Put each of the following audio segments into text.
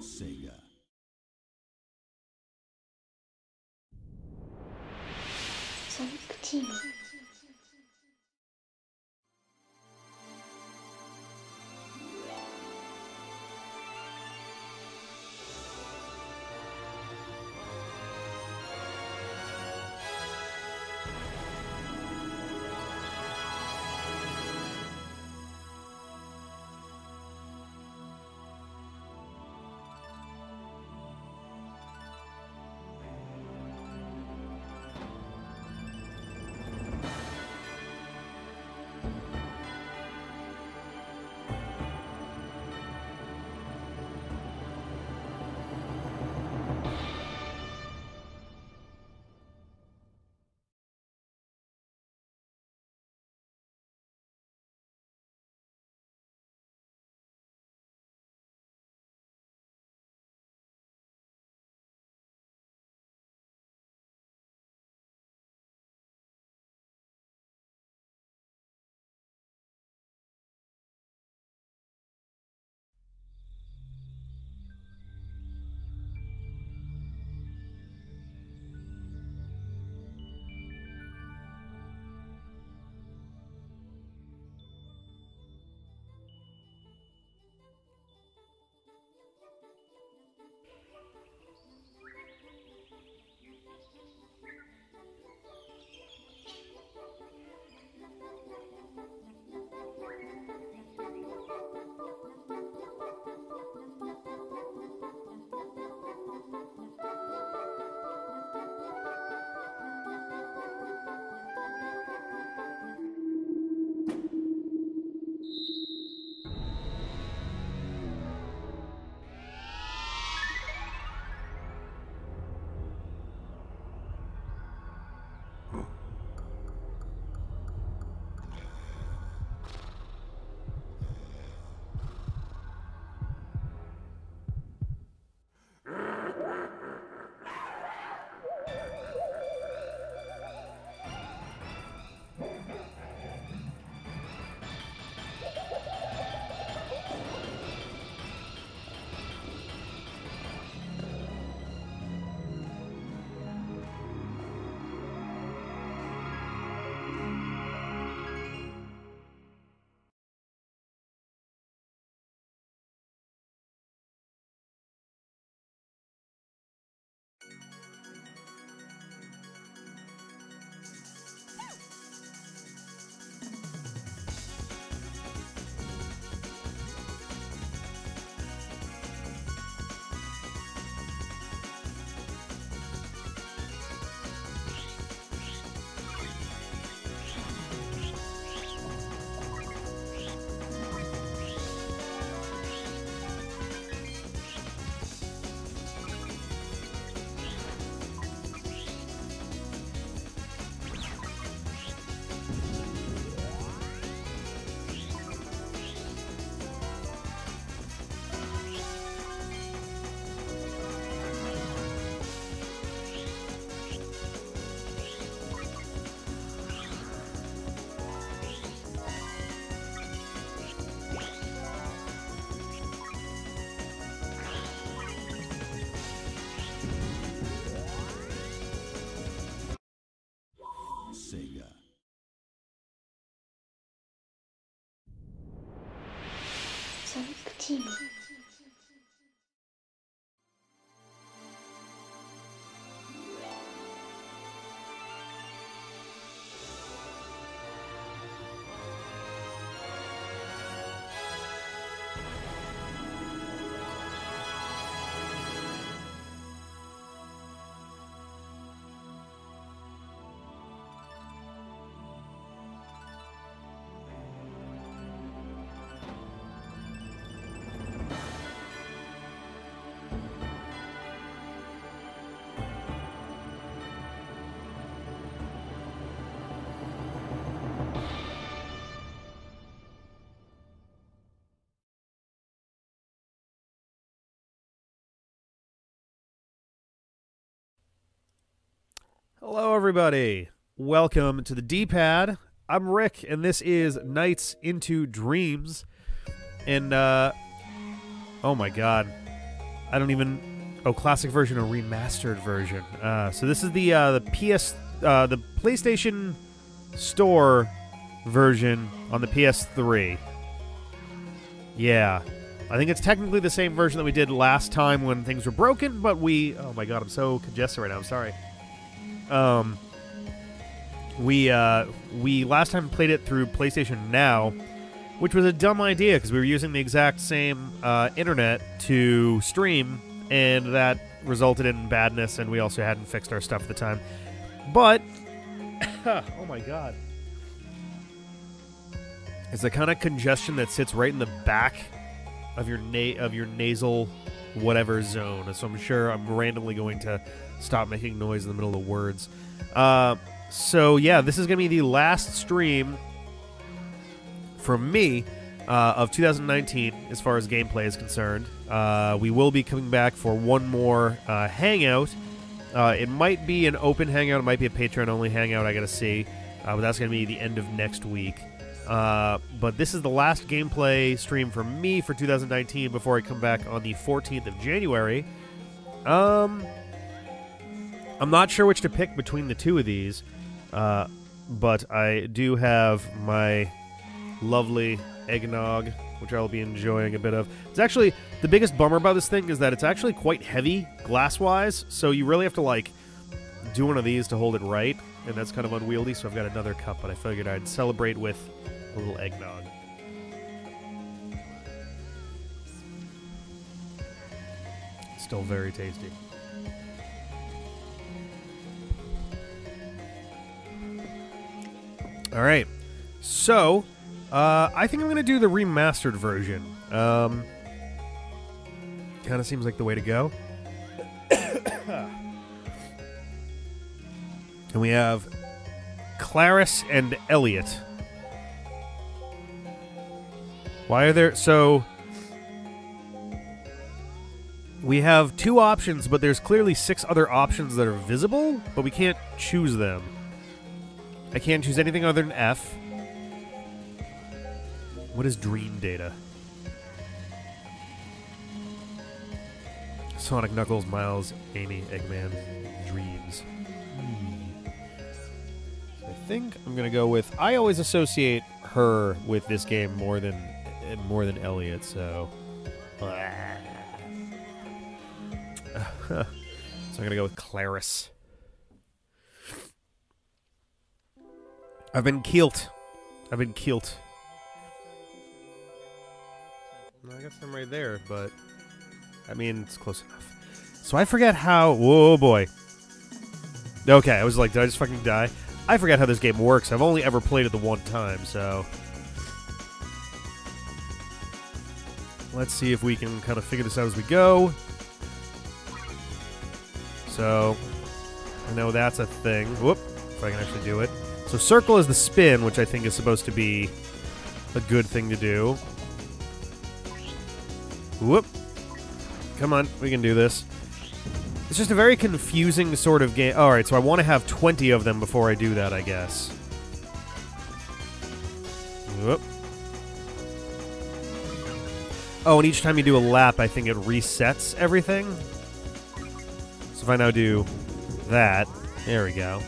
Sega. Sonic Team. Sonic Team. Hello, everybody. Welcome to the D pad. I'm Rick, and this is Nights into Dreams. And, uh, oh my god. I don't even. Oh, classic version or remastered version. Uh, so this is the uh, the PS uh, the PlayStation Store version on the PS3. Yeah, I think it's technically the same version that we did last time when things were broken, but we. Oh my god, I'm so congested right now. I'm sorry. Um, we uh, we last time played it through PlayStation Now, which was a dumb idea because we were using the exact same uh, internet to stream, and that resulted in badness, and we also hadn't fixed our stuff at the time. But oh my god, it's the kind of congestion that sits right in the back of your na- of your nasal whatever zone. So I'm sure I'm randomly going to stop making noise in the middle of the words. Uh, so yeah, this is going to be the last stream from me uh, of 2019 as far as gameplay is concerned. Uh, we will be coming back for one more uh, hangout. Uh, it might be an open hangout. It might be a Patreon only hangout. I got to see, uh, but that's going to be the end of next week. Uh, but this is the last gameplay stream for me for 2019 before I come back on the 14th of January. Um, I'm not sure which to pick between the two of these, uh, but I do have my lovely eggnog, which I'll be enjoying a bit of. It's actually the biggest bummer about this thing is that it's actually quite heavy glass wise, so you really have to like do one of these to hold it right, and that's kind of unwieldy. So I've got another cup, but I figured I'd celebrate with a little eggnog. Still very tasty. All right. So, uh, I think I'm going to do the remastered version. Um, kind of seems like the way to go. and we have Claris and Elliot. Why are there so we have two options, but there's clearly six other options that are visible, but we can't choose them. I can't choose anything other than F. What is dream data? Sonic Knuckles, Miles, Amy, Eggman, dreams. Hmm. I think I'm gonna go with. I always associate her with this game more than more than Elliot, so. so I'm gonna go with Claris. I've been keelt. I've been keelt. I guess I'm right there, but I mean it's close enough. So I forget how. Whoa, boy. Okay, I was like, did I just fucking die? I forget how this game works. I've only ever played it the one time, so let's see if we can kind of figure this out as we go. So I know that's a thing. Whoop, if I can actually do it. So circle is the spin, which I think is supposed to be a good thing to do. Whoop. Come on, we can do this. It's just a very confusing sort of game. Alright, so I want to have 20 of them before I do that, I guess. Whoop. Oh, and each time you do a lap, I think it resets everything. So if I now do that, there we go.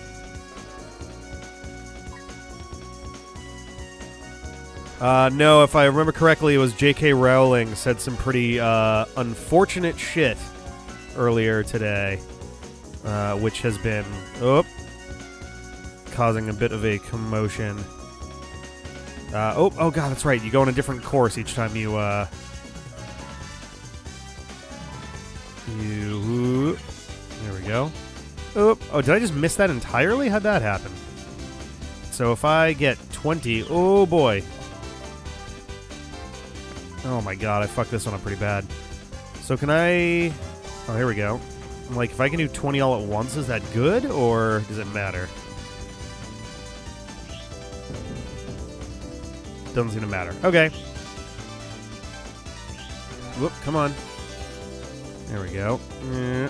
Uh, no, if I remember correctly, it was J.K. Rowling said some pretty uh, unfortunate shit earlier today, uh, which has been oh, causing a bit of a commotion. Uh, oh, oh god, that's right. You go on a different course each time you. There we go. Oh, oh, did I just miss that entirely? How'd that happen? So if I get 20, oh boy. Oh my god, I fucked this one up pretty bad. So can I... Oh, here we go. I'm like, if I can do 20 all at once, is that good, or does it matter? Doesn't seem to matter. Okay. Whoop, come on. There we go. Eh.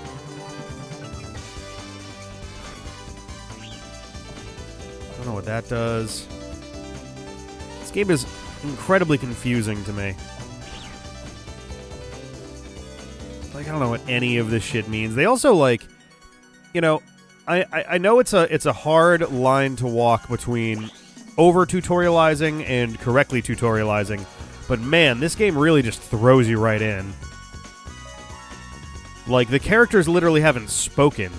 I don't know what that does. This game is incredibly confusing to me. like I don't know what any of this shit means. They also like, you know, I, I I know it's a it's a hard line to walk between over tutorializing and correctly tutorializing, but man, this game really just throws you right in. Like the characters literally haven't spoken.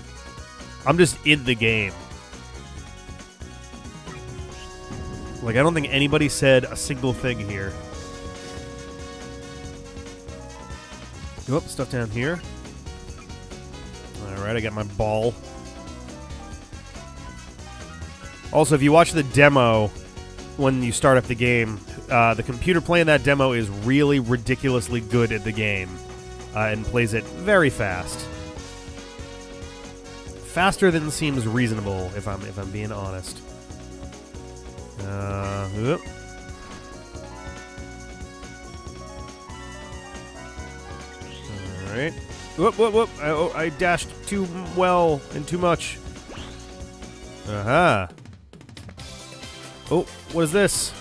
I'm just in the game. Like I don't think anybody said a single thing here. Whoop, stuff down here. Alright, I got my ball. Also, if you watch the demo when you start up the game, uh, the computer playing that demo is really ridiculously good at the game uh, and plays it very fast. Faster than seems reasonable, if I'm if I'm being honest. Uh, whoop. All right. Whoop, whoop, whoop. I, oh, I dashed too well and too much. Aha. Oh, what is this?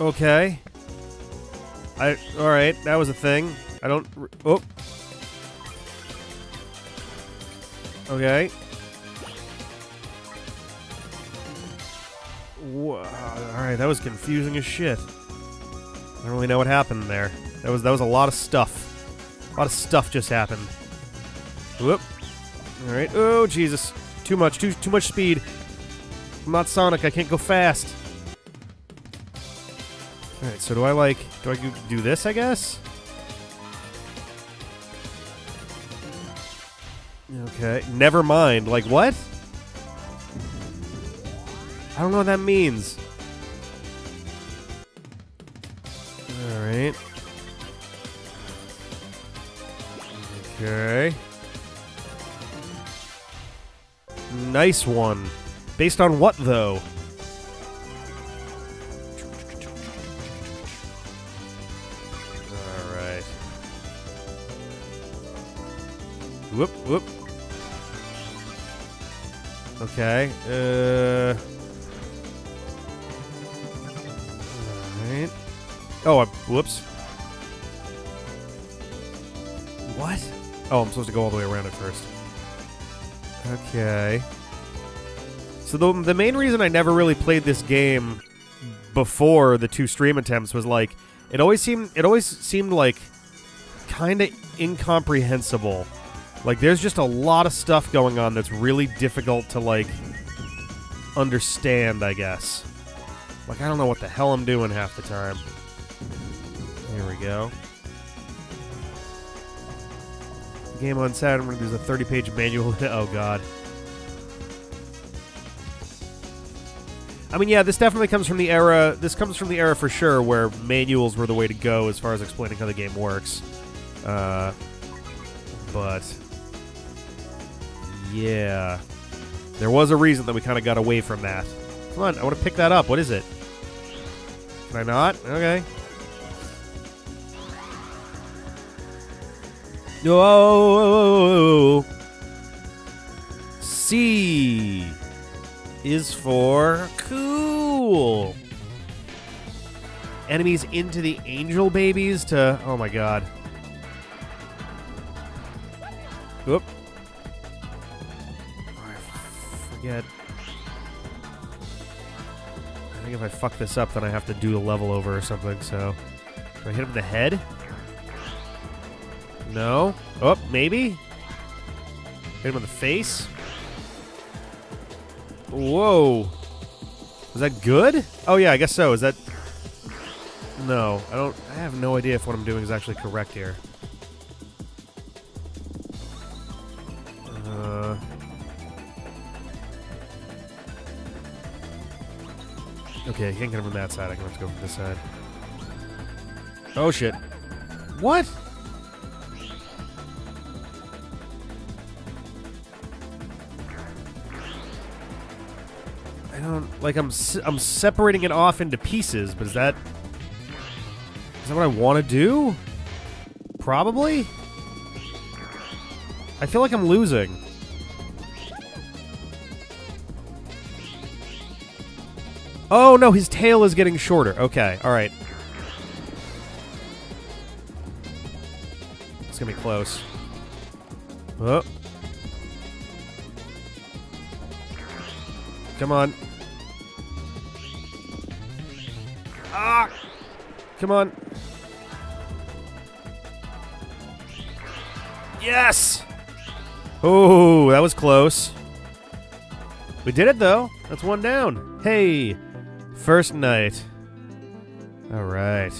Okay. I all right. That was a thing. I don't. Oh. Okay. Wha- All right. That was confusing as shit. I don't really know what happened there. That was that was a lot of stuff. A lot of stuff just happened. Whoop. All right. Oh Jesus. Too much. Too too much speed. I'm not Sonic. I can't go fast. All right. So do I like? Do I do this? I guess. Okay. Never mind. Like what? I don't know what that means. All right. Okay. Nice one. Based on what, though? Whoop, whoop. Okay. Uh. Alright. Oh, I, whoops. What? Oh, I'm supposed to go all the way around it first. Okay. So the the main reason I never really played this game before the two stream attempts was like it always seemed it always seemed like kind of incomprehensible. Like there's just a lot of stuff going on that's really difficult to like understand, I guess. Like I don't know what the hell I'm doing half the time. Here we go. Game on Saturn. There's a 30-page manual. oh God. I mean, yeah, this definitely comes from the era. This comes from the era for sure, where manuals were the way to go as far as explaining how the game works. Uh, but yeah, there was a reason that we kind of got away from that. Come on, I want to pick that up. What is it? Can I not? Okay. Whoa. C is for cool. Enemies into the angel babies to. Oh my god. Whoop. Forget. I think if I fuck this up, then I have to do the level over or something, so. Do I hit him in the head? No. Oh, maybe? Hit him in the face? Whoa. Is that good? Oh, yeah, I guess so. Is that. No, I don't. I have no idea if what I'm doing is actually correct here. Okay, I can't get him from that side. I can have to go from this side. Oh shit. What? I don't like. I'm I'm separating it off into pieces, but is that is that what I want to do? Probably. I feel like I'm losing. Oh, no, his tail is getting shorter. Okay, all right. It's going to be close. Oh. Come on. Ah! Come on. Yes! Oh, that was close. We did it, though. That's one down. Hey, first night. All right.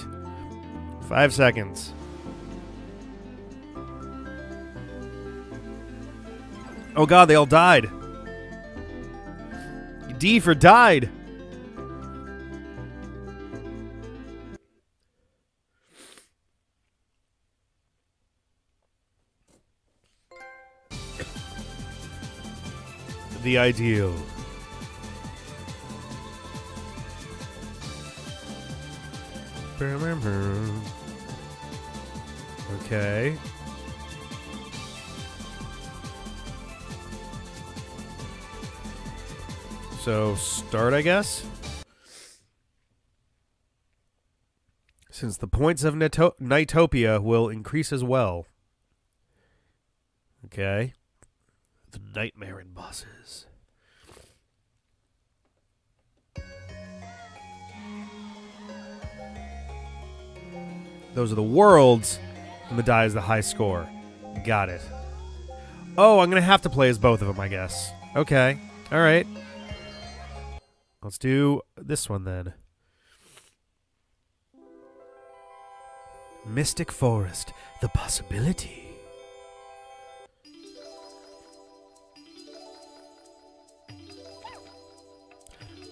Five seconds. Oh god, they all died. D for died. The ideal. Okay. So, start, I guess? Since the points of Nito- Nightopia will increase as well. Okay. The Nightmaren bosses. Those are the worlds, and the die is the high score. Got it. Oh, I'm going to have to play as both of them, I guess. Okay. All right. Let's do this one then. Mystic Forest, the possibility.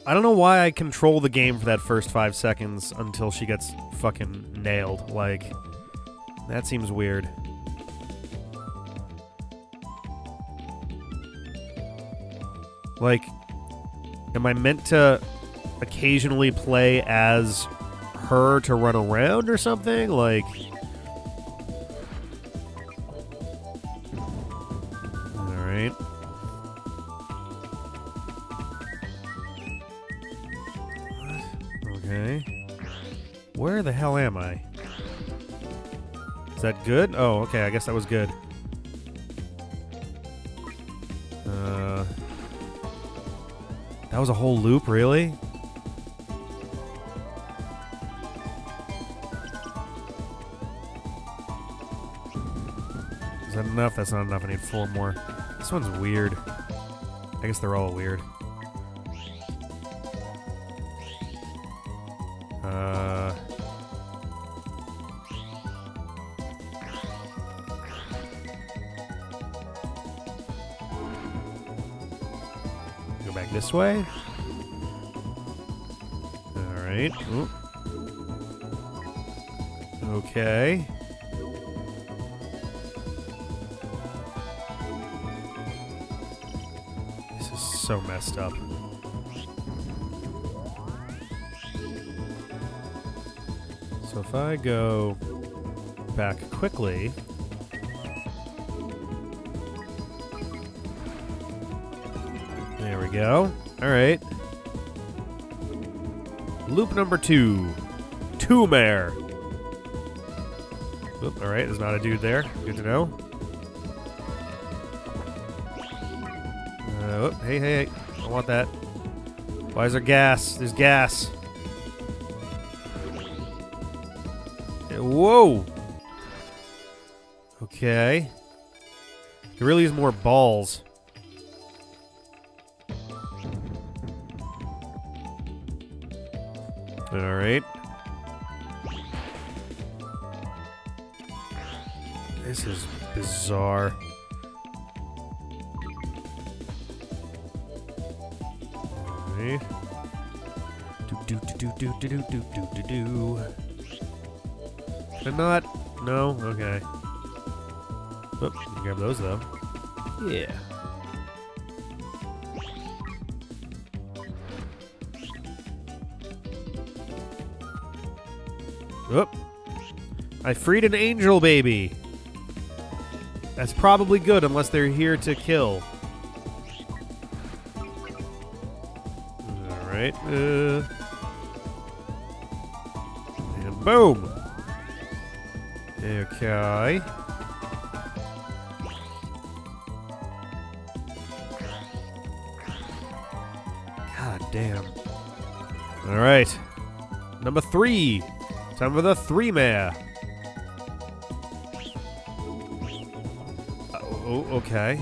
I don't know why I control the game for that first five seconds until she gets fucking nailed. Like, that seems weird. Like, am I meant to occasionally play as her to run around or something? Like. Alright. Okay. Where the hell am I? Is that good? Oh, okay, I guess that was good. Uh. That was a whole loop, really? Is that enough? That's not enough. I need four more. This one's weird. I guess they're all weird. Way. All right. Okay. This is so messed up. So if I go back quickly. Go. All right. Loop number two. Two mare. Oop, all right, there's not a dude there. Good to know. Uh, oop, hey, hey, hey. I want that. Why is there gas? There's gas. Uh, Whoa. Okay. There really is more balls. Read an angel baby. That's probably good unless they're here to kill. Alright. Uh, and boom. Okay. God damn. Alright. Number three. Time for the three mare. Oh, okay.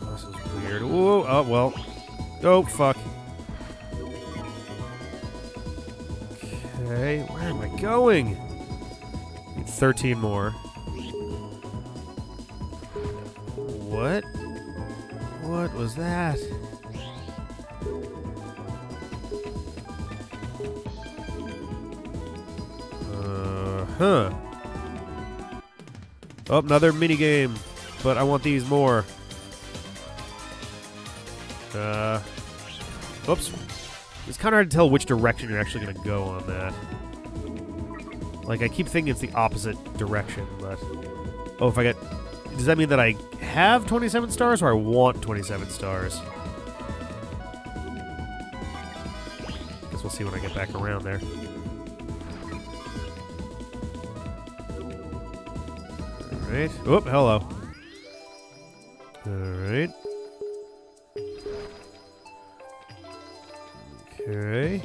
This is weird. Whoa, oh, well. Oh, fuck. Okay, where am I going? Need 13 more. What? What was that? Uh huh. Oh, another mini game, but I want these more. Uh, oops. It's kind of hard to tell which direction you're actually going to go on that. Like, I keep thinking it's the opposite direction, but... Oh, if I get... Does that mean that I have 27 stars, or I want 27 stars? Guess we'll see when I get back around there. Alright. Oh, hello. Alright. Okay.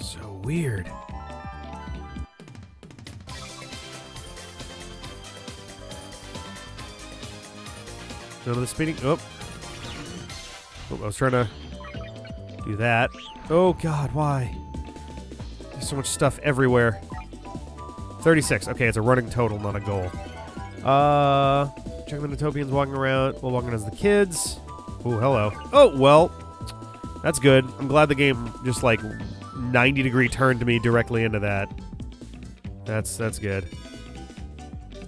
So weird. None of the speeding. Oh. oh. I was trying to do that. Oh, God, why? There's so much stuff everywhere. 36. Okay, it's a running total, not a goal. Uh, check the Nightopians walking around. Well, walking as the kids. Oh, hello. Oh, well. That's good. I'm glad the game just, like, 90 degree turned to me directly into that. That's, that's good.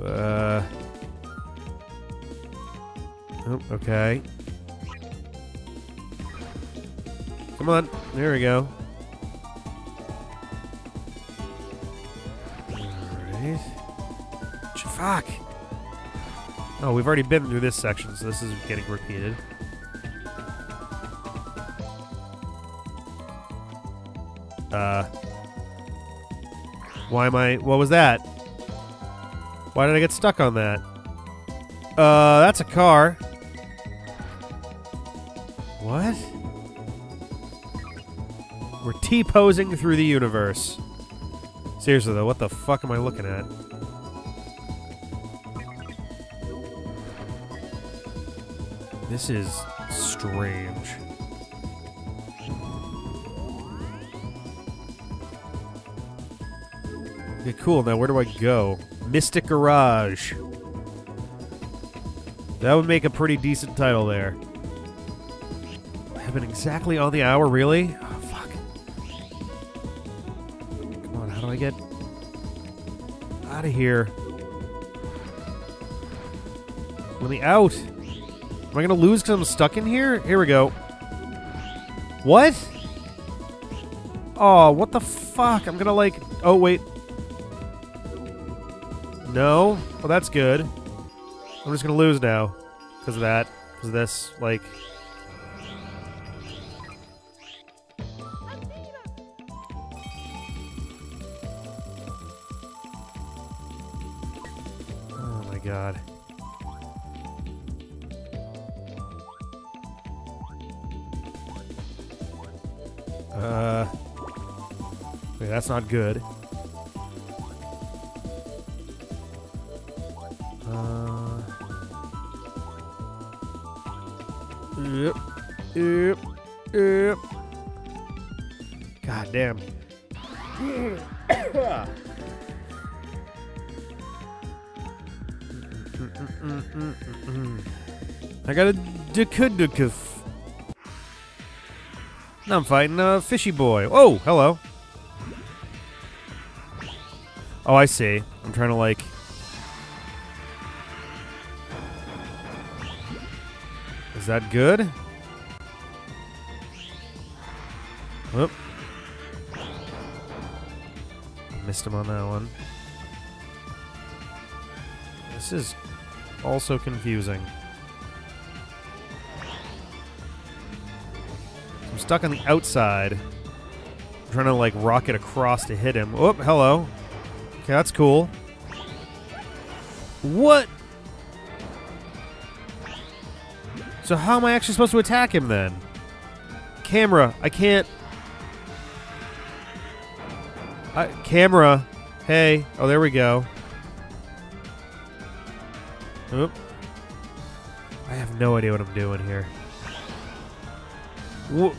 Uh... Oh, okay. Come on. There we go. Alright. Fuck! Oh, we've already been through this section, so this is getting repeated. Uh... Why am I... What was that? Why did I get stuck on that? Uh, that's a car. What? T-posing through the universe. Seriously, though, what the fuck am I looking at? This is strange. Okay, cool. Now, where do I go? Mystic Garage. That would make a pretty decent title there. I've been exactly on the hour, really? I get out of here? Let me out. Am I to lose because I'm stuck in here? Here we go. What? Oh, what the fuck? I'm to like... Oh, wait. No? Well, that's good. I'm just to lose now. Because of that. Because of this. Like... god. Uh, okay, that's not good. Uh, yep, yep, yep. God damn. Mm, mm, mm, I got a Dukudukuf. Now I'm fighting a fishy boy. Oh, hello. Oh, I see. I'm trying to like. Is that good? Whoop. Missed him on that one. This is also confusing. I'm stuck on the outside. I'm trying to like rocket across to hit him. Oh, hello. Okay, that's cool. What? So how am I actually supposed to attack him then? Camera, I can't. I, camera, hey. Oh, there we go. Oop. I have no idea what I'm doing here. Wha-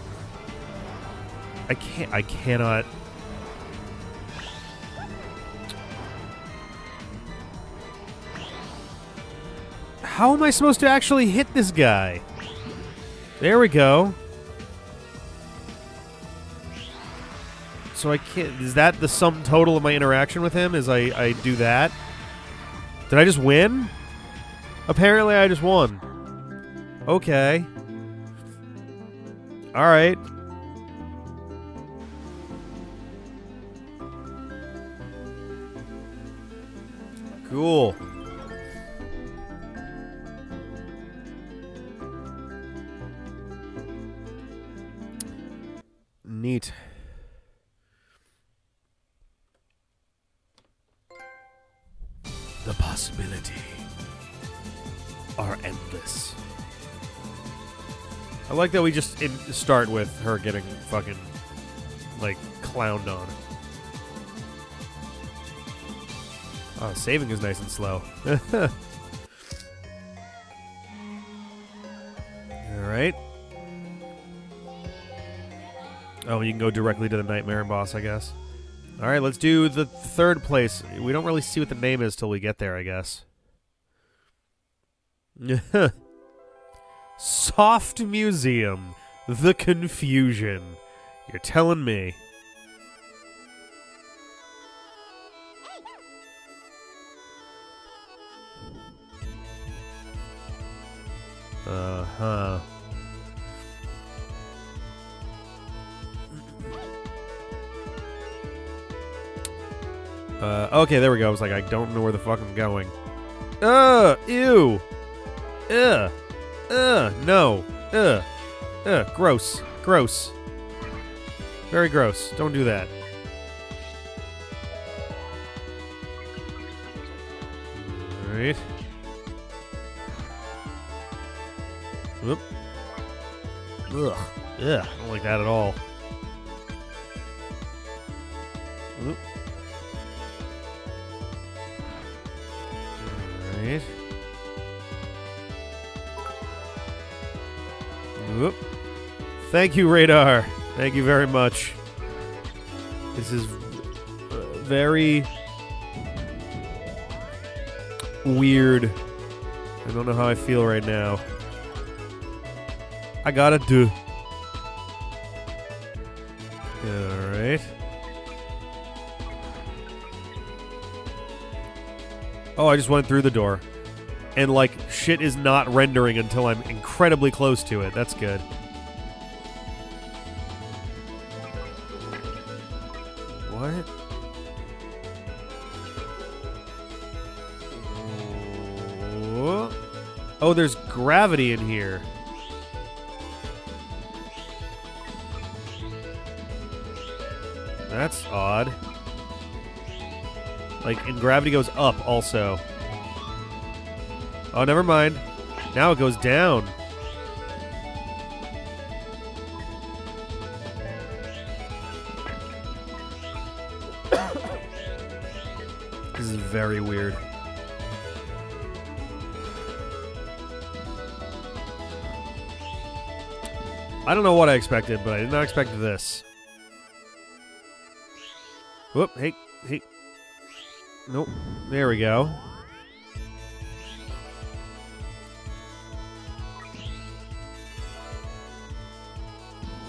I can't. I cannot. How am I supposed to actually hit this guy? There we go. So I can't. Is that the sum total of my interaction with him? Is I I do that? Did I just win? Apparently, I just won. Okay. All right. Cool. Like that we just in, start with her getting fucking like clowned on. Oh, saving is nice and slow. All right. Oh, you can go directly to the Nightmare boss, I guess. All right, let's do the third place. We don't really see what the name is till we get there, I guess. Soft Museum. The Confusion. You're telling me. Uh huh. Uh, okay, there we go. I was like, I don't know where the fuck I'm going. Uh, ew. Ugh. Ugh, no. Ugh. Ugh, gross. Gross. Very gross. Don't do that. Alright. Whoop. Ugh. Ugh. I don't like that at all. Thank you, Radar. Thank you very much. This is uh, very weird. I don't know how I feel right now. I gotta do. Alright. Oh, I just went through the door. And, like, shit is not rendering until I'm incredibly close to it. That's good. Oh, there's gravity in here. That's odd. Like, and gravity goes up also. Oh, never mind. Now it goes down. this is very weird. I don't know what I expected, but I did not expect this. Whoop, hey, hey. Nope. There we go.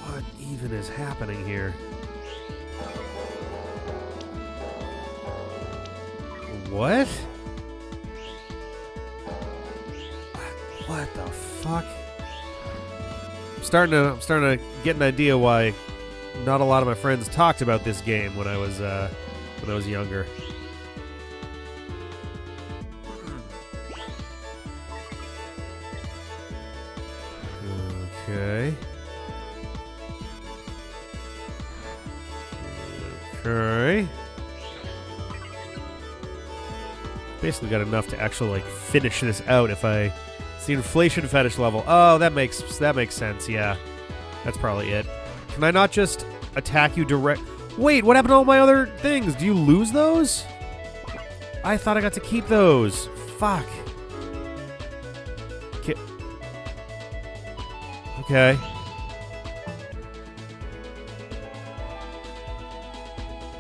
What even is happening here? What? What the fuck? Starting to I'm starting to get an idea why not a lot of my friends talked about this game when I was uh, when I was younger. Okay. Okay. basically got enough to actually like finish this out if I it's the inflation fetish level. Oh, that makes that makes sense. Yeah. That's probably it. Can I not just attack you direct Wait, what happened to all my other things? Do you lose those? I thought I got to keep those. Fuck. Okay.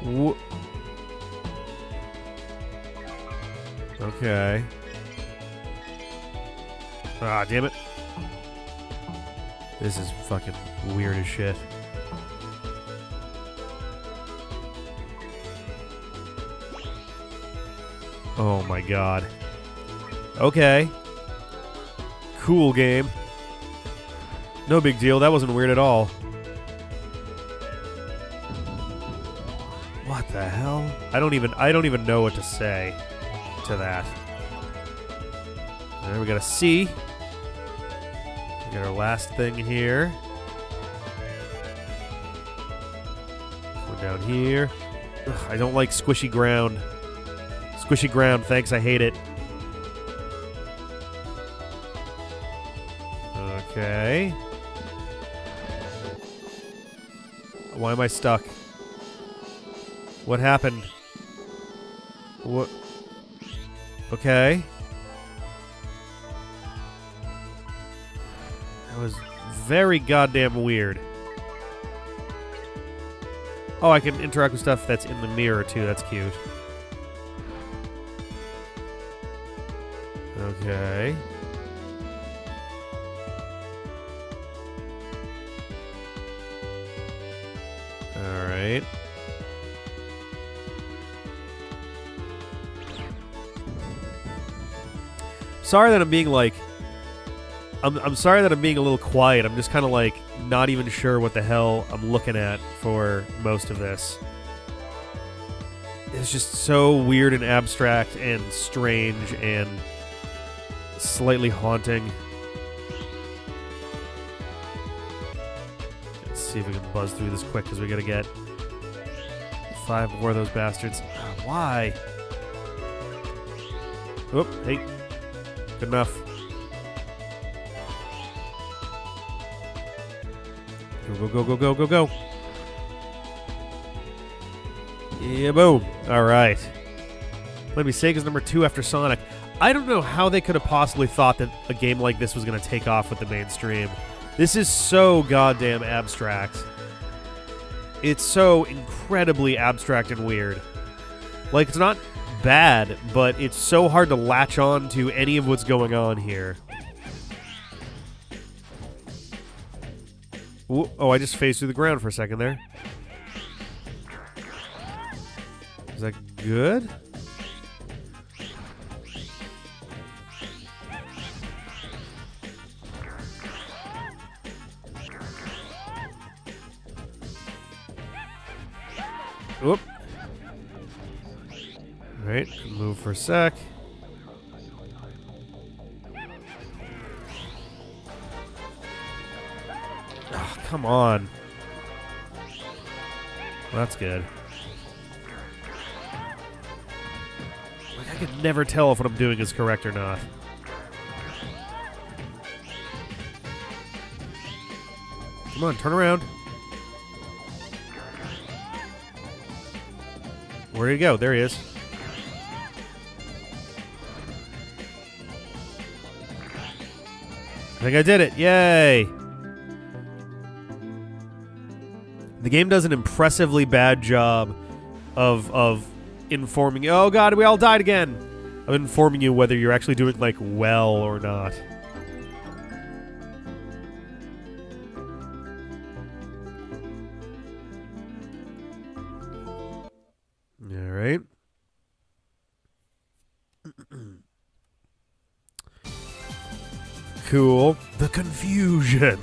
Wh- okay. Ah, damn it. This is fucking weird as shit. Oh my god. Okay. Cool game. No big deal. That wasn't weird at all. What the hell? I don't even I don't even know what to say to that. There we got a C. Got our last thing here. Go down here. Ugh, I don't like squishy ground. Squishy ground, thanks, I hate it. Okay. Why am I stuck? What happened? What? Okay. Very goddamn weird. Oh, I can interact with stuff that's in the mirror too. That's cute. Okay. All right. Sorry that I'm being like I'm I'm sorry that I'm being a little quiet. I'm just kind of like not even sure what the hell I'm looking at for most of this. It's just so weird and abstract and strange and slightly haunting. Let's see if we can buzz through this quick because we gotta get five more of those bastards. Ah, Why? Oop, hey. Good enough. Go, go, go, go, go, go. Yeah, boom. All right. Let me Sega's number two after Sonic. I don't know how they could have possibly thought that a game like this was going to take off with the mainstream. This is so goddamn abstract. It's so incredibly abstract and weird. Like, it's not bad, but it's so hard to latch on to any of what's going on here. Oh, I just phased through the ground for a second there. Is that good? Oop. Alright, move for a sec. Come on. Well, that's good. Like, I can never tell if what I'm doing is correct or not. Come on, turn around. Where did he go? There he is. I think I did it. Yay! Game does an impressively bad job of of informing you. Oh god, we all died again. Of informing you whether you're actually doing like well or not. All right. cool. The confusion.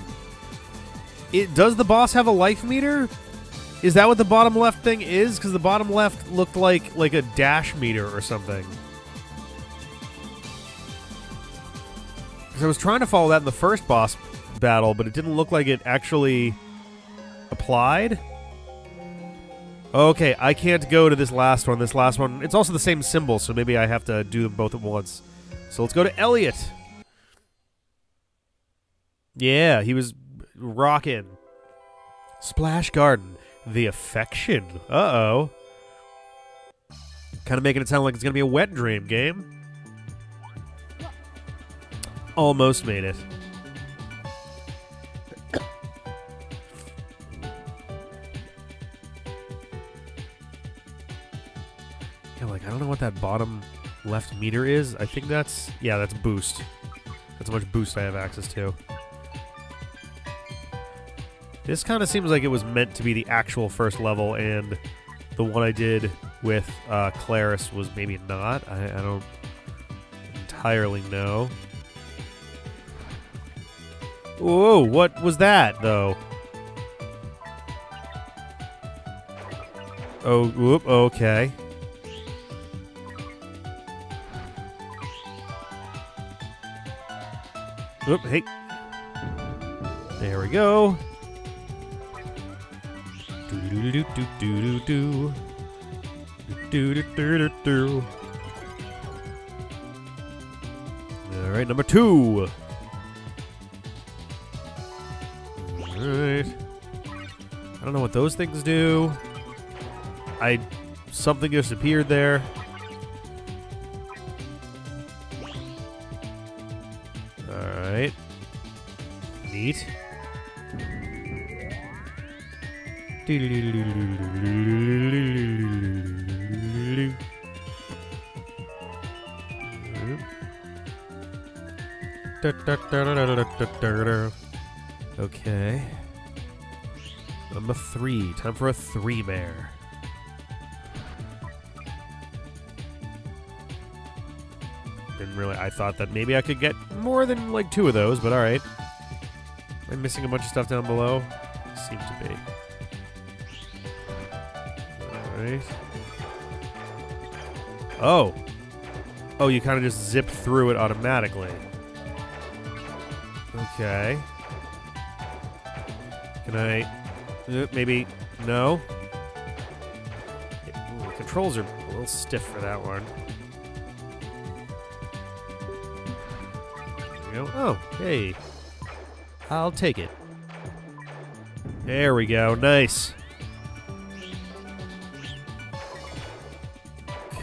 It does the boss have a life meter? Is that what the bottom left thing is? Because the bottom left looked like like a dash meter or something. Because I was trying to follow that in the first boss battle, but it didn't look like it actually applied. Okay, I can't go to this last one. This last one, it's also the same symbol, so maybe I have to do them both at once. So let's go to Elliot. Yeah, he was rocking. Splash Garden, the affection. Uh oh. Kind of making it sound like it's going to be a wet dream game. Almost made it. Yeah, like I don't know what that bottom left meter is. I think that's yeah, that's boost. That's how much boost I have access to. This kind of seems like it was meant to be the actual first level, and the one I did with uh, Claris was maybe not. I, I don't entirely know. Whoa, what was that, though? Oh, whoop, okay. Whoop, hey. There we go. Do do do do do do do. Do do do. All right, number two. All right. I don't know what those things do. I something just appeared there. Okay. Number three. Time for a three mare. Didn't really. I thought that maybe I could get more than like two of those, but all right. I'm I missing a bunch of stuff down below? Seem to be. Oh. Oh, you kind of just zip through it automatically. Okay. Can I? Uh, maybe no. Ooh, the controls are a little stiff for that one. There we go. Oh, hey. I'll take it. There we go. Nice.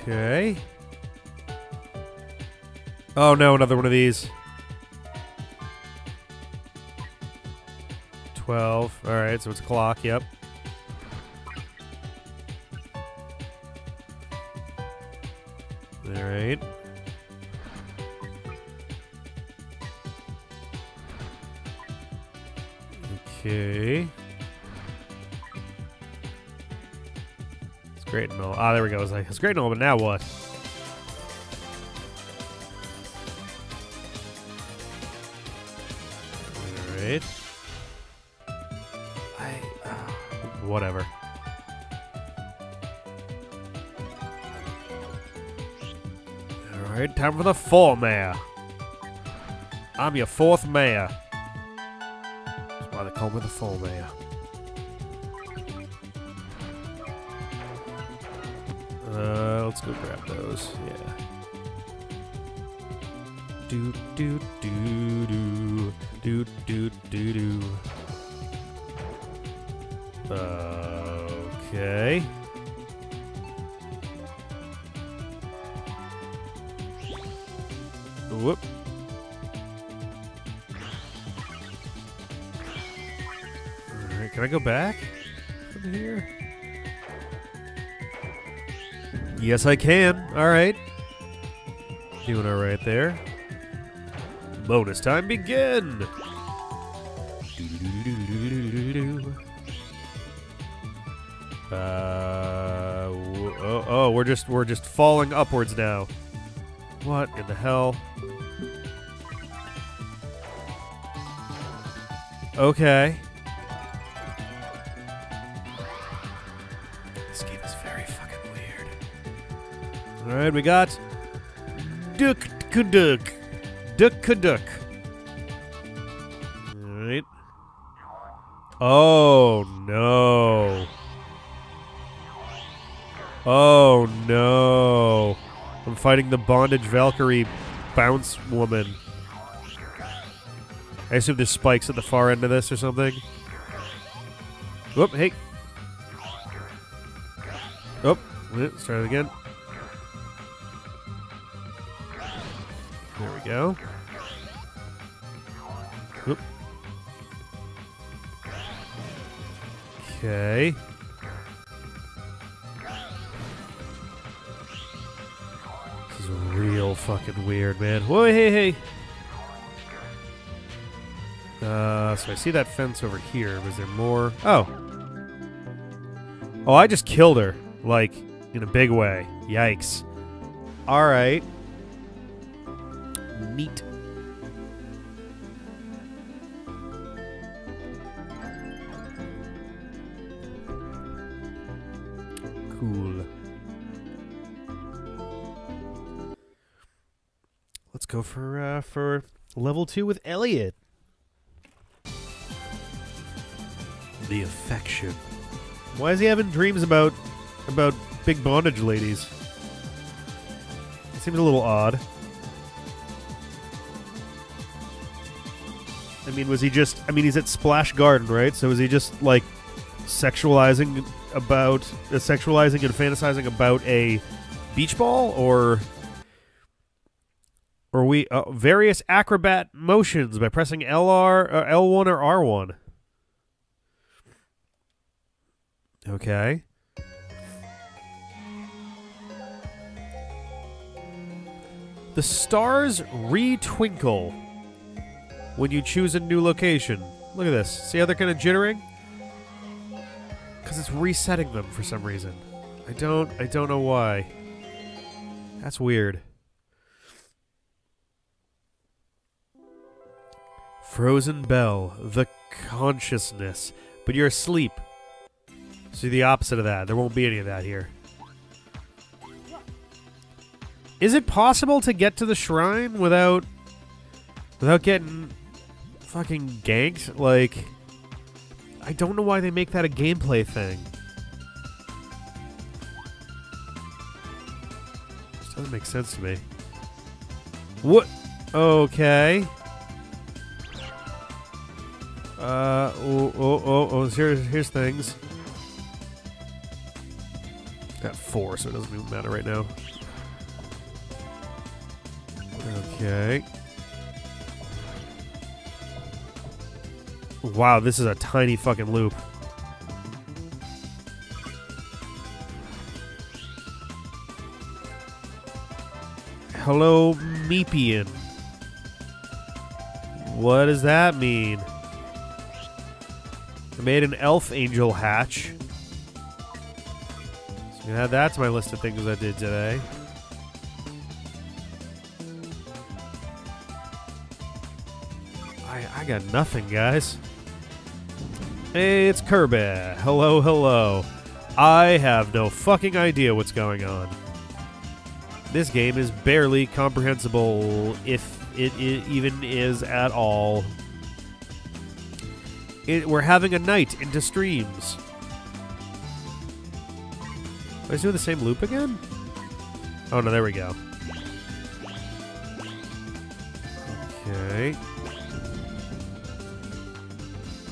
Okay. Oh no, another one of these. 12. Alright, so it's a clock, yep. It's like it's great and all, but now what? Alright. I uh, whatever. Alright, time for the four mayor. I'm your fourth mayor. That's why they call me the four mayor. Let's go grab those. Yeah. Do do do Yes, I can. Alright. Doing alright there. Bonus time begin! Uh, oh, oh, we're just we're just falling upwards now. What in the hell? Okay. Alright, we got Duck duck, Duck Duck. Alright. Oh no. Oh no. I'm fighting the Bondage Valkyrie Bounce Woman. I assume there's spikes at the far end of this or something. Whoop, hey. Oh, let's try it again. Go. Whoop. Okay. This is real fucking weird, man. Whoa, hey, hey. Uh, so I see that fence over here. Was there more? Oh. Oh, I just killed her. Like, in a big way. Yikes. Alright. For level two with Elliot. The affection. Why is he having dreams about about big bondage ladies? It seems a little odd. I mean, was he just? I mean, he's at Splash Garden, right? So is he just like sexualizing about uh, sexualizing and fantasizing about a beach ball, or we uh, various acrobat motions by pressing LR, uh, L1 or R1? Okay. The stars re-twinkle when you choose a new location. Look at this. See how they're kind of jittering? Because it's resetting them for some reason. I don't. I don't know why. That's weird. Frozen Bell, the consciousness, but you're asleep. So the opposite of that. There won't be any of that here. Is it possible to get to the shrine without without getting fucking ganked? Like I don't know why they make that a gameplay thing. This doesn't make sense to me. What? Okay. Uh oh oh oh oh here's here's things. Got four, so it doesn't even matter right now. Okay. Wow, this is a tiny fucking loop. Hello, Meepian. What does that mean? I made an elf angel hatch. So add that to my list of things I did today. I, I got nothing, guys. Hey, it's Kirby. Hello, hello. I have no fucking idea what's going on. This game is barely comprehensible, if it, it even is at all. It, we're having a night into streams. Am I doing the same loop again? Oh no, there we go. Okay.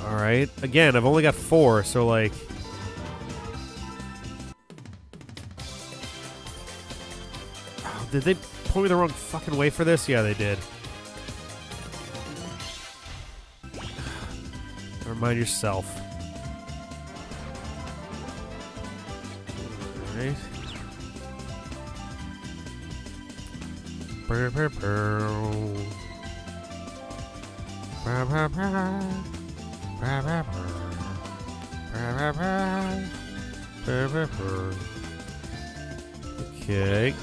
Alright. Again, I've only got four, so like... Oh, did they point me the wrong fucking way for this? Yeah, they did. Remind yourself. Okay.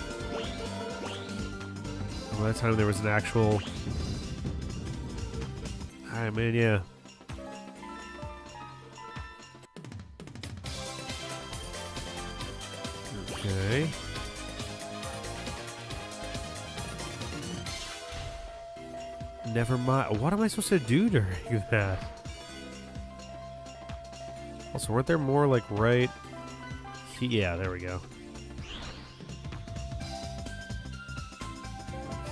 By that time there was an actual. I mean, yeah. Okay. Never mind. What am I supposed to do during that? Also, weren't there more like right? Yeah, there we go.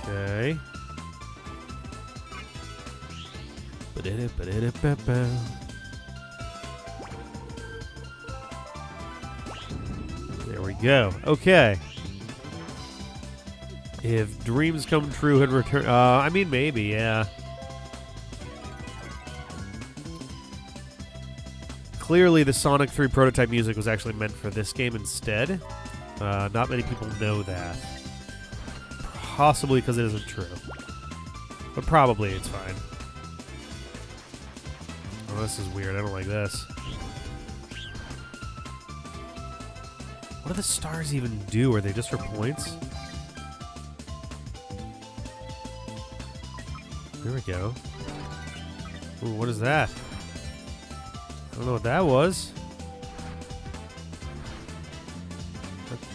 Okay. Ba-da-da-ba-da-da-ba-ba. There we go. Okay. If dreams come true and return, uh, I mean maybe, yeah. Clearly, the Sonic 3 prototype music was actually meant for this game instead. Uh, not many people know that. Possibly because it isn't true. But probably it's fine. Oh, this is weird. I don't like this. What do the stars even do? Are they just for points? There we go. Ooh, what is that? I don't know what that was.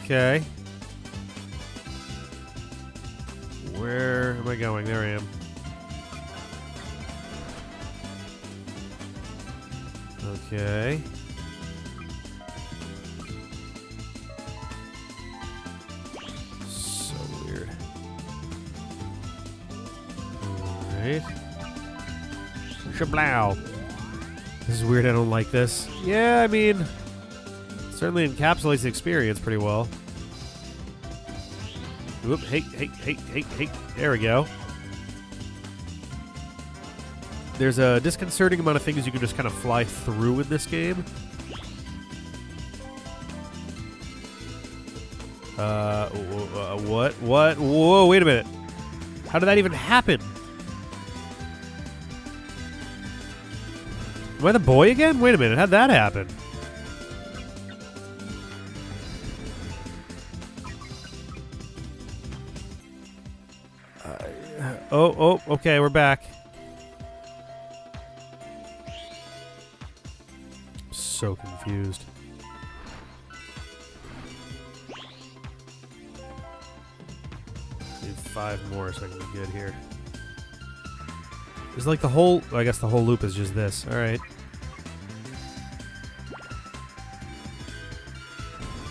Okay. Where am I going? There I am. Okay. Alright. Shablow. This is weird. I don't like this. Yeah, I mean, certainly encapsulates the experience pretty well. Whoop, hey, hey, hey, hey, hey. There we go. There's a disconcerting amount of things you can just kind of fly through in this game. Uh, uh, what? What? Whoa, wait a minute. How did that even happen? Am I the boy again? Wait a minute. How'd that happen? Uh, oh, oh, okay, we're back. So confused. Need five more so I can be good here. Is like the whole. I guess the whole loop is just this. All right.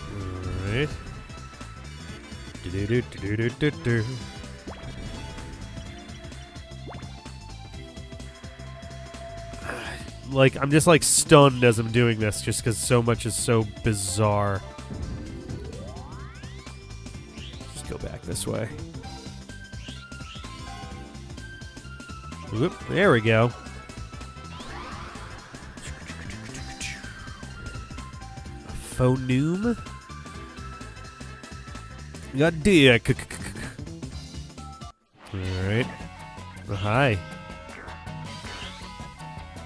All right. Do-do-do-do-do-do-do. Like I'm just like stunned as I'm doing this, just because so much is so bizarre. Just go back this way. There we go. Phoneme. God damn. Alright. Hi.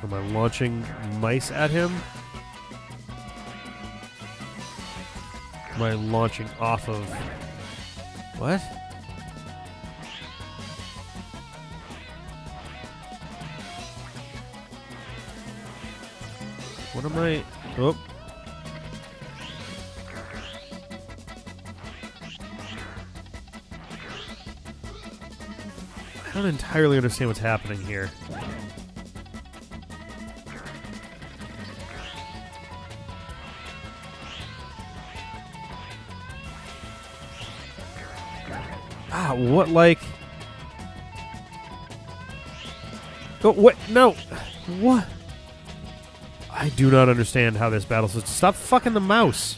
Am I launching mice at him? Am I launching off of. What? What am I. Oh. I don't entirely understand what's happening here. Ah, what like? Oh, what? No, what? I do not understand how this battle. So stop fucking the mouse.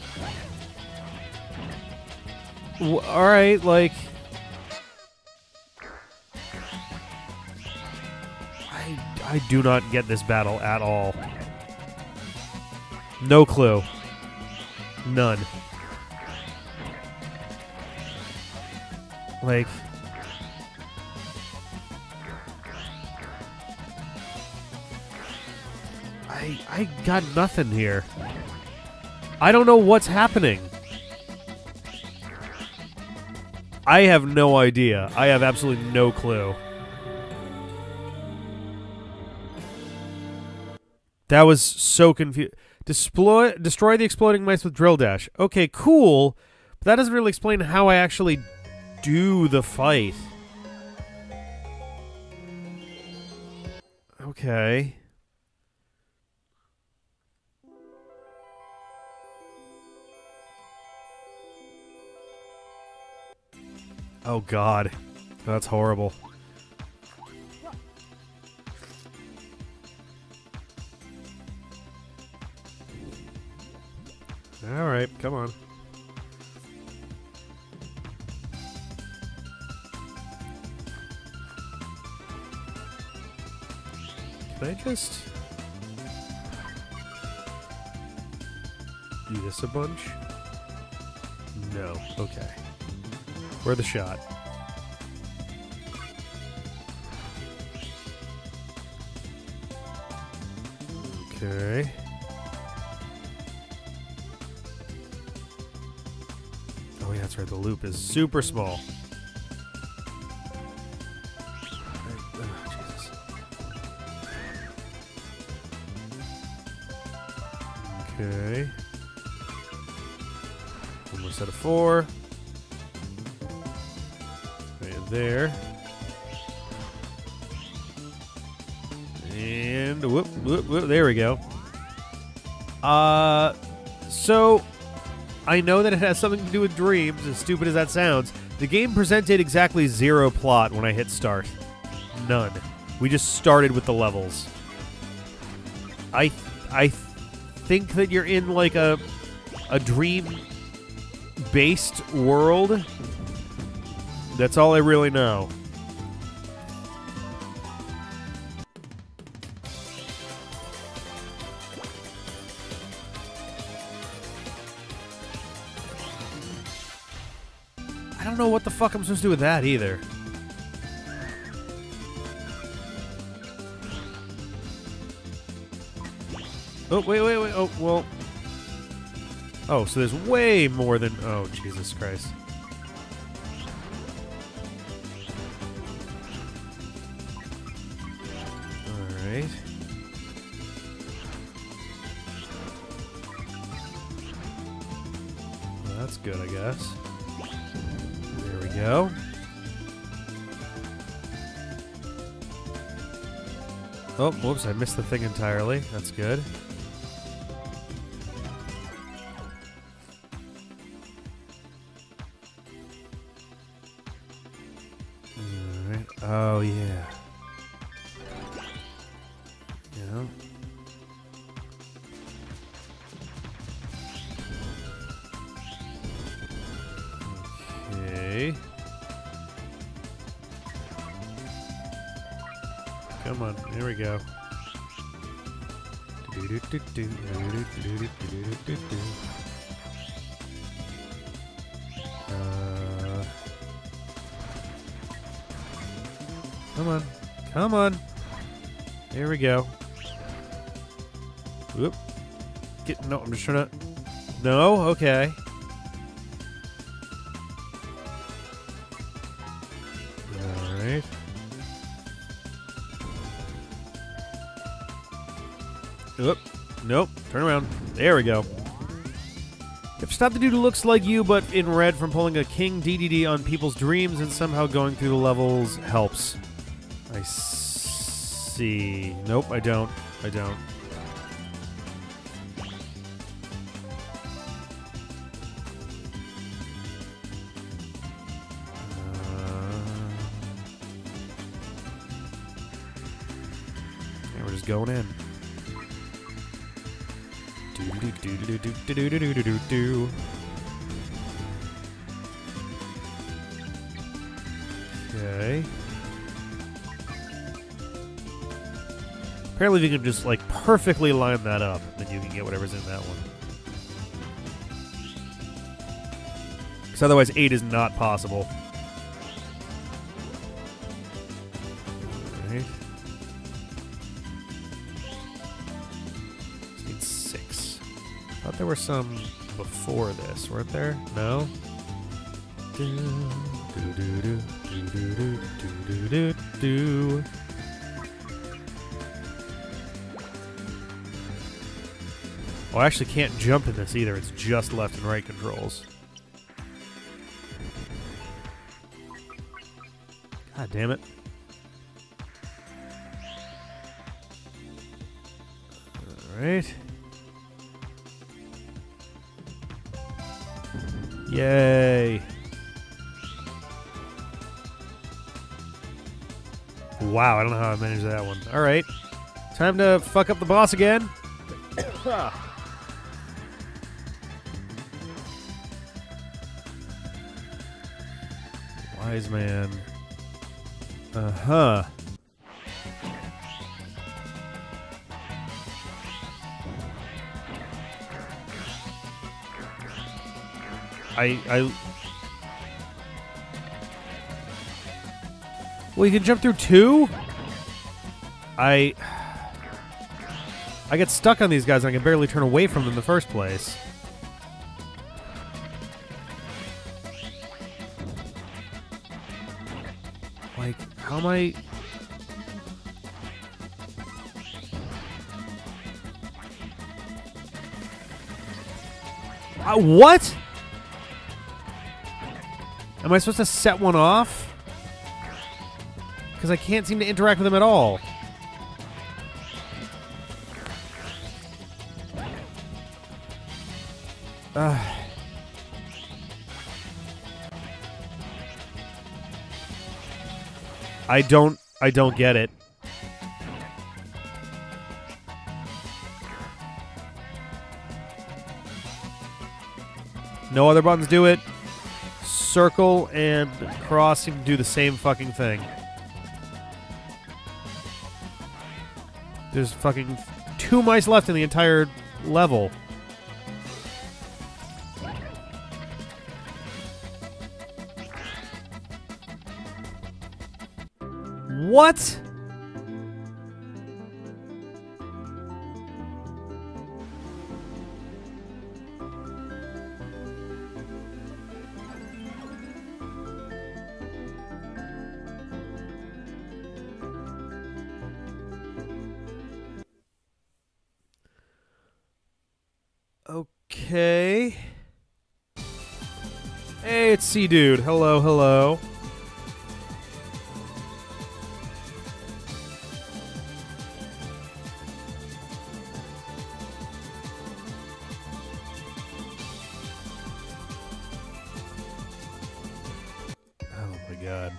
W- all right, like. I I do not get this battle at all. No clue. None. Like. I got nothing here. I don't know what's happening. I have no idea. I have absolutely no clue. That was so confused. Destroy, destroy the exploding mice with drill dash. Okay, cool. But that doesn't really explain how I actually do the fight. Okay. Oh god. That's horrible. All right, come on. Can I just do this a bunch? No. Okay. Where the shot? Okay. Oh yeah, that's right. The loop is super small. Okay. One more set of four. There. And whoop, whoop, whoop, there we go. Uh, so I know that it has something to do with dreams, as stupid as that sounds. The game presented exactly zero plot when I hit start. None. We just started with the levels. I I think that you're in like a a dream based world. That's all I really know. I don't know what the fuck I'm supposed to do with that either. Oh, wait, wait, wait. Oh, well. Oh, so there's way more than. Oh, Jesus Christ. I missed the thing entirely. That's good. There we go. If stop the dude who looks like you, but in red from pulling a king DDD on people's dreams and somehow going through the levels helps. I see. Nope, I don't. I don't. Uh, Uh, and we're just going in. Do-do-do-do-do-do-do-do-do-do-do. Okay. Apparently, if you can just like perfectly line that up, then you can get whatever's in that one. Because otherwise, eight is not possible. were some before this, weren't there? No? Oh, I actually can't jump in this either. It's just left and right controls. God damn it. Alright. Yay. Wow, I don't know how I managed that one. All right. Time to fuck up the boss again. Wizeman. Uh huh. I I. Well, you can jump through two. I. I get stuck on these guys and I can barely turn away from them in the first place. Like, how am I. Uh, what? Am I supposed to set one off? Because I can't seem to interact with them at all. I don't I don't get it. No other buttons do it. Circle and cross seem to do the same fucking thing. There's fucking two mice left in the entire level. What? C Dude. Hello, hello. Oh my god.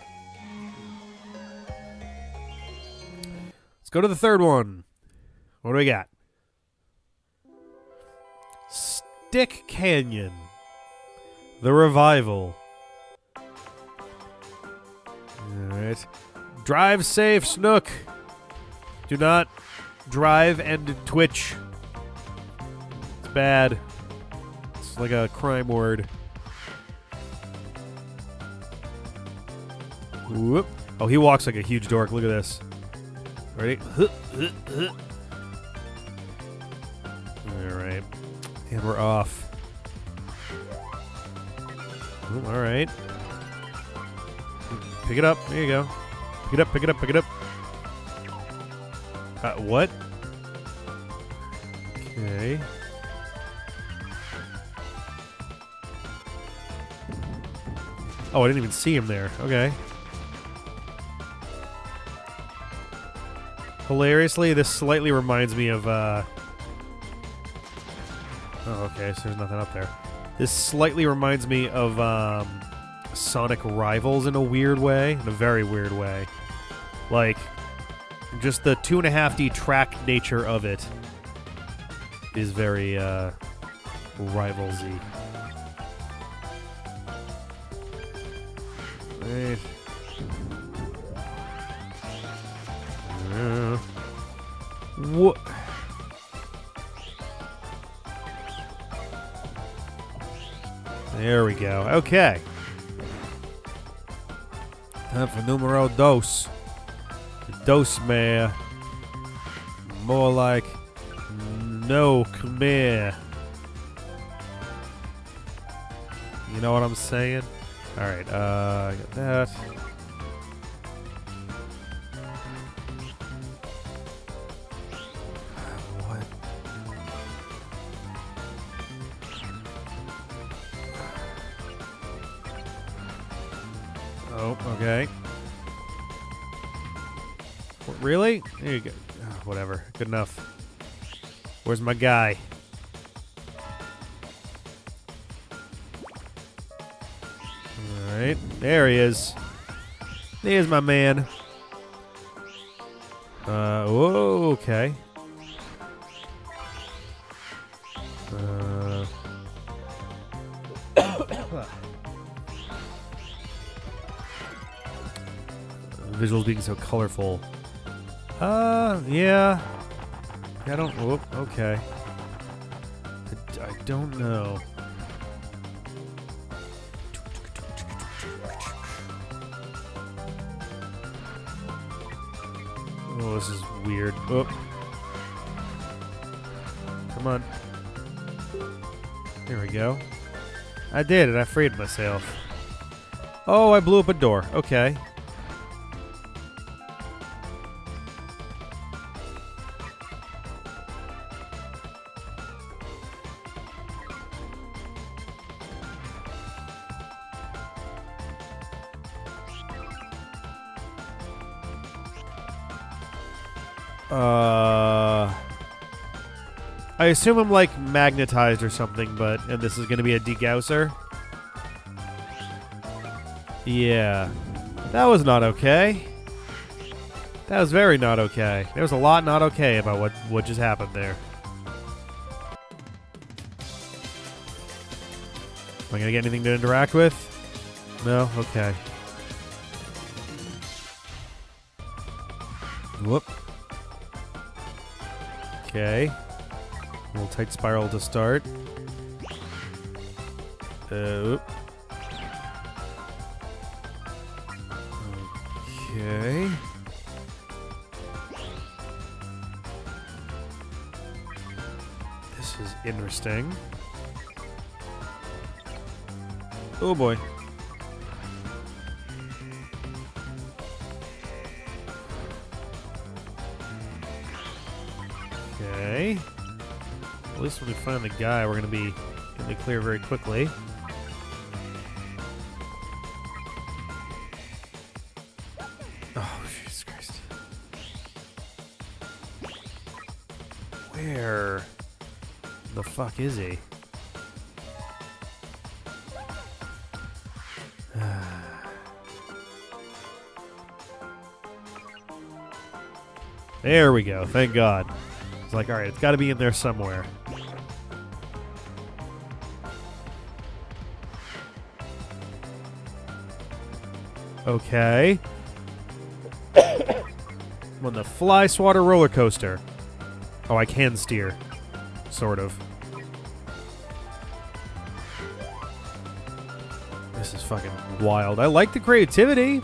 Let's go to the third one. What do we got? Stick Canyon. The Revival. Drive safe, Snook. Do not drive and twitch. It's bad. It's like a crime word. Whoop. Oh, he walks like a huge dork. Look at this. Ready? Alright. And we're off. All right. Pick it up. There you go. Pick it up, pick it up, pick it up. Uh, what? Okay. Oh, I didn't even see him there. Okay. Hilariously, this slightly reminds me of, uh... Oh, okay, so there's nothing up there. This slightly reminds me of, um, Sonic Rivals in a weird way, in a very weird way. Like, just the two and a half D track nature of it is very, uh, rivalsy. Right. Uh, what? There we go. Okay. For numero dos. Dos mare. More like no, come here. You know what I'm saying? Alright, uh, I got that. Oh, okay. What, really? There you go. Ah, whatever. Good enough. Where's my guy? Alright. There he is. There's my man. Uh, okay. Being so colorful. Uh, yeah. I don't. Whoop, okay. I don't know. Oh, this is weird. Oh. Come on. There we go. I did it. I freed myself. Oh, I blew up a door. Okay. Assume I'm like magnetized or something, but and this is gonna be a degausser. Yeah, that was not okay. That was very not okay. There was a lot not okay about what what just happened there. Am I gonna get anything to interact with? No. Okay. Whoop. Okay. Tight spiral to start. Uh. Okay. This is interesting. Oh boy. Least when we find the guy, we're going to be in the clear very quickly. Oh, Jesus Christ. Where the fuck is he? There we go. Thank God. It's like, all right, it's got to be in there somewhere. Okay. I'm on the Fly Swatter roller coaster. Oh, I can steer. Sort of. This is fucking wild. I like the creativity.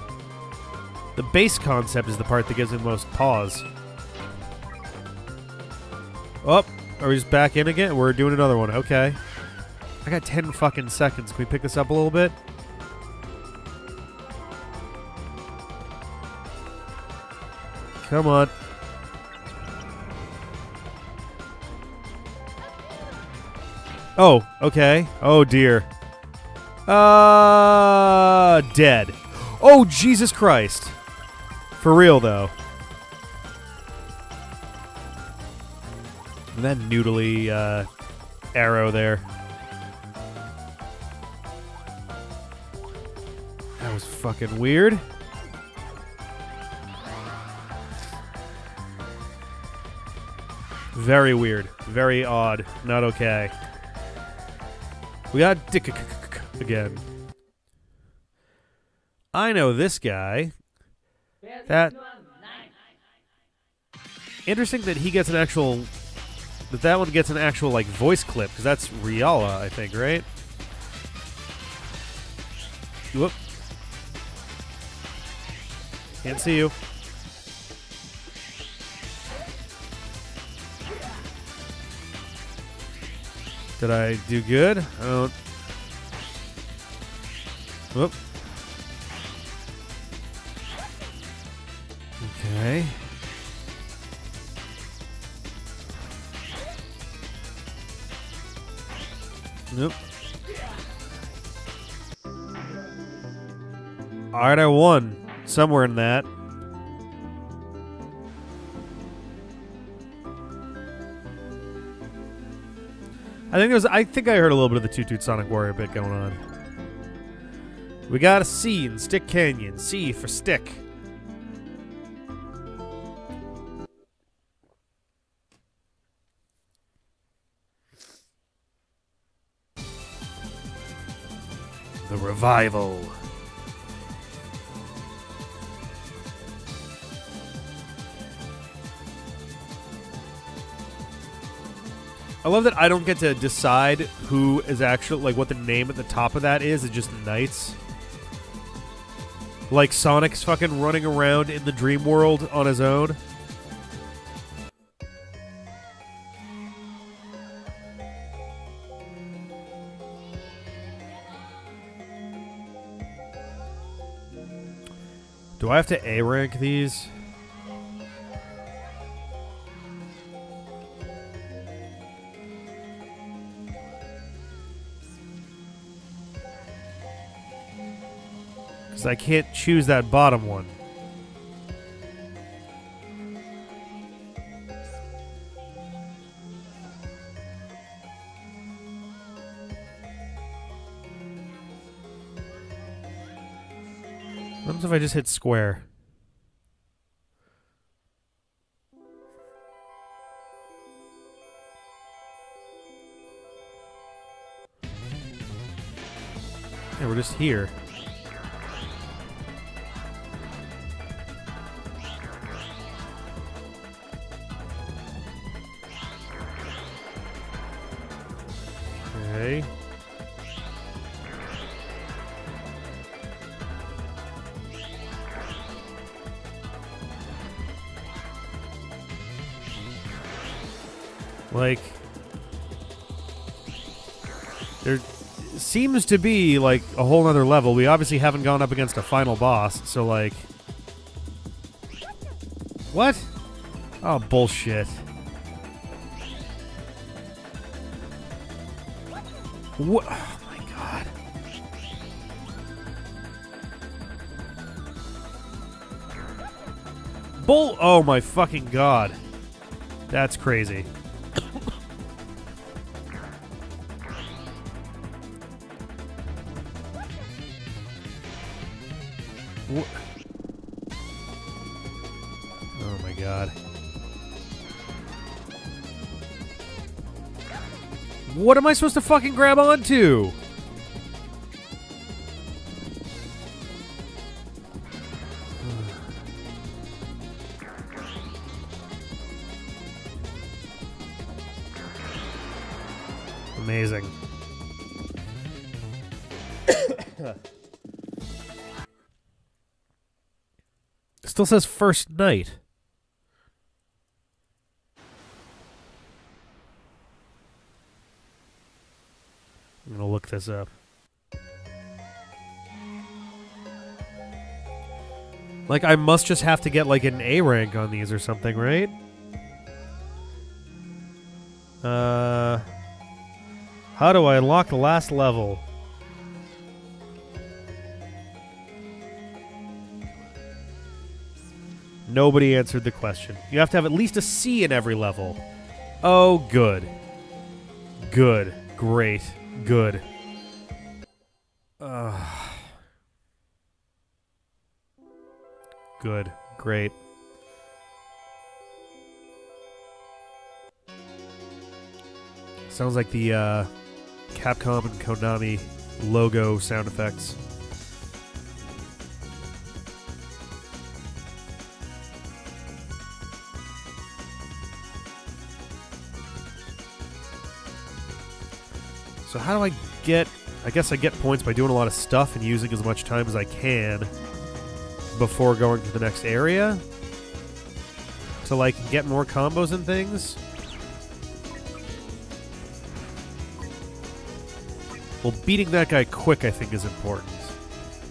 The base concept is the part that gives me the most pause. Oh, are we just back in again? We're doing another one. Okay. I got 10 fucking seconds. Can we pick this up a little bit? Come on. Oh, okay. Oh dear. Uh, dead. Oh, Jesus Christ. For real, though. That noodly uh, arrow there. That was fucking weird. Very weird. Very odd. Not okay. We got Dick again. I know this guy. That interesting that he gets an actual that that one gets an actual like voice clip because that's Reala, I think, right? Whoop. Can't see you. Did I do good? I don't. Whoop. Okay. Nope. Alright, I won. Somewhere in that. I think there's. I think I heard a little bit of the Toot Toot Sonic Warrior bit going on. We got a C in Stick Canyon. C for stick. The Revival. I love that I don't get to decide who is actually like what the name at the top of that is. It's just Nights. Like Sonic's fucking running around in the dream world on his own. Do I have to A rank these? Because I can't choose that bottom one. What if I just hit square? Yeah, we're just here. Seems to be like a whole other level. We obviously haven't gone up against a final boss, so like, what? Oh bullshit! What? Oh my god! Bull! Oh my fucking god! That's crazy. What am I supposed to fucking grab onto? Amazing. Still says first night. Up. Like I must just have to get like an A rank on these or something, right? Uh How do I unlock the last level? Nobody answered the question. You have to have at least a C in every level. Oh, good. Good. Great. Good. Good. Great. Sounds like the uh, Capcom and Konami logo sound effects. So how do I get? I guess I get points by doing a lot of stuff and using as much time as I can before going to the next area to like get more combos and things. Well, beating that guy quick, I think, is important,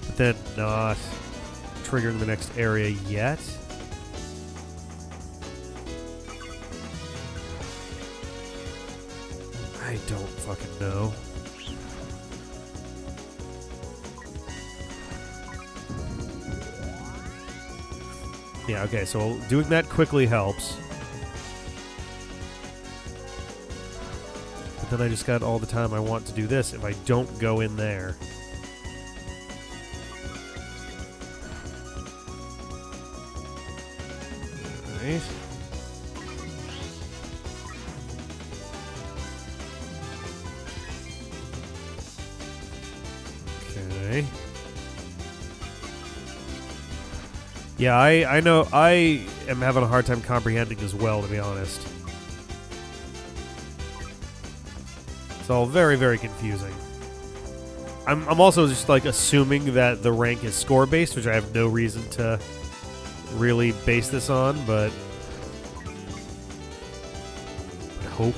but then not triggering the next area yet. I don't fucking know. Yeah, okay, so doing that quickly helps. But then I just got all the time I want to do this if I don't go in there. Yeah, I, I know I am having a hard time comprehending as well, to be honest. It's all very, very confusing. I'm, I'm also just like assuming that the rank is score based, which I have no reason to really base this on, but I hope.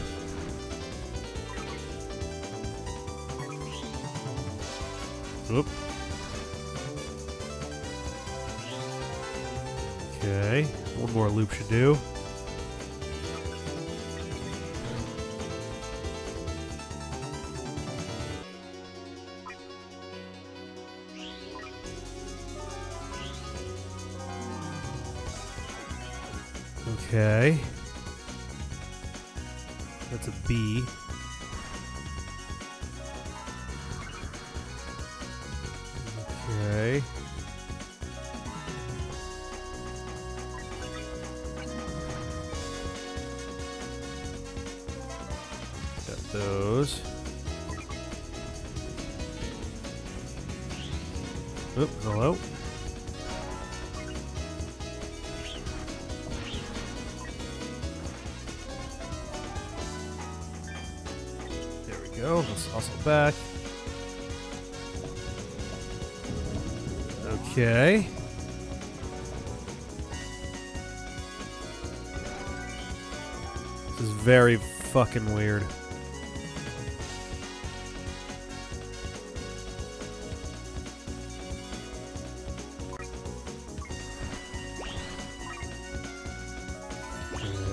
Oop. One more loop should do. Okay. Go. Let's also back. Okay. This is very fucking weird.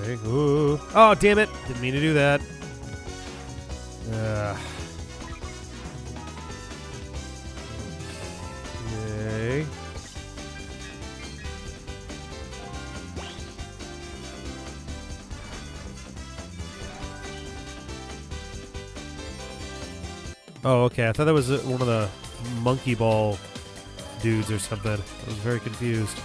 Okay. Oh, damn it. Didn't mean to do that. Okay. I thought that was uh, one of the monkey ball dudes or something. I was very confused.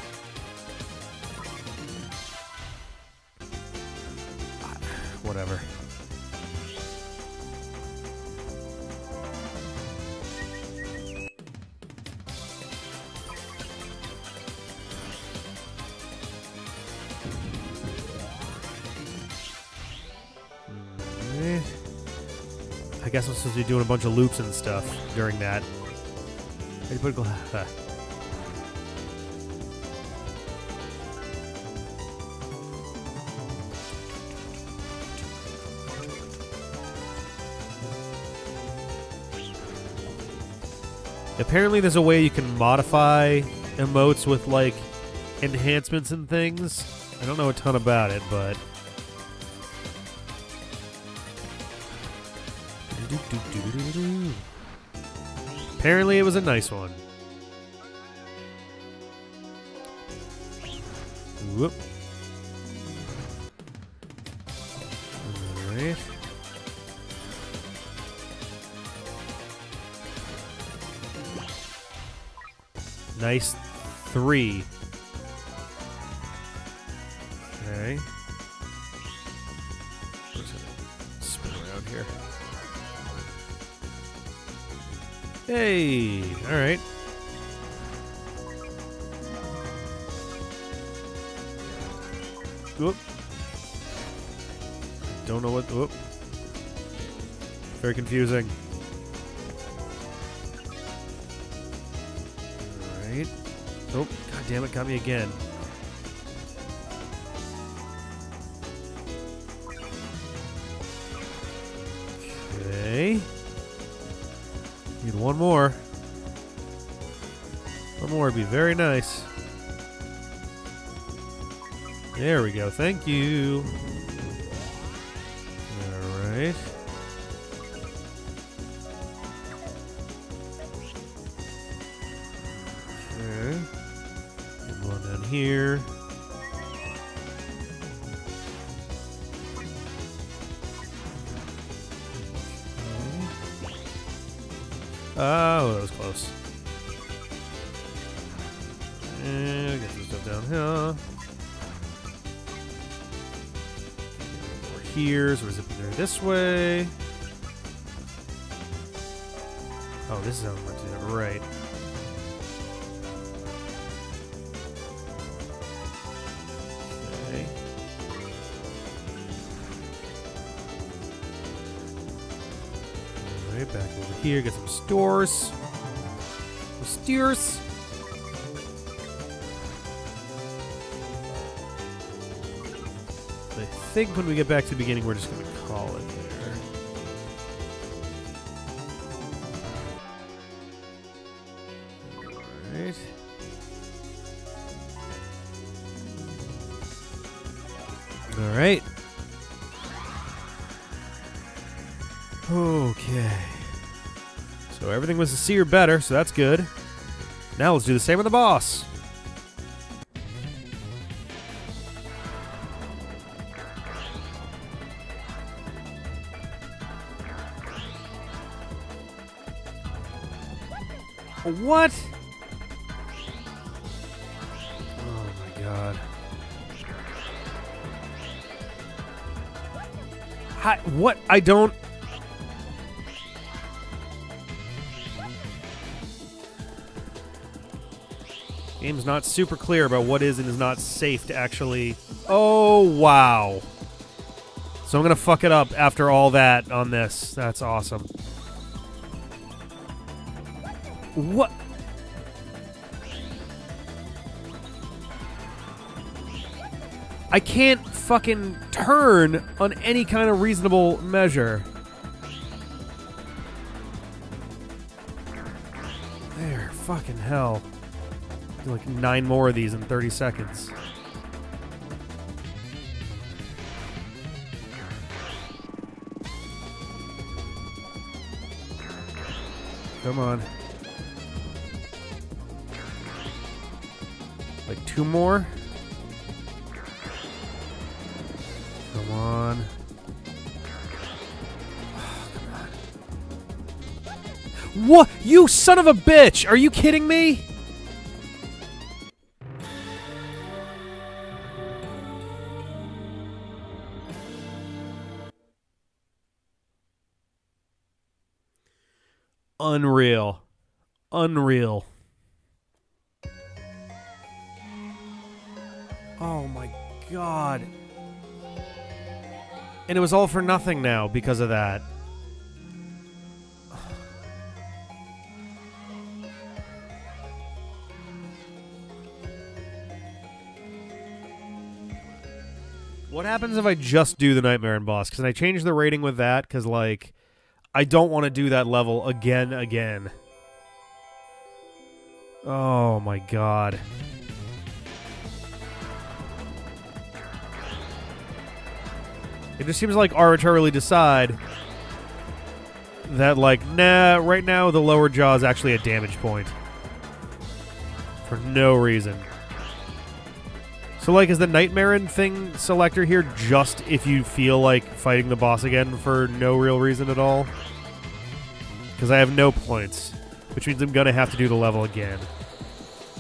I guess I'm supposed to be doing a bunch of loops and stuff during that. You put ah. Apparently, there's a way you can modify emotes with like enhancements and things. I don't know a ton about it, but Apparently, it was a nice one. Whoop. Alright. Nice three. Hey, all right. Whoop. Don't know what. Whoop. Very confusing. All right. Oh, god damn it, got me again. Very nice. There we go. Thank you. Here, get some stores. Some steers. I think when we get back to the beginning, we're just going to Was a C or better, so that's good. Now let's do the same with the boss. What? Oh my god. Hi, what? I don't. Game's not super clear about what is and is not safe to actually. Oh, wow. So I'm going to fuck it up after all that on this. That's awesome. What? I can't fucking turn on any kind of reasonable measure. There, fucking hell. Like nine more of these in 30 seconds. Come on. Like two more? Come on. What? You son of a bitch! Are you kidding me? Unreal. Unreal. Oh my god. And it was all for nothing now because of that. What happens if I just do the Nightmare and Boss? Can I change the rating with that? Because, like, I don't want to do that level again, again. Oh my god. It just seems like arbitrarily decide that, like, nah, right now the lower jaw is actually a damage point. For no reason. So, like, is the Nightmare thing selector here just if you feel like fighting the boss again for no real reason at all? Because I have no points, which means I'm going to have to do the level again,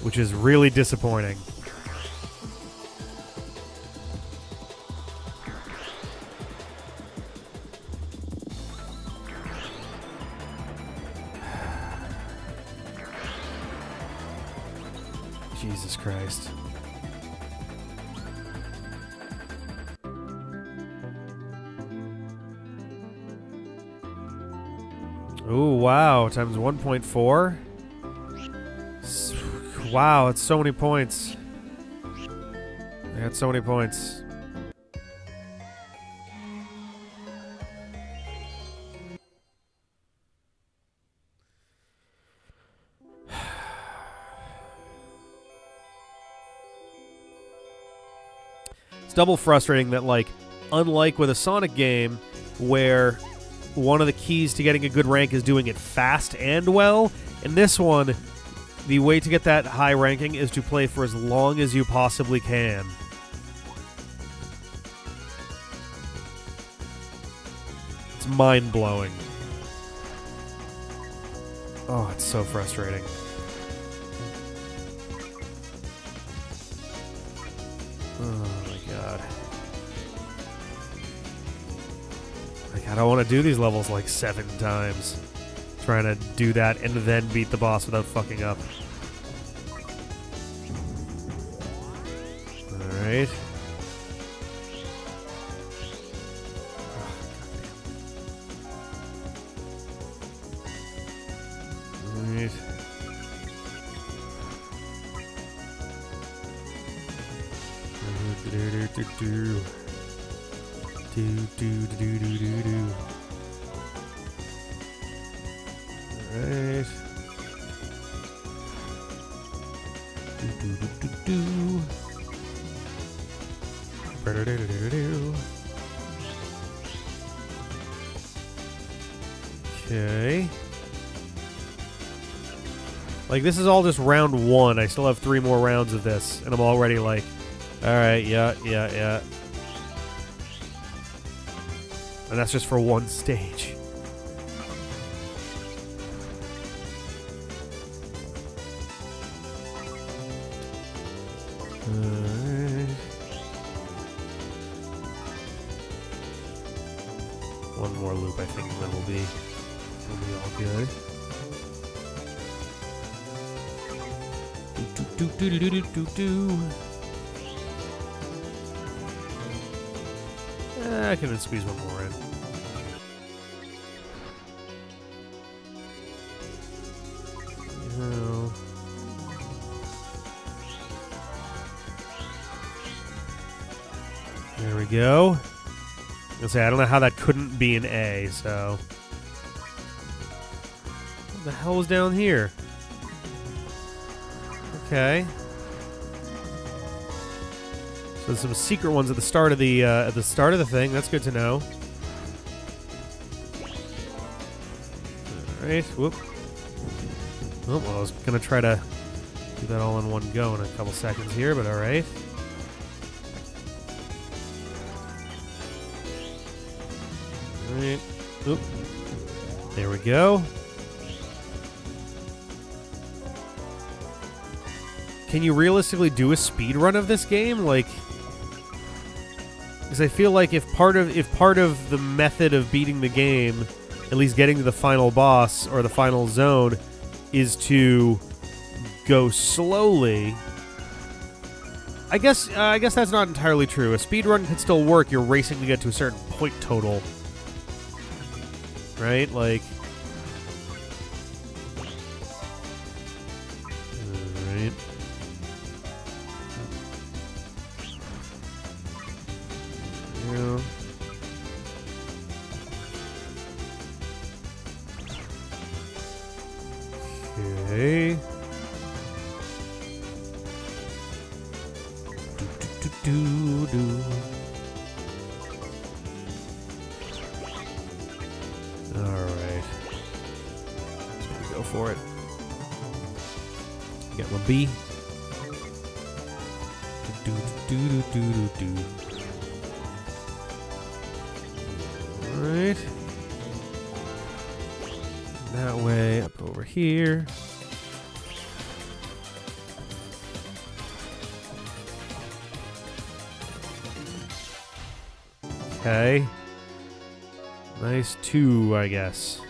which is really disappointing. Times 1.4. Wow, it's so many points. I got so many points. It's double frustrating that, like, unlike with a Sonic game where one of the keys to getting a good rank is doing it fast and well. In this one, the way to get that high ranking is to play for as long as you possibly can. It's mind blowing. Oh, it's so frustrating. Oh Like, I don't want to do these levels like seven times. trying to do that and then beat the boss without fucking up. Alright. Do do do do do do do. Alright. Do do do do do. Ba-da-da-da-da-da. Okay. Like this is all just round one. I still have three more rounds of this, and I'm already like, all right, yeah, yeah, yeah. And that's just for one stage. One more loop, I think, and then we'll be we'll be all good. I can squeeze one more in. There we go. I say I don't know how that couldn't be an A. So, what the hell was down here? Okay. So there's some secret ones at the start of the uh, at the start of the thing. That's good to know. All right. Whoop. Oh, well, I was gonna try to do that all in one go in a couple seconds here, but all right. All right. Oop. There we go. Can you realistically do a speed run of this game? Like, because I feel like if part of if part of the method of beating the game, at least getting to the final boss or the final zone, is to go slowly. I guess uh, I guess that's not entirely true. A speed run can still work. You're racing to get to a certain point total, right? Like. Do, do, do, do, do, do, do. Alright. That way, up over here. Okay. Nice two, I guess.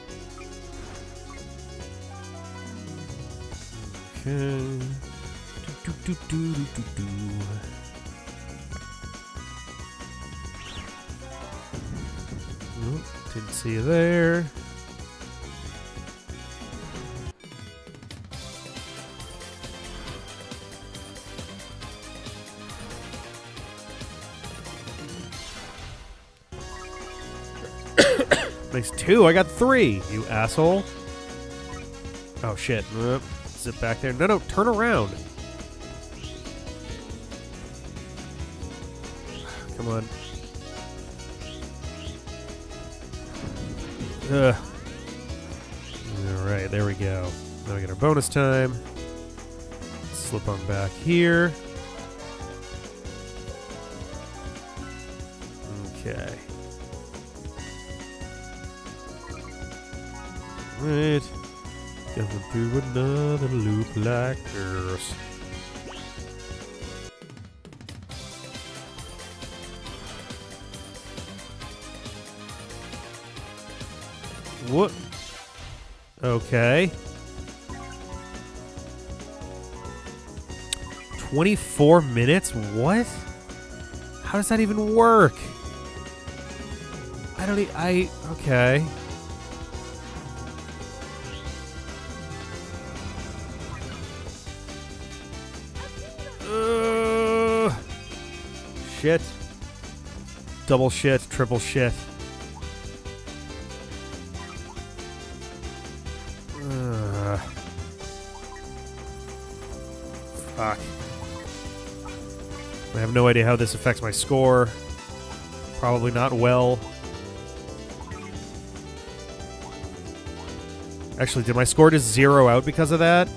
Okay. Do, do, do, do, do, do. Nope, didn't see you there. Nice two. I got three. You asshole. Oh shit. Zip back there. No, no. Turn around. Ugh. All right. There we go. Now we get our bonus time. Slip on back here. Okay. Right. Gonna do another loop like this. Okay. 24 minutes? What? How does that even work? I don't e- I okay. Uh, shit. Double shit, triple shit. No idea how this affects my score. Probably not well. Actually, did my score just zero out because of that?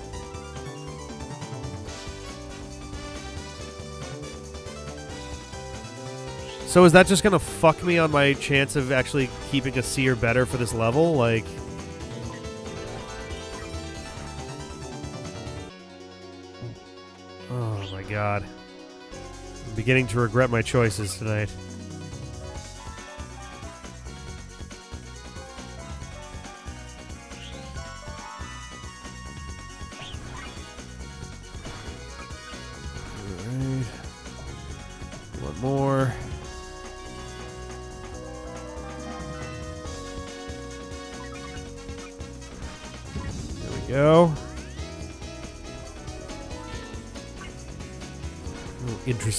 So is that just gonna fuck me on my chance of actually keeping a C or better for this level? Like, beginning to regret my choices tonight.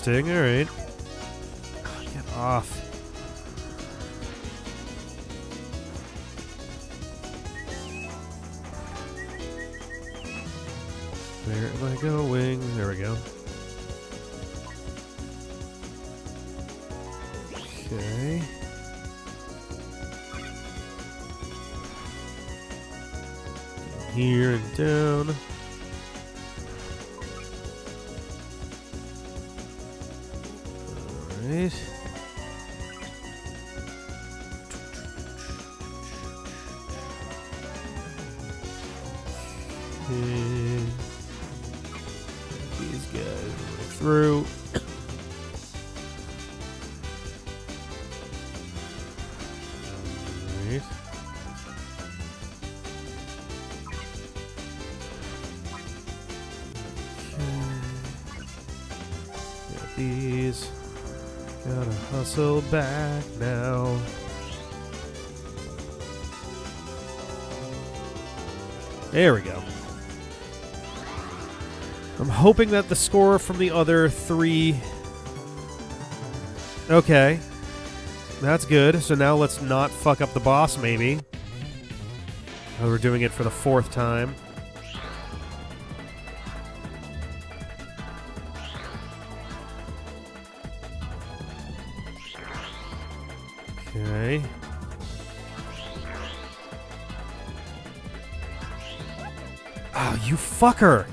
Interesting. All right. Hoping that the score from the other three. Okay. That's good. So now let's not fuck up the boss, maybe. Oh, we're doing it for the fourth time. Okay. Oh, you fucker!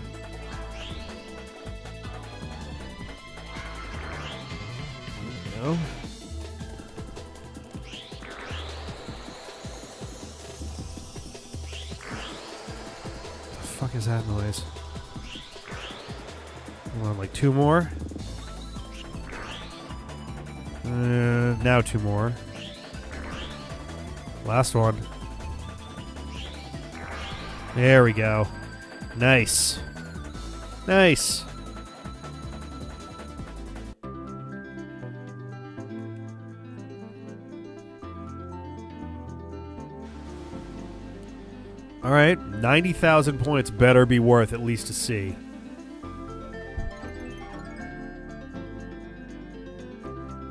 Two more. Uh, now two more. Last one. There we go. Nice. Nice. All right, 90,000 points better be worth at least a C.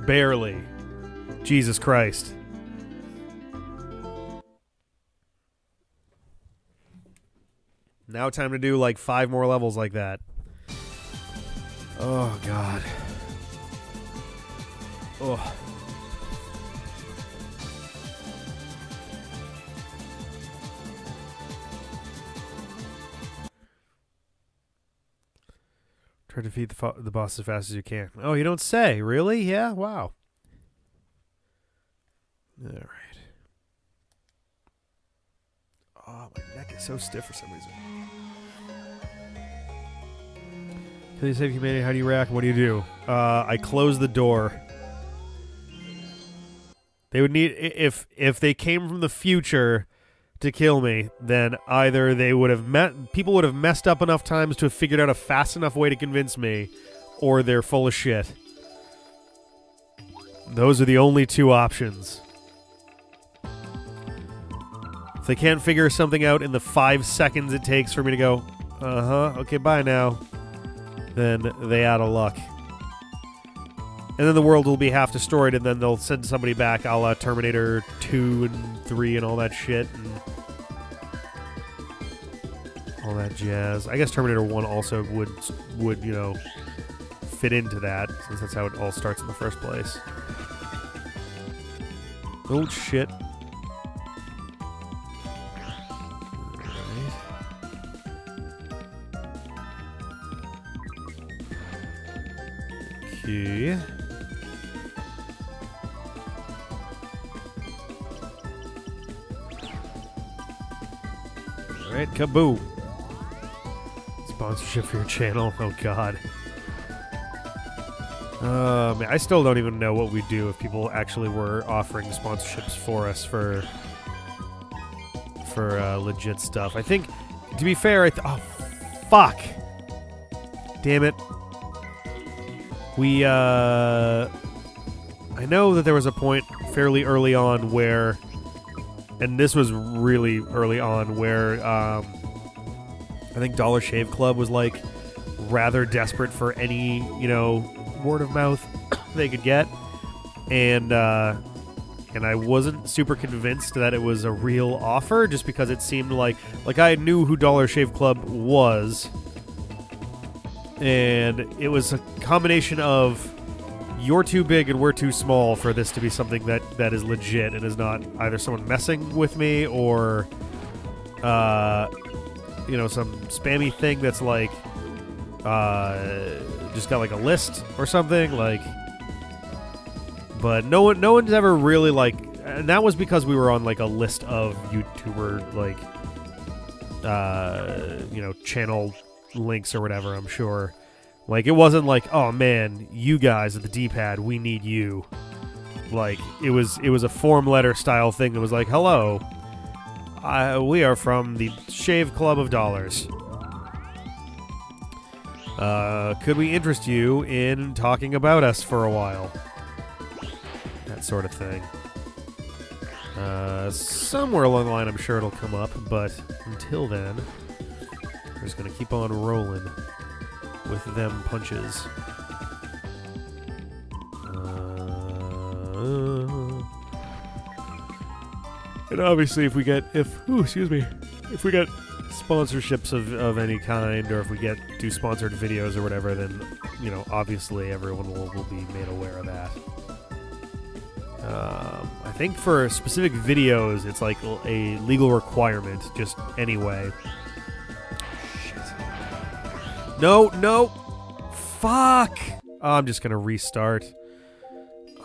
Barely. Jesus Christ. Now time to do like five more levels like that. Oh god. Oh. Try to defeat the, fo- the boss as fast as you can. Oh, you don't say. Really? Yeah? Wow. All right. Oh, my neck is so stiff for some reason. Can you save humanity. How do you react? What do you do? Uh, I close the door. They would need if if they came from the future, to kill me, then either they would have met people would have messed up enough times to have figured out a fast enough way to convince me, or they're full of shit. Those are the only two options. If they can't figure something out in the five seconds it takes for me to go, uh huh, okay, bye now, then they out of luck. And then the world will be half destroyed, and then they'll send somebody back a la Terminator 2 and 3 and all that shit. And all that jazz. I guess Terminator 1 also would, would you know, fit into that, since that's how it all starts in the first place. Oh, shit. Okay. Alright, kaboo. Sponsorship for your channel. Oh god. Man, I still don't even know what we'd do if people actually were offering sponsorships for us for for uh, legit stuff. I think, to be fair, I oh fuck, damn it. We uh, I know that there was a point fairly early on where, and this was really early on where um, I think Dollar Shave Club was like rather desperate for any you know word of mouth they could get, and uh, and I wasn't super convinced that it was a real offer, just because it seemed like like I knew who Dollar Shave Club was, and it was a combination of you're too big and we're too small for this to be something that that is legit and is not either someone messing with me or uh you know some spammy thing that's like uh just got like a list or something like but no one no one's ever really like and that was because we were on like a list of youtuber like uh you know channel links or whatever i'm sure like it wasn't like oh man you guys at the d-pad we need you like it was it was a form letter style thing that was like hello I, we are from the shave club of dollars uh, could we interest you in talking about us for a while? That sort of thing. Uh, somewhere along the line, I'm sure it'll come up, but until then, we're just gonna keep on rolling with them punches. Uh, and obviously, if we get if ooh, excuse me, if we get sponsorships of, of any kind, or if we get do sponsored videos or whatever, then you know obviously everyone will, will be made aware of that. Um, I think for specific videos, it's like a legal requirement. Just anyway. No, no, fuck. Oh, I'm just gonna restart.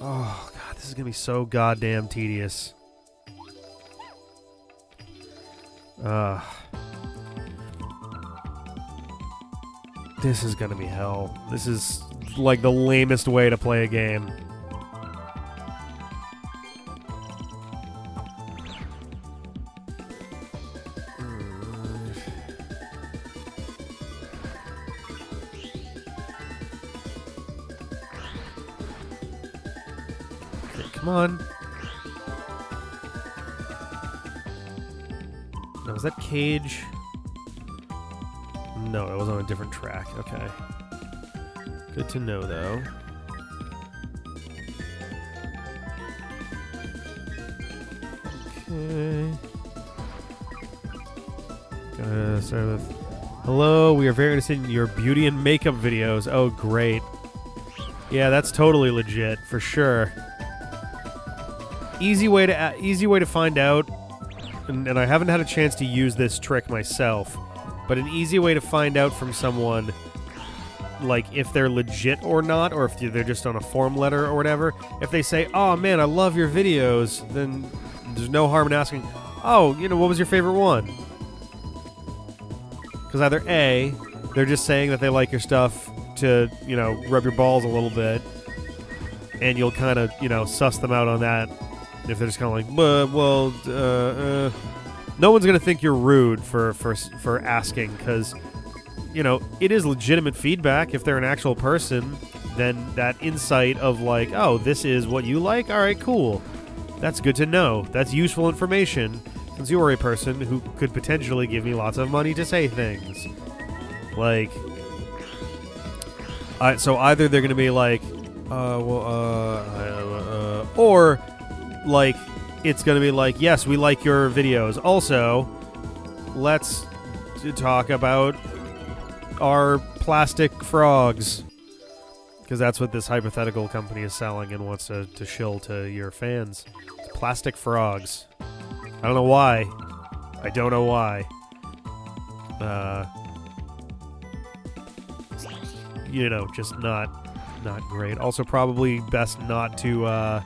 Oh god, this is gonna be so goddamn tedious. Uh, this is gonna be hell. This is like the lamest way to play a game. On. Now, was that cage? No, it was on a different track. Okay. Good to know, though. Okay. Gonna start with Hello, we are very interested in your beauty and makeup videos. Oh, great. Yeah, that's totally legit, for sure. Easy way to uh, easy way to find out, and, and I haven't had a chance to use this trick myself, but an easy way to find out from someone, like if they're legit or not, or if they're just on a form letter or whatever. If they say, "Oh man, I love your videos," then there's no harm in asking, "Oh, you know, what was your favorite one?" Because either A, they're just saying that they like your stuff to, you know, rub your balls a little bit, and you'll kind of, you know, suss them out on that. If they're just kind of like, well, uh, uh, no one's gonna think you're rude for for for asking because you know it is legitimate feedback. If they're an actual person, then that insight of like, oh, this is what you like. All right, cool. That's good to know. That's useful information since you are a person who could potentially give me lots of money to say things. Like, I, so either they're gonna be like, uh, well, uh, uh, uh, or like it's gonna be like, yes, we like your videos. Also, let's talk about our plastic frogs because that's what this hypothetical company is selling and wants to, to shill to your fans. It's plastic frogs. I don't know why. I don't know why. Uh, you know, just not not great. Also, probably best not to uh,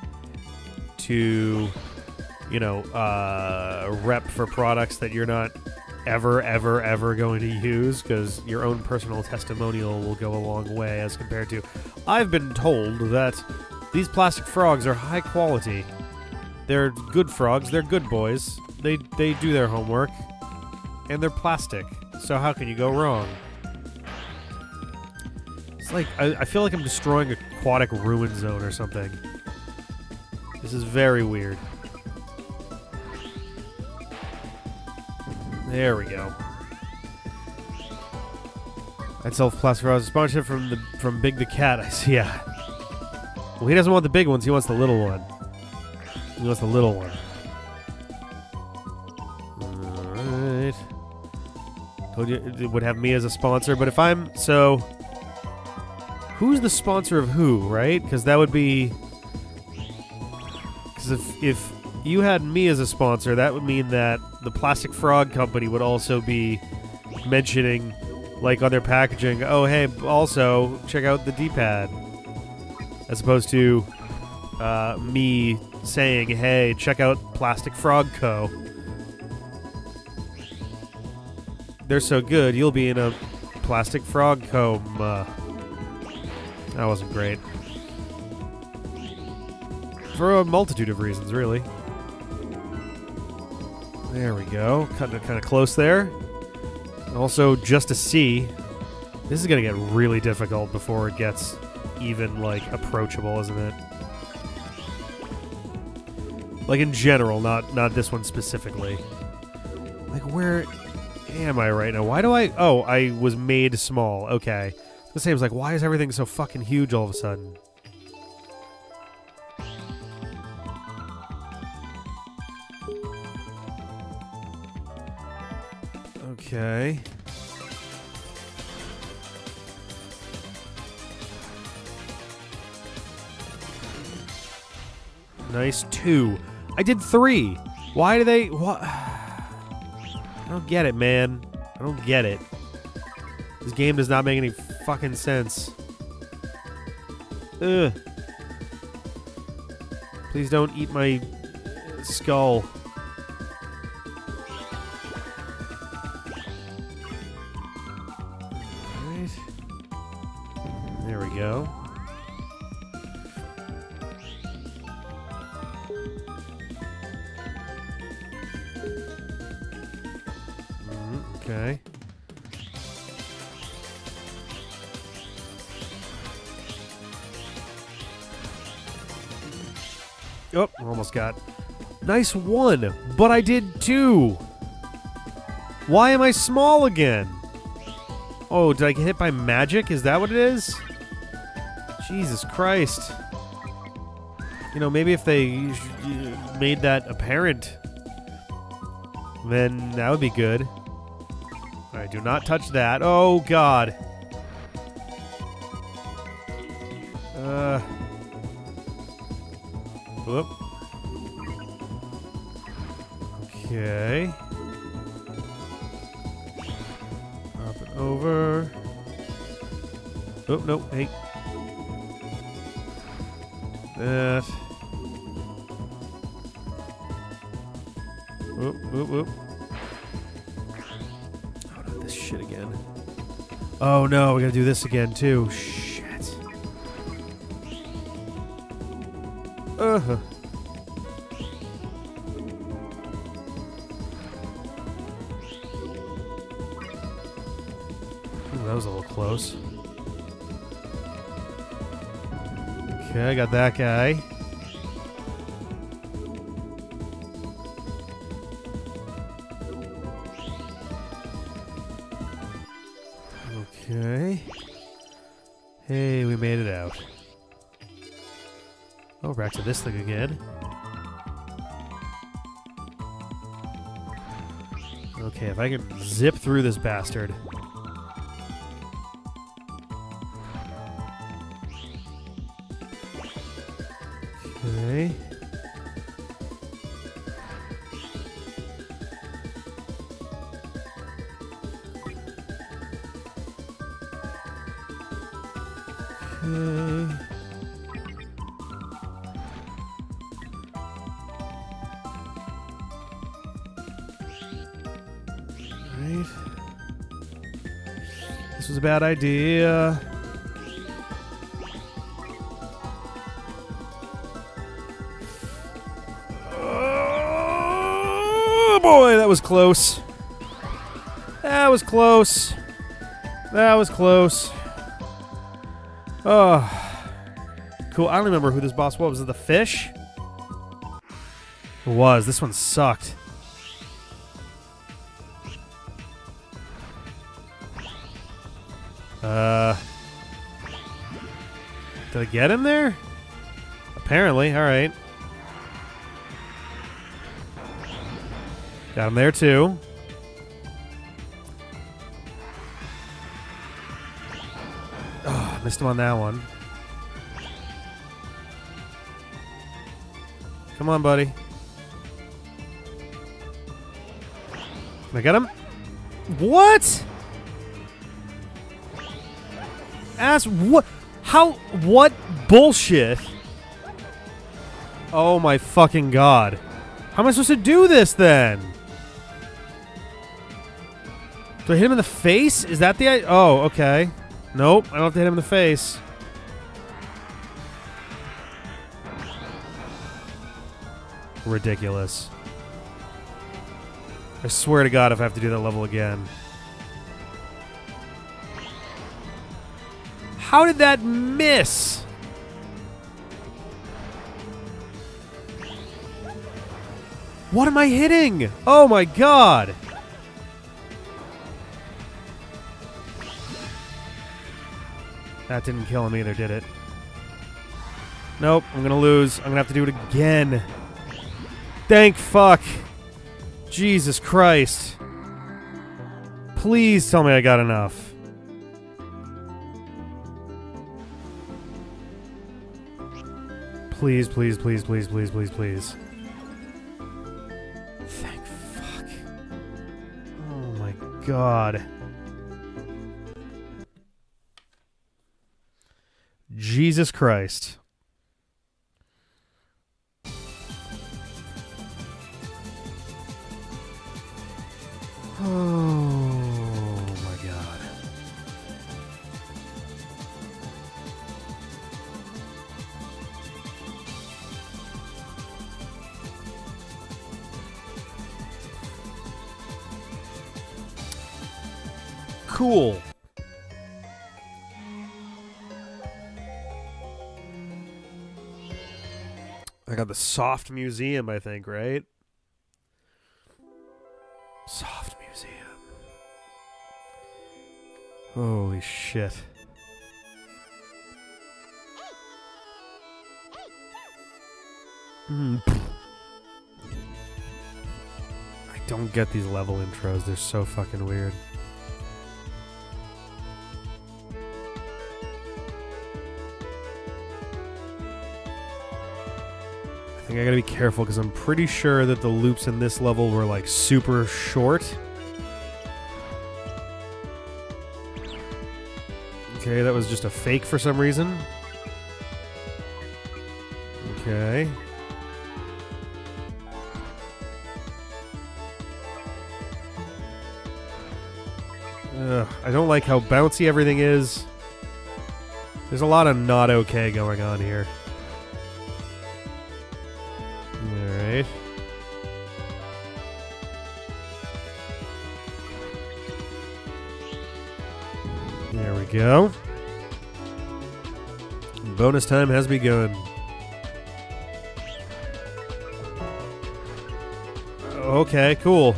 to you know uh, rep for products that you're not ever, ever, ever going to use because your own personal testimonial will go a long way as compared to. I've been told that these plastic frogs are high quality. They're good frogs. They're good boys. They they do their homework, and they're plastic. So how can you go wrong? It's like I, I feel like I'm destroying aquatic ruin zone or something. This is very weird. There we go. I'd sell plastic. Sponsorship from the from Big the Cat. I see. Yeah. Well, he doesn't want the big ones. He wants the little one. He wants the little one. Alright. Told you it would have me as a sponsor, but if I'm so who's the sponsor of who, right? Because that would be because if if you had me as a sponsor, that would mean that the Plastic Frog Company would also be mentioning, like on their packaging, oh hey, also check out the D-pad, as opposed to uh, me saying, hey, check out Plastic Frog Co. They're so good, you'll be in a Plastic Frog Co. Uh, that wasn't great. For a multitude of reasons, really. There we go. Cutting it kind of close there. Also, just to see, this is going to get really difficult before it gets even, like, approachable, isn't it? Like, in general, not, not this one specifically. Like, where am I right now? Why do I... Oh, I was made small. Okay. The same. like, why is everything so fucking huge all of a sudden? Okay. Nice two. I did three. Why do they? What? I don't get it, man. I don't get it. This game does not make any fucking sense. Ugh. Please don't eat my skull. Go. Mm, okay. Oh, almost got. Nice one, but I did two. Why am I small again? Oh, did I get hit by magic? Is that what it is? Jesus Christ. You know, maybe if they made that apparent, then that would be good. Alright, do not touch that. Oh, God. Uh. Whoop. Okay. Up and over. Oh, no, hey. Uh, that. whoop, whoop, whoop. Oh, not this shit again. Oh no, we gotta do this again too. Shit. Uh huh. Ooh, that was a little close. Okay, I got that guy. Okay. Hey, we made it out. Oh, back to this thing again. Okay, if I can zip through this bastard. Okay. Okay. Right. This was a bad idea. Was close. That was close. That was close. Oh. Cool. I don't remember who this boss was. Was it the fish? It was. This one sucked. Uh. Did I get him there? Apparently. All right. Got him there too. Oh, missed him on that one. Come on, buddy. Can I get him? What? Ass what? How? What bullshit? Oh my fucking god! How am I supposed to do this then? Do I hit him in the face? Is that the? Oh, okay. Nope, I don't have to hit him in the face. Ridiculous. I swear to God if I have to do that level again. How did that miss? What am I hitting? Oh my god! That didn't kill him either, did it? Nope, I'm gonna lose. I'm gonna have to do it again. Thank fuck. Jesus Christ. Please tell me I got enough. Please, please, please, please, please, please, please. Thank fuck. Oh my god. Jesus Christ. The Soft Museum, I think, right? Soft Museum. Holy shit. Mm. I don't get these level intros. They're so fucking weird. I gotta be careful because I'm pretty sure that the loops in this level were like super short. Okay, that was just a fake for some reason. Okay. Ugh, I don't like how bouncy everything is. There's a lot of not okay going on here. Go. Bonus time has begun. Okay, cool.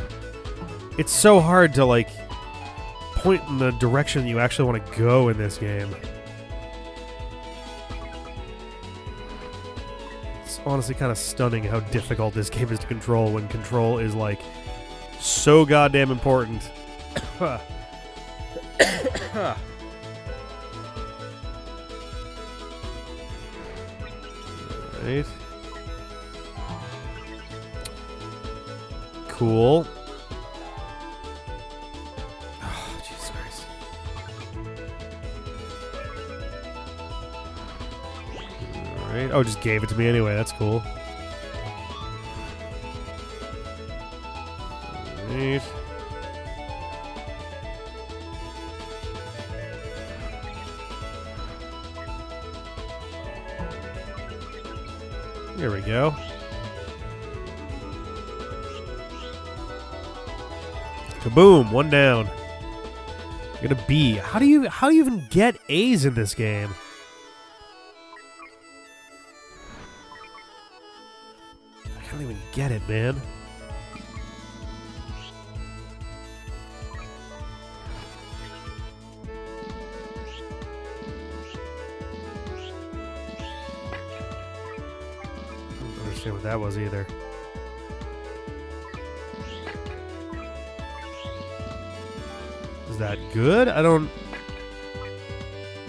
It's so hard to like point in the direction you actually want to go in this game. It's honestly kind of stunning how difficult this game is to control when control is like so goddamn important. Right. Cool. Oh, Jesus Christ. Alright. Oh, just gave it to me anyway. That's cool. Kaboom! One down. Get a B. How do you how do you even get A's in this game? I can't even get it, man. I don't understand what that was either. That good? I don't.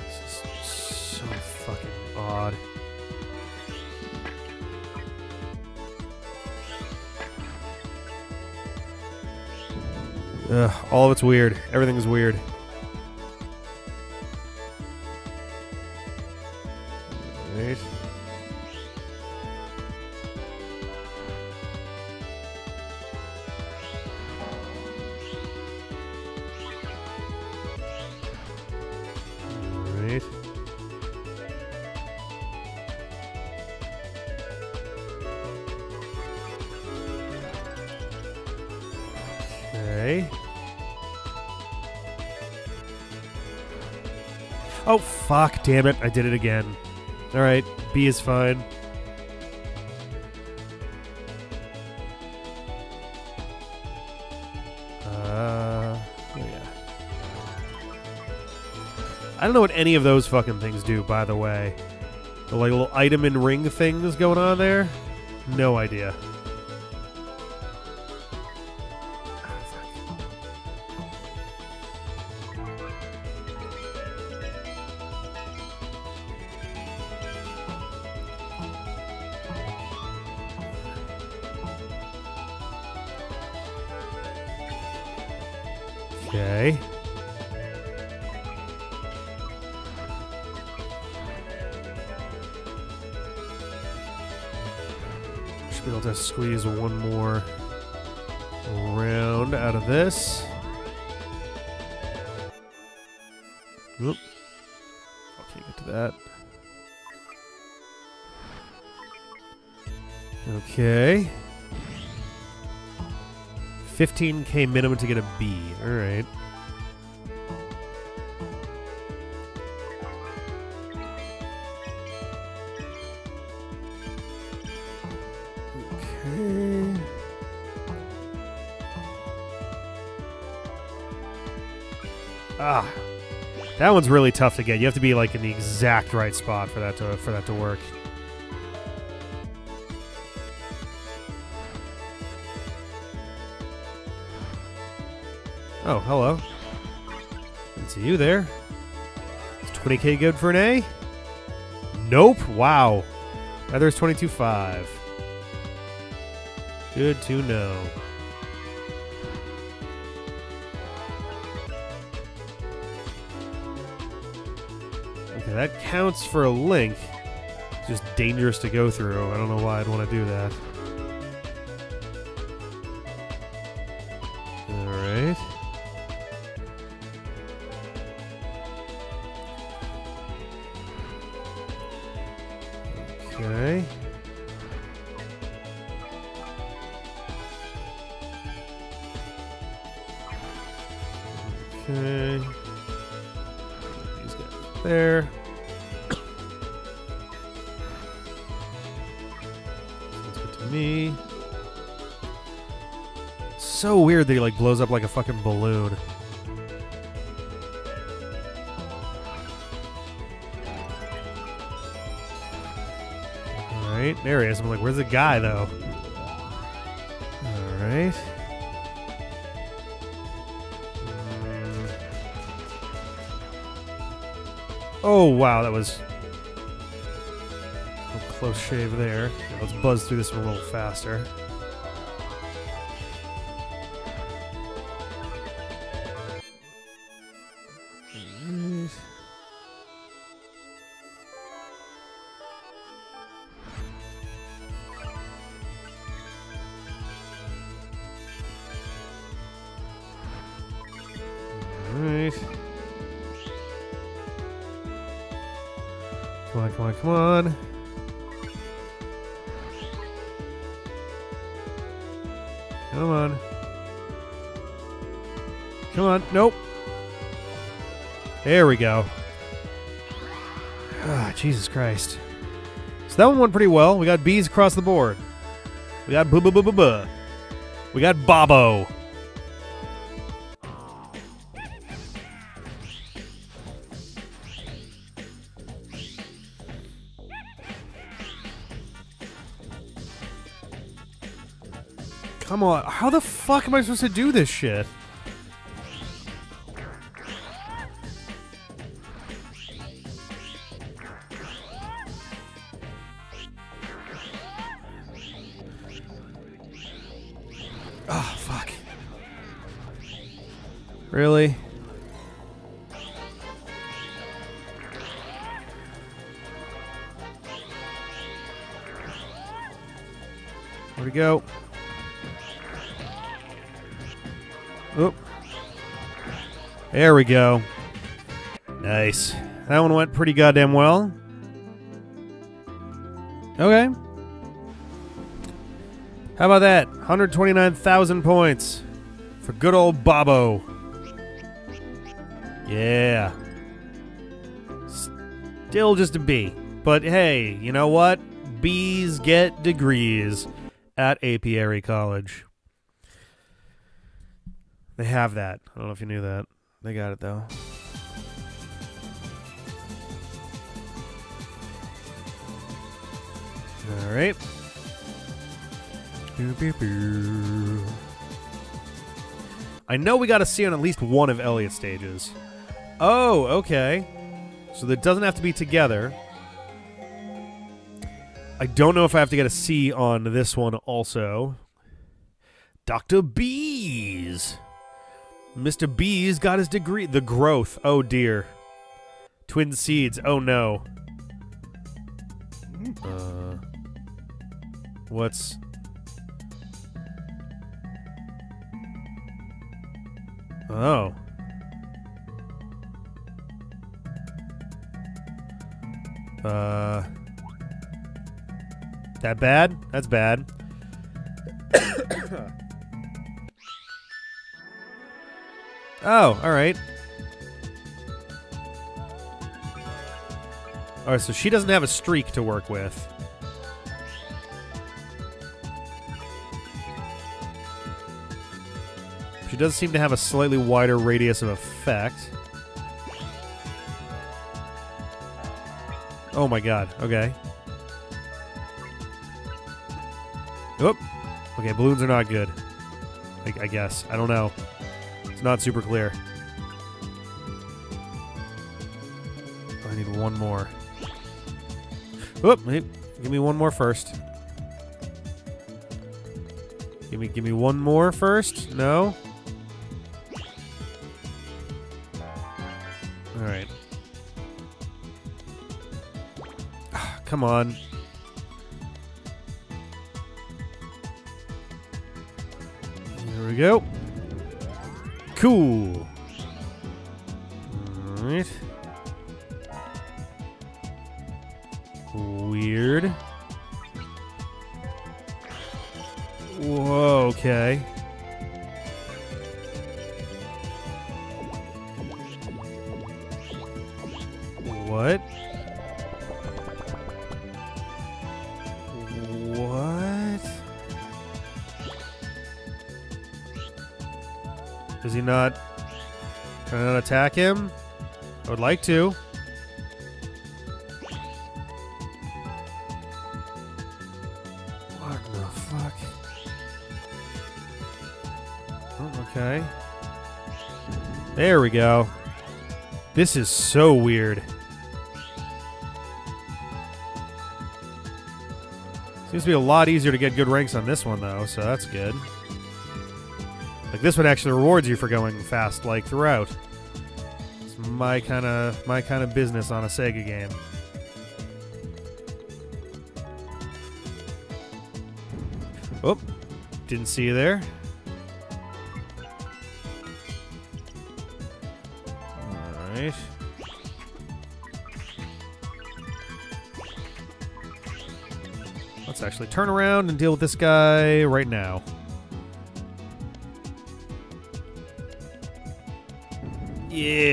This is so fucking odd. Ugh, all of it's weird. Everything's weird. Right. Okay. Oh, fuck, damn it. I did it again. Alright, B is fine. I don't know what any of those fucking things do, by the way. The like little item and ring things going on there? No idea. 15k minimum to get a B. Alright. Okay. Ah. That one's really tough to get. You have to be like in the exact right spot for that to for that to work. Oh, hello. See you there. Is 20k good for an A? Nope. Wow. Rather is 22.5. Good to know. Okay, that counts for a link. It's just dangerous to go through. I don't know why I'd want to do that. Blows up like a fucking balloon. Alright, there he is. I'm like, where's the guy though? Alright. Oh wow, that was a close shave there. Let's buzz through this one a little faster. There we go. Ah, Jesus Christ. So that one went pretty well. We got bees across the board. We got boo boo boo boo boo. We got Bobo. Come on. How the fuck am I supposed to do this shit? We go. Nice. That one went pretty goddamn well. Okay. How about that? 129,000 points for good old Bobo. Yeah. Still just a B. But hey, you know what? B's get degrees at Apiary College. They have that. I don't know if you knew that. They got it though. All right. I know we got to see on at least one of Elliot's stages. Oh, okay. So that doesn't have to be together. I don't know if I have to get a C on this one also. Dr. Bees. Mr. B's got his degree. The growth. Oh dear. Twin seeds. Oh no. Uh, what's. Oh. Uh. That bad? That's bad. oh, alright. Alright, so she doesn't have a streak to work with. She does seem to have a slightly wider radius of effect. Oh my god, okay. Oop. Okay, balloons are not good. I, I guess. I don't know. It's not super clear. I need one more. Oop, give me one more first. Give me give me one more first. No. All right. Ah, come on. There we go. Cool. Alright. Attack him? I would like to. What the fuck? Oh, okay. There we go. This is so weird. Seems to be a lot easier to get good ranks on this one, though, so that's good. Like, this one actually rewards you for going fast, like, throughout. My kind of my kind of business on a Sega game. Oh, didn't see you there. All right. Let's actually turn around and deal with this guy right now.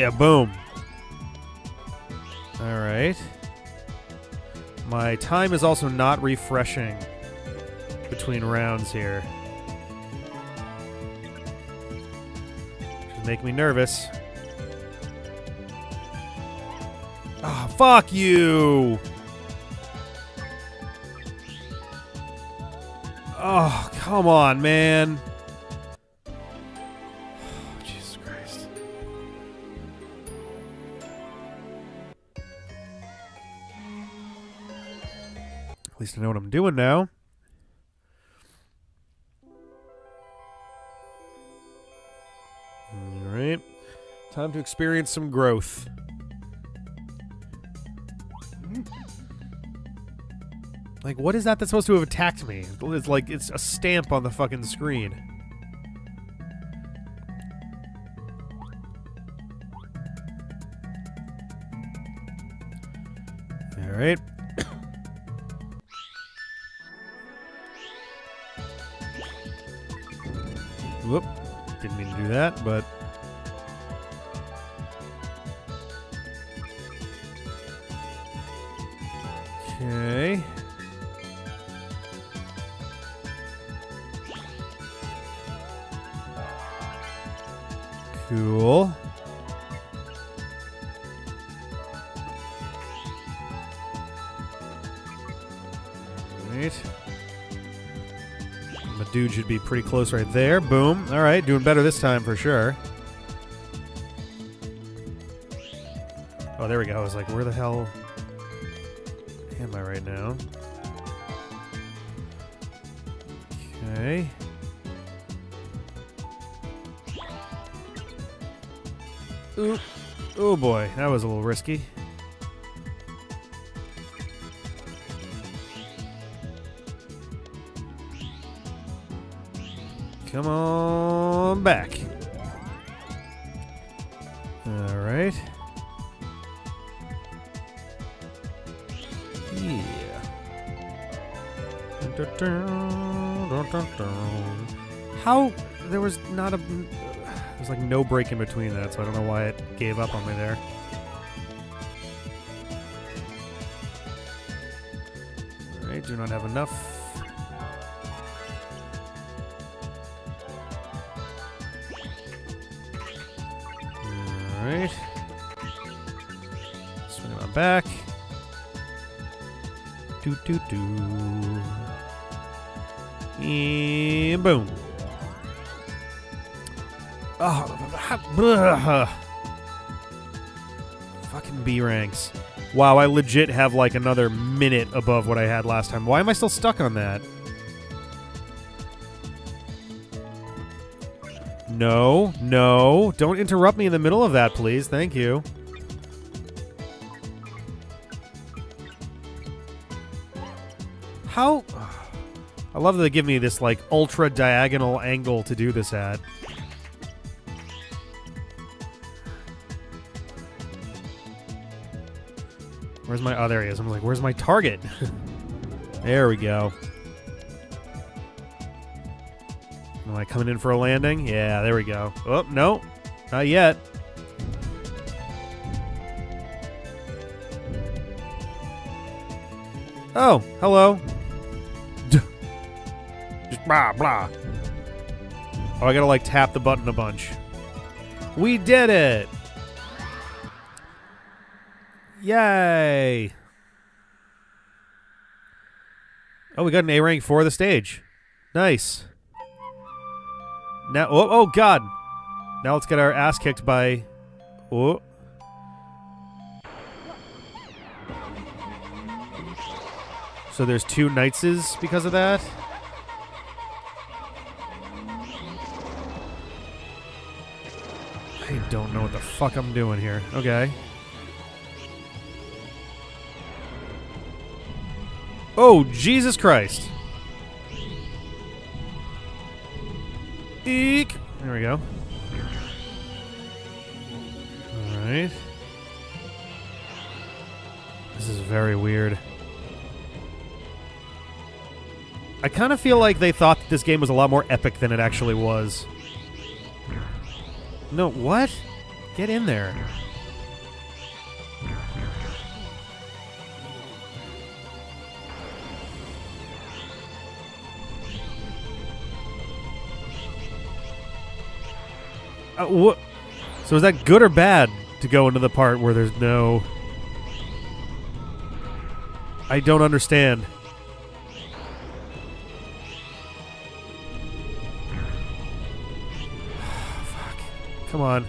Yeah, boom. All right. My time is also not refreshing between rounds here. Make me nervous. Ah, fuck you! Oh, come on, man. I know what I'm doing now. All right. Time to experience some growth. Like, what is that that's supposed to have attacked me? It's like it's a stamp on the fucking screen. But. Pretty close right there. Boom. All right, doing better this time for sure. Oh, there we go. I was like, where the hell am I right now? Okay. Ooh. Oh boy, that was a little risky. Come on back. All right. Yeah. How there was not a there's like no break in between that, so I don't know why it gave up on me there. Alright, do not have enough. Fucking B ranks. Wow, I legit have like another minute above what I had last time. Why am I still stuck on that? No, no. Don't interrupt me in the middle of that, please. Thank you. How? I love that they give me this like ultra diagonal angle to do this at. Where's my? Oh, there he is. I'm like, where's my target? there we go. Am I coming in for a landing? Yeah, there we go. Oh, no. Not yet. Oh, hello. Just blah blah. Oh, I gotta like tap the button a bunch. We did it! Yay! Oh, we got an A rank for the stage. Nice. Now, oh, oh God! Now let's get our ass kicked by. Oh. So there's two Nightses because of that. I don't know what the fuck I'm doing here. Okay. Oh, Jesus Christ. Eek. There we go. Alright. This is very weird. I kind of feel like they thought this game was a lot more epic than it actually was. No, what? Get in there. Uh, what? So is that good or bad to go into the part where there's no? I don't understand. Fuck. Come on.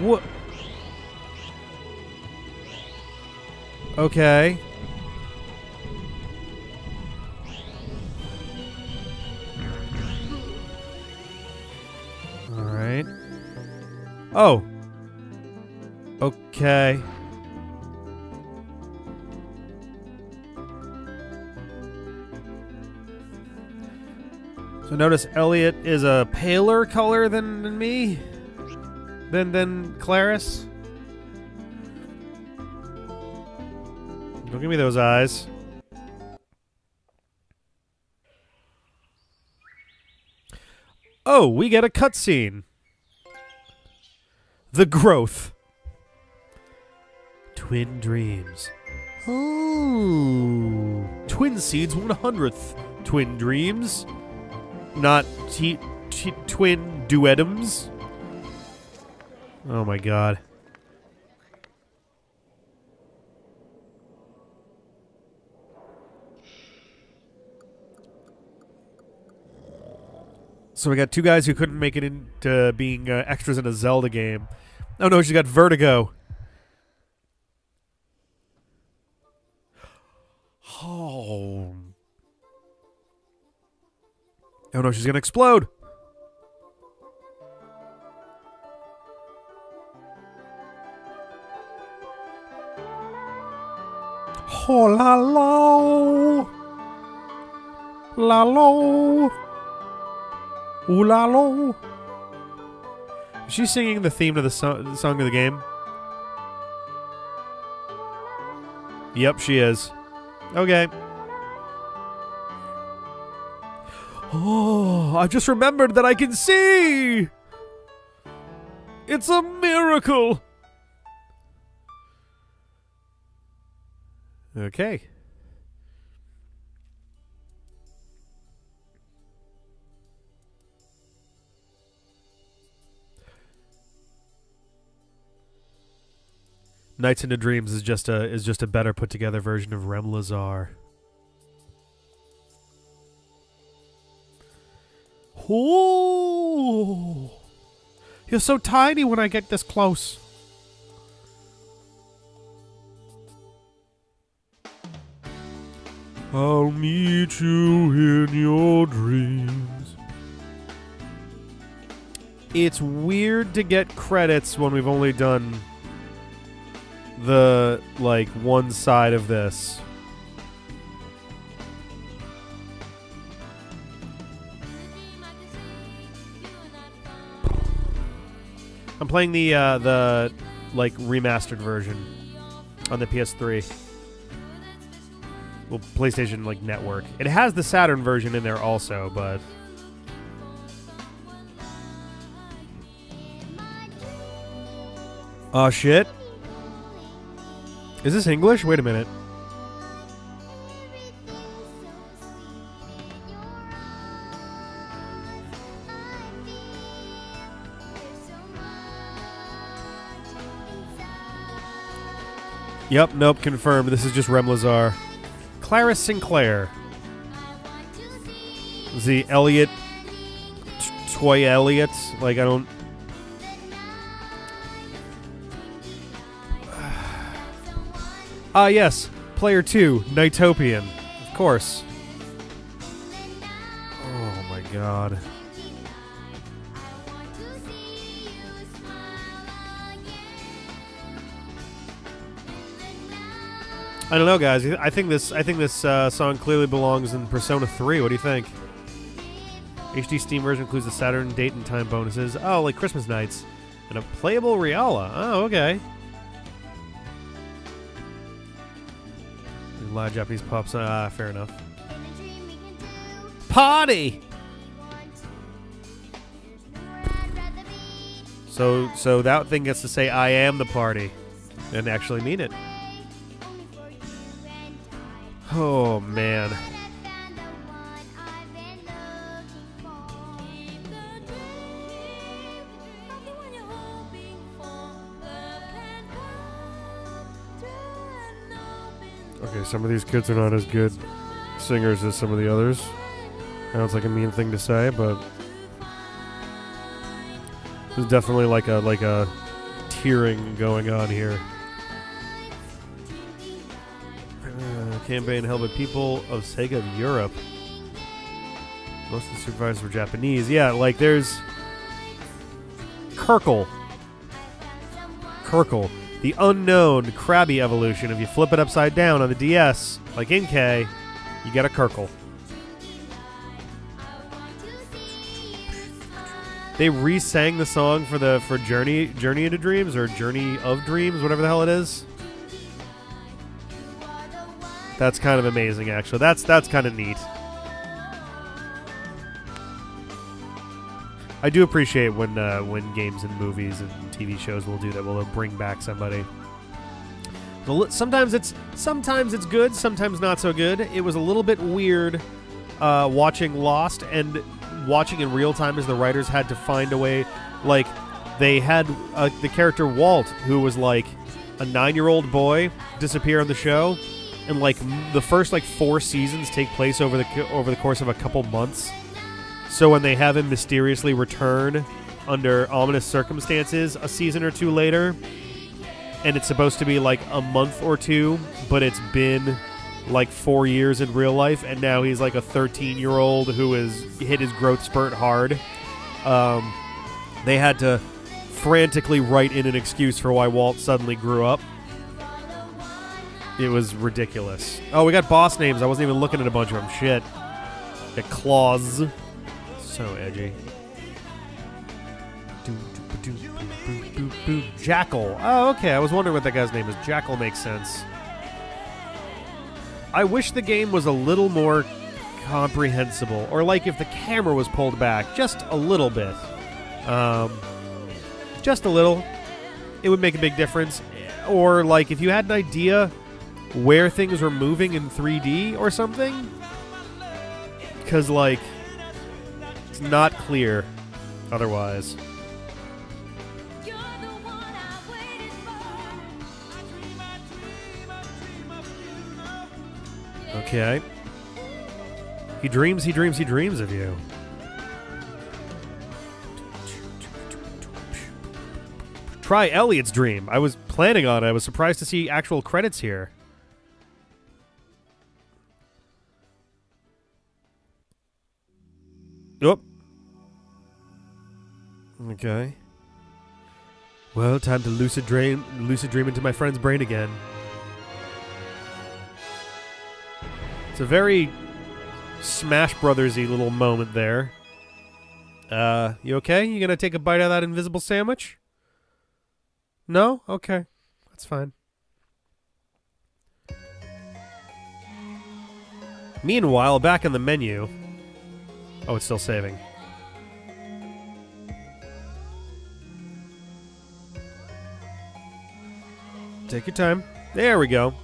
What? Okay. Right. Oh. Okay. So notice Elliot is a paler color than, than me? Than than Claris? Don't give me those eyes. Oh, we get a cutscene. The growth. Twin dreams. Oh. Twin seeds 100th. Twin dreams. Not t- t- twin duetums. Oh my god. So we got two guys who couldn't make it into being uh, extras in a Zelda game. Oh no, she's got vertigo. Oh. Oh no, she's gonna explode. Oh la la. La lo. Ooh la. Is she singing the theme to the, so- the song of the game? Yep, she is. Okay. Oh, I just remembered that I can see! It's a miracle! Okay. Nights into Dreams is just a is just a better put together version of Rem Lazar. You're so tiny when I get this close. I'll meet you in your dreams. It's weird to get credits when we've only done the like one side of this. I'm playing the uh, the like remastered version on the PS3. Well, PlayStation like network. It has the Saturn version in there also, but Oh shit. Is this English? Wait a minute. Yep, nope, confirmed. This is just Rem Lazar. Clara Sinclair. The Elliot. Toy Elliot. Like, I don't. Ah, yes. Player 2, Nightopian. Of course. Oh my god. I don't know, guys. I think this. I think this uh, song clearly belongs in Persona 3. What do you think? HD Steam version includes the Saturn date and time bonuses. Oh, like Christmas nights, and a playable Reala. Oh, okay. A lot of Japanese pops. Ah, fair enough. Party. So, so that thing gets to say, "I am the party," and actually mean it. Oh man. Okay, some of these kids are not as good singers as some of the others. Sounds like a mean thing to say, but there's definitely like a like a tearing going on here. Uh, campaign held by people of Sega of Europe. Most of the supervisors were Japanese. Yeah, like there's Kirkle. Kirkle. The unknown Krabby evolution. If you flip it upside down on the DS, like in K, you get a Kirkle. They re-sang the song for the for Journey Journey into Dreams or Journey of Dreams, whatever the hell it is. That's kind of amazing, actually. That's that's kind of neat. I do appreciate when uh, when games and movies and TV shows will do that. Will bring back somebody. Sometimes it's sometimes it's good, sometimes not so good. It was a little bit weird uh, watching Lost and watching in real time as the writers had to find a way. Like they had uh, the character Walt, who was like a nine-year-old boy, disappear on the show, and like the first like four seasons take place over the over the course of a couple months. So when they have him mysteriously return under ominous circumstances a season or two later, and it's supposed to be like a month or two, but it's been like four years in real life, and now he's like a 13 year old who has hit his growth spurt hard. Um, they had to frantically write in an excuse for why Walt suddenly grew up. It was ridiculous. Oh, we got boss names. I wasn't even looking at a bunch of them. Shit. The Clawz. So edgy. Jackle. Oh, okay. I was wondering what that guy's name is. Jackle makes sense. I wish the game was a little more comprehensible, or like if the camera was pulled back just a little bit. Um, just a little. It would make a big difference. Or like if you had an idea where things were moving in 3D or something. Because, like, it's not clear otherwise. Okay. He dreams, he dreams, he dreams of you. Try Elliot's dream. I was planning on it. I was surprised to see actual credits here. Oop. Okay. Well, time to lucid dream, lucid dream into my friend's brain again. It's a very Smash Brothersy little moment there. Uh, you okay? You gonna take a bite out of that invisible sandwich? No? Okay. That's fine. Meanwhile, back in the menu. Oh, it's still saving. Take your time. There we go.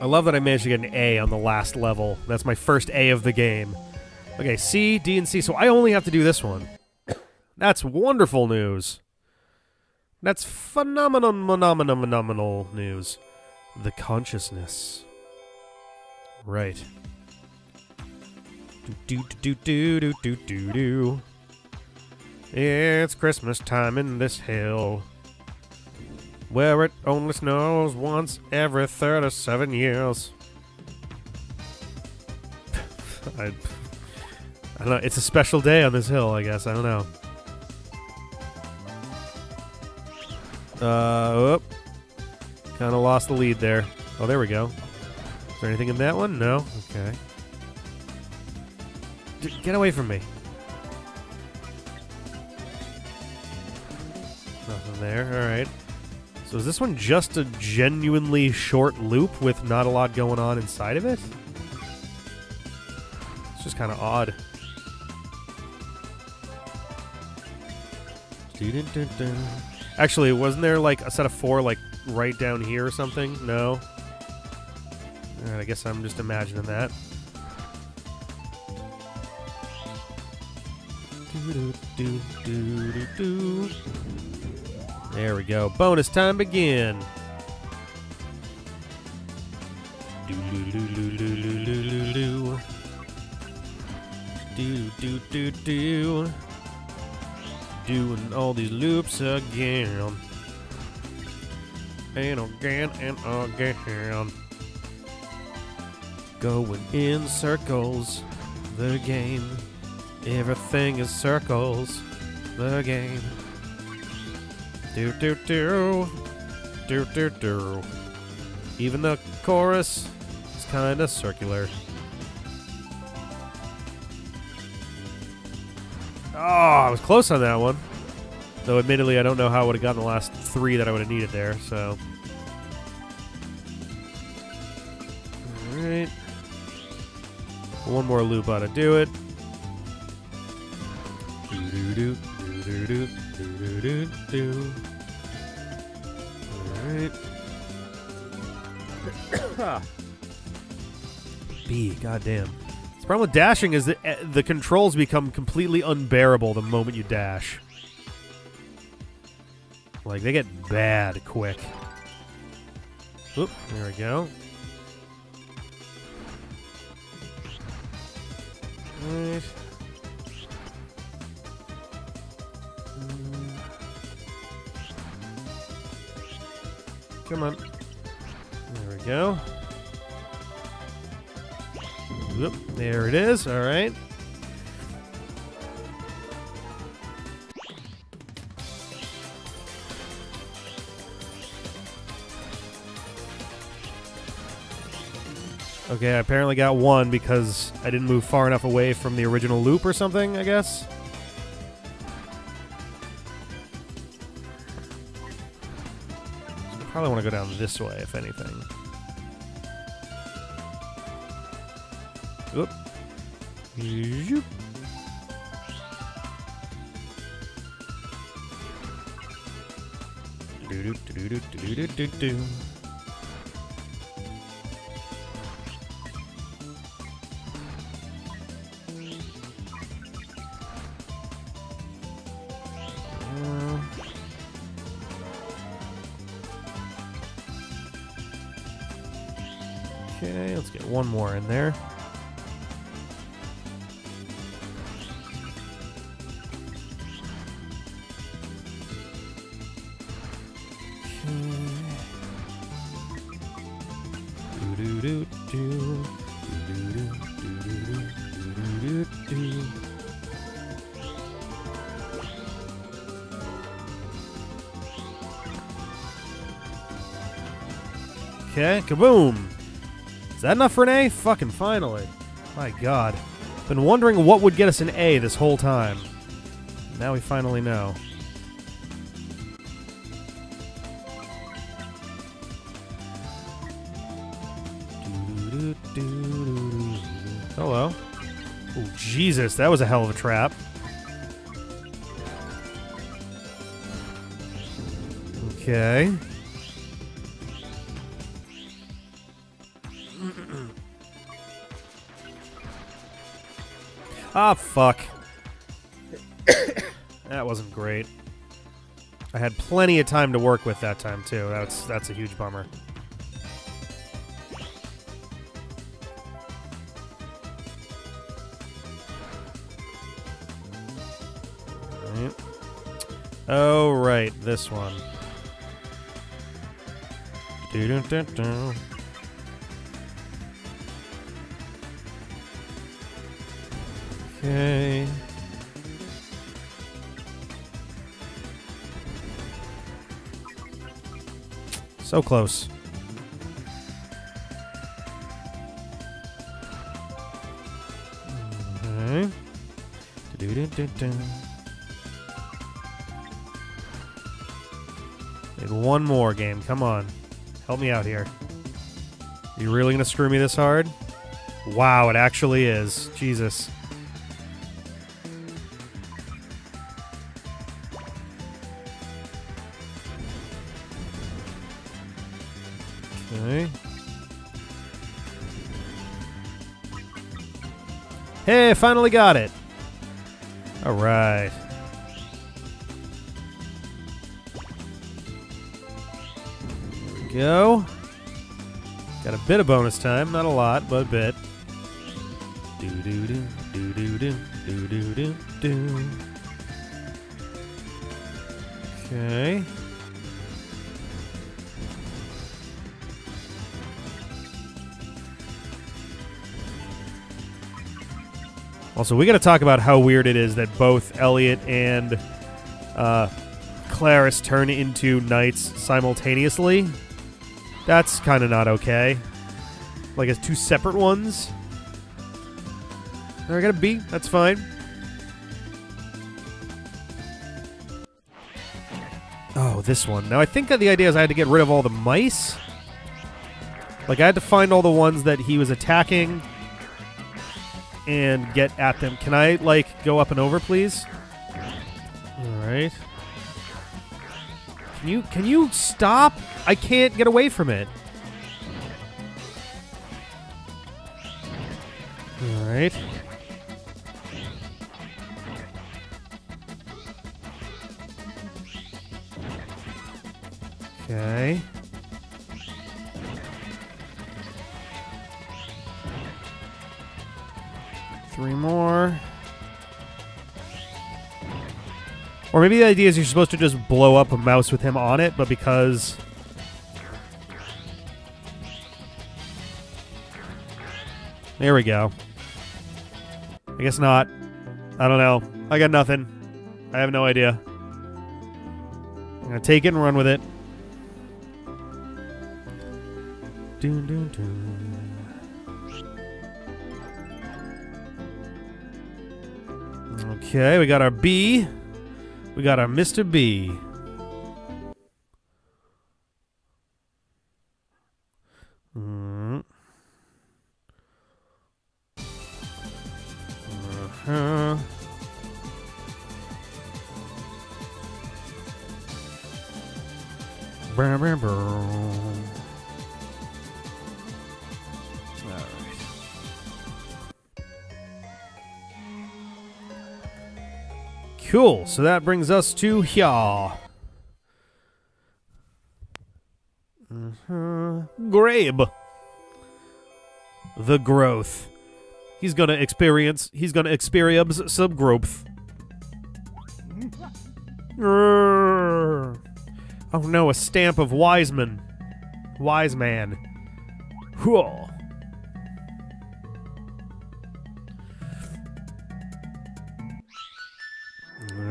I love that I managed to get an A on the last level. That's my first A of the game. Okay, C, D, and C. So I only have to do this one. That's wonderful news. That's phenomenal, phenomenal, phenomenal news. The consciousness. Right. Do do do do do do do. It's Christmas time in this hill, where it only snows once every thirty-seven years. I, I don't know. It's a special day on this hill, I guess. I don't know. Uh, kind of lost the lead there. Oh, there we go. Is there anything in that one? No. Okay. Get away from me. Nothing there. All right. So is this one just a genuinely short loop with not a lot going on inside of it? It's just kind of odd. Actually, wasn't there like a set of four like right down here or something? No. All right, I guess I'm just imagining that. There we go. Bonus time begin. Doing all these loops again. And again and again. Going in circles. The game. Everything is circles. The game. Do do do. Do do do. Even the chorus is kind of circular. Oh, I was close on that one. Though, admittedly, I don't know how I would have gotten the last three that I would have needed there, so. Alright. One more loop ought to do it. Alright. B, goddamn. The problem with dashing is that uh, the controls become completely unbearable the moment you dash. Like, they get bad quick. Oop, there we go. Come on. There we go. Whoop, there it is. All right. Okay, I apparently got one because I didn't move far enough away from the original loop or something, I guess. Probably want to go down this way, if anything. Oop. Zoop. Do do do do do do do do. One more in there. Okay, kaboom! That enough for an A? Fucking finally. My god. Been wondering what would get us an A this whole time. Now we finally know. Hello. Oh, Jesus, that was a hell of a trap. Okay. Fuck. that wasn't great. I had plenty of time to work with that time too. That's that's a huge bummer. Right. Oh right, this one. Doo-doo-doo-doo. Okay. So close. Okay. Do-do-do-do. Need one more game. Come on. Help me out here. You really going to screw me this hard? Wow, it actually is. Jesus. Finally got it. All right. There we go. Got a bit of bonus time, not a lot, but a bit. Also, we got to talk about how weird it is that both Elliot and uh, Claris turn into Nights simultaneously. That's kind of not okay. Like as two separate ones. There, I got a B. That's fine. Oh, this one. Now I think that the idea is I had to get rid of all the mice. Like I had to find all the ones that he was attacking and get at them. Can I like go up and over, please? All right. Can you can you stop? I can't get away from it. All Or maybe the idea is you're supposed to just blow up a mouse with him on it, but because. There we go. I guess not. I don't know. I got nothing. I have no idea. I'm gonna take it and run with it. Dun, dun, dun. Okay, we got our B. We got our Mr. B. So that brings us to here. Mhm. Grabe. The growth. He's gonna experience. He's gonna experience some growth. Oh no, a stamp of Wizeman. Wise man. Whoa.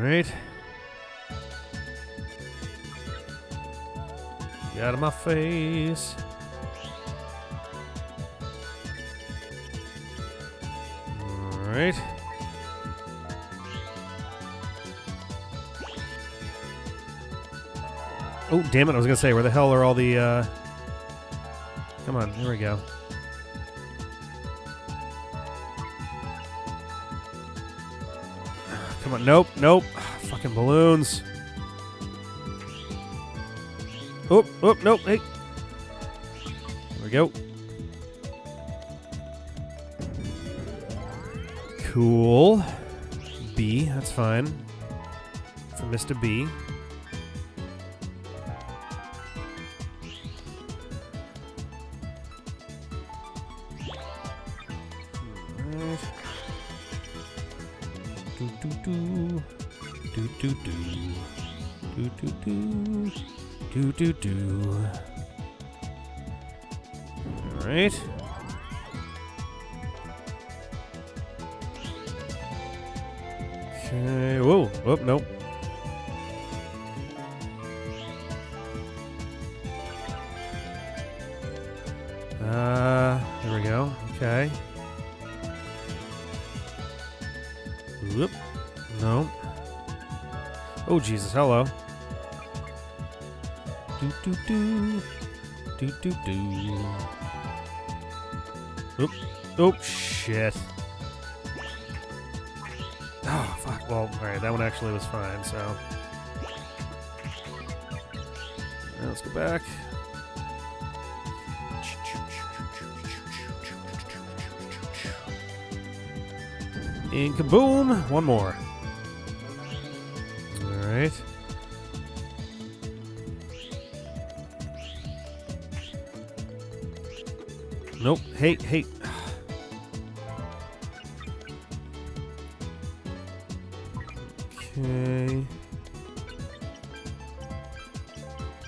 Alright. Get out of my face. Alright. Oh, damn it. I was going to say, where the hell are all the. Uh... Come on, here we go. Come on, nope, nope. Fucking balloons. Oh, oh, nope, hey. There we go. Cool. B, that's fine. For Mr. B. Hello. Do, do, do. Do, do, do. Oop. Oh, shit. Oh, fuck. Well, alright, that one actually was fine, so. Alright, let's go back. And kaboom! One more. Hey, hey. Okay.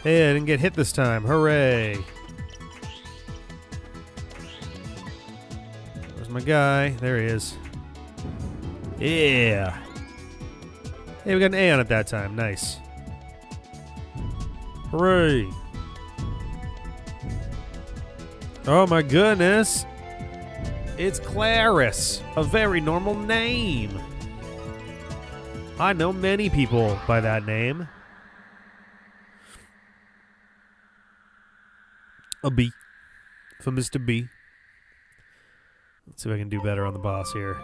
Hey, I didn't get hit this time. Hooray. Where's my guy? There he is. Yeah. Hey, we got an A on it that time. Nice. Hooray. Oh my goodness. It's Claris, a very normal name. I know many people by that name. A B. For Mr. B. Let's see if I can do better on the boss here.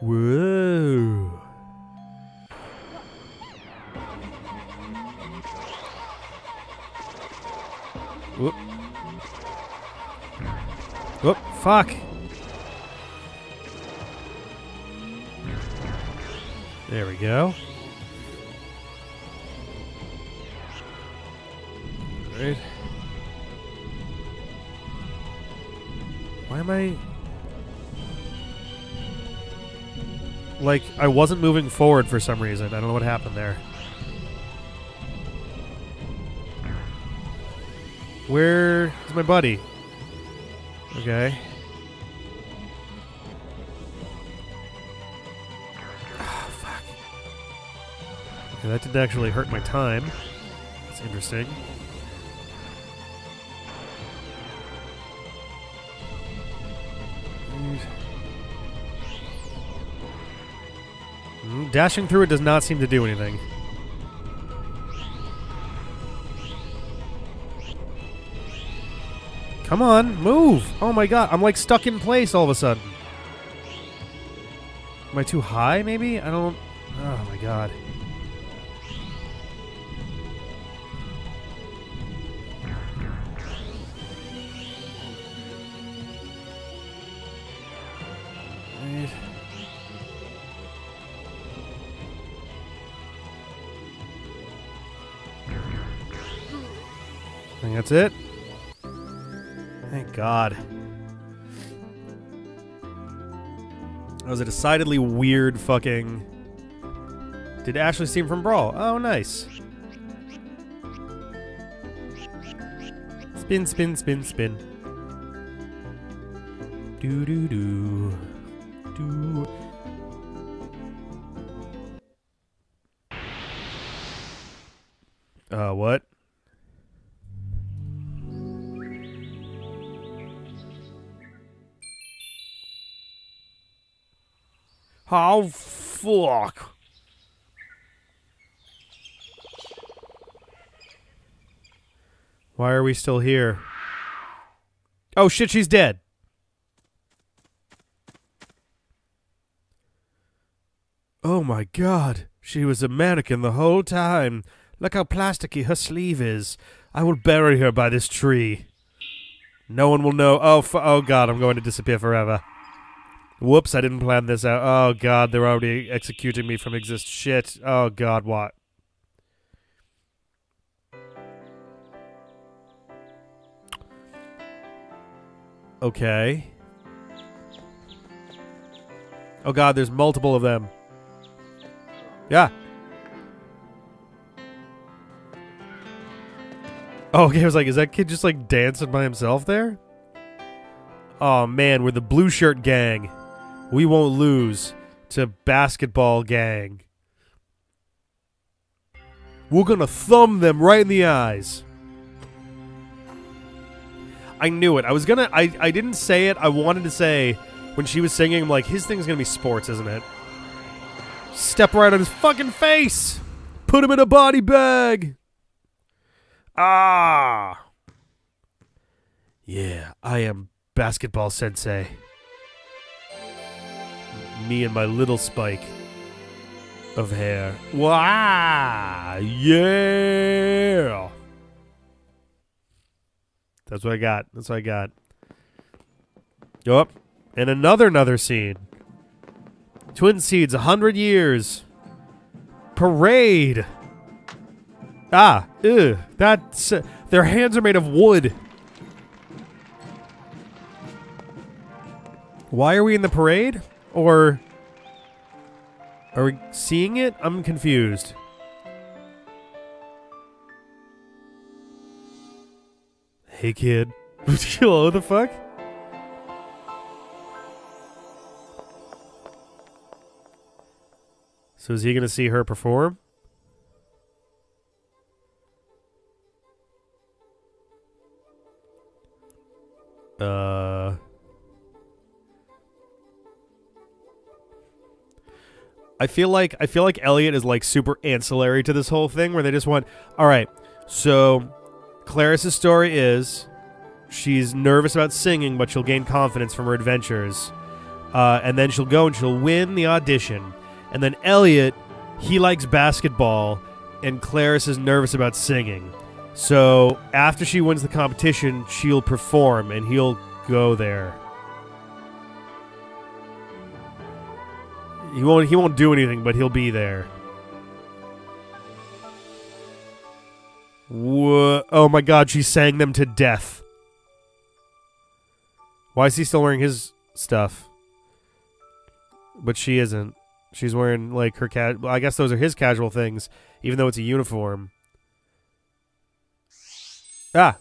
Whoa. Whoop. Whoop. Fuck. There we go. Alright. Why am I... Like, I wasn't moving forward for some reason. I don't know what happened there. Where is my buddy? Okay. Ah, fuck. Okay, that didn't actually hurt my time. That's interesting. Mm, dashing through it does not seem to do anything. Come on, move! Oh my god, I'm like stuck in place all of a sudden. Am I too high, maybe? I don't... Oh my god. I think that's it. God. That was a decidedly weird fucking. Did Ashley see him from Brawl? Oh, nice. Spin, spin, spin, spin. Do do do. Do. Oh, fuck. Why are we still here? Oh, shit, she's dead. Oh my god. She was a mannequin the whole time. Look how plasticky her sleeve is. I will bury her by this tree. No one will know. Oh, oh god, I'm going to disappear forever. Whoops, I didn't plan this out. Oh god, they're already executing me from exist shit. Oh god, what? Okay. Oh god, there's multiple of them. Yeah. Oh, okay, I was like, is that kid just like dancing by himself there? Oh man, we're the blue shirt gang. We won't lose to basketball gang. We're gonna thumb them right in the eyes. I knew it. I was gonna. I, I didn't say it. I wanted to say when she was singing, I'm like, his thing's gonna be sports, isn't it? Step right on his fucking face. Put him in a body bag. Ah. Yeah, I am basketball sensei. Me and my little spike of hair. Wow! Yeah! That's what I got. That's what I got. Go up. And another another scene. Twin Seeds, a hundred years. Parade. Ah, ew. That's uh, their hands are made of wood. Why are we in the parade? Or are we seeing it? I'm confused. Hey kid. Hello, the fuck? So is he gonna see her perform? Uh I feel like I feel like Elliot is like super ancillary to this whole thing where they just want all right, so Claris's story is she's nervous about singing, but she'll gain confidence from her adventures. Uh, and then she'll go and she'll win the audition. And then Elliot, he likes basketball, and Claris is nervous about singing. So after she wins the competition, she'll perform, and he'll go there. He won't. He won't do anything, but he'll be there. Wha Oh my God! She sang them to death. Why is he still wearing his stuff? But she isn't. She's wearing like her cat. I guess those are his casual things, even though it's a uniform. Ah.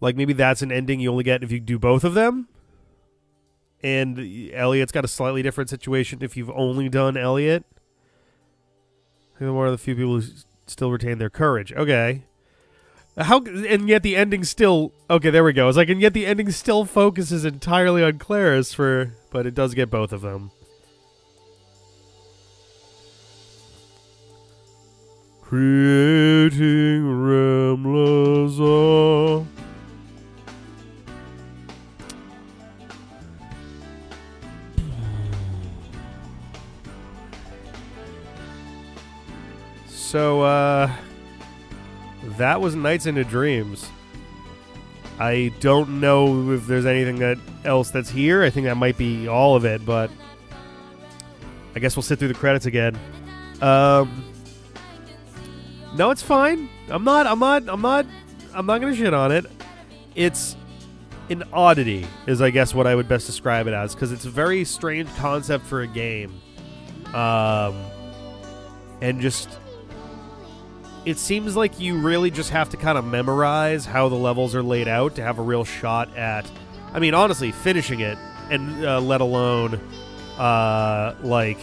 Like maybe that's an ending you only get if you do both of them. And Elliot's got a slightly different situation if you've only done Elliot. They're one of the few people who still retain their courage. Okay. How and yet the ending still okay. There we go. It's like and yet the ending still focuses entirely on Claris for, but it does get both of them. Creating Rem Lazar. So, uh, that was Nights into Dreams. I don't know if there's anything that else that's here. I think that might be all of it, but I guess we'll sit through the credits again. Um, no, it's fine. I'm not. I'm not. I'm not. I'm not gonna shit on it. It's an oddity, is I guess what I would best describe it as, because it's a very strange concept for a game. Um, and just it seems like you really just have to kind of memorize how the levels are laid out to have a real shot at i mean honestly finishing it and uh, let alone uh, like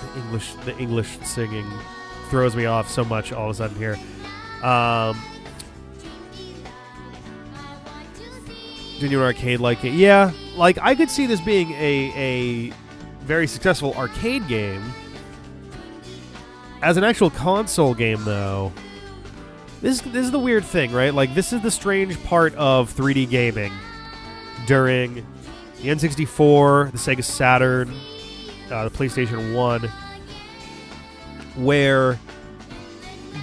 the english the english singing throws me off so much all of a sudden here. Um genuine arcade like it yeah like i could see this being a a very successful arcade game as an actual console game, though, this this is the weird thing, right? Like this is the strange part of 3D gaming during the N64, the Sega Saturn, uh, the PlayStation One, where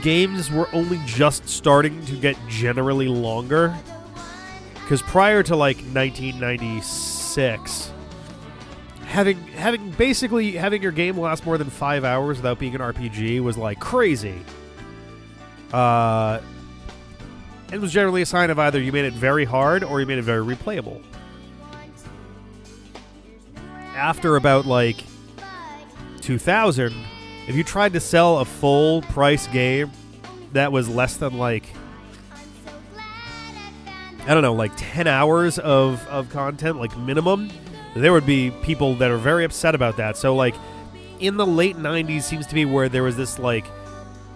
games were only just starting to get generally longer. Because prior to like 1996 having having basically having your game last more than five hours without being an RPG was like crazy. Uh, It was generally a sign of either you made it very hard or you made it very replayable. After about like 2000, if you tried to sell a full price game that was less than like I don't know, like 10 hours of, of content, like minimum, there would be people that are very upset about that. So, like, in the late 90s seems to be where there was this, like,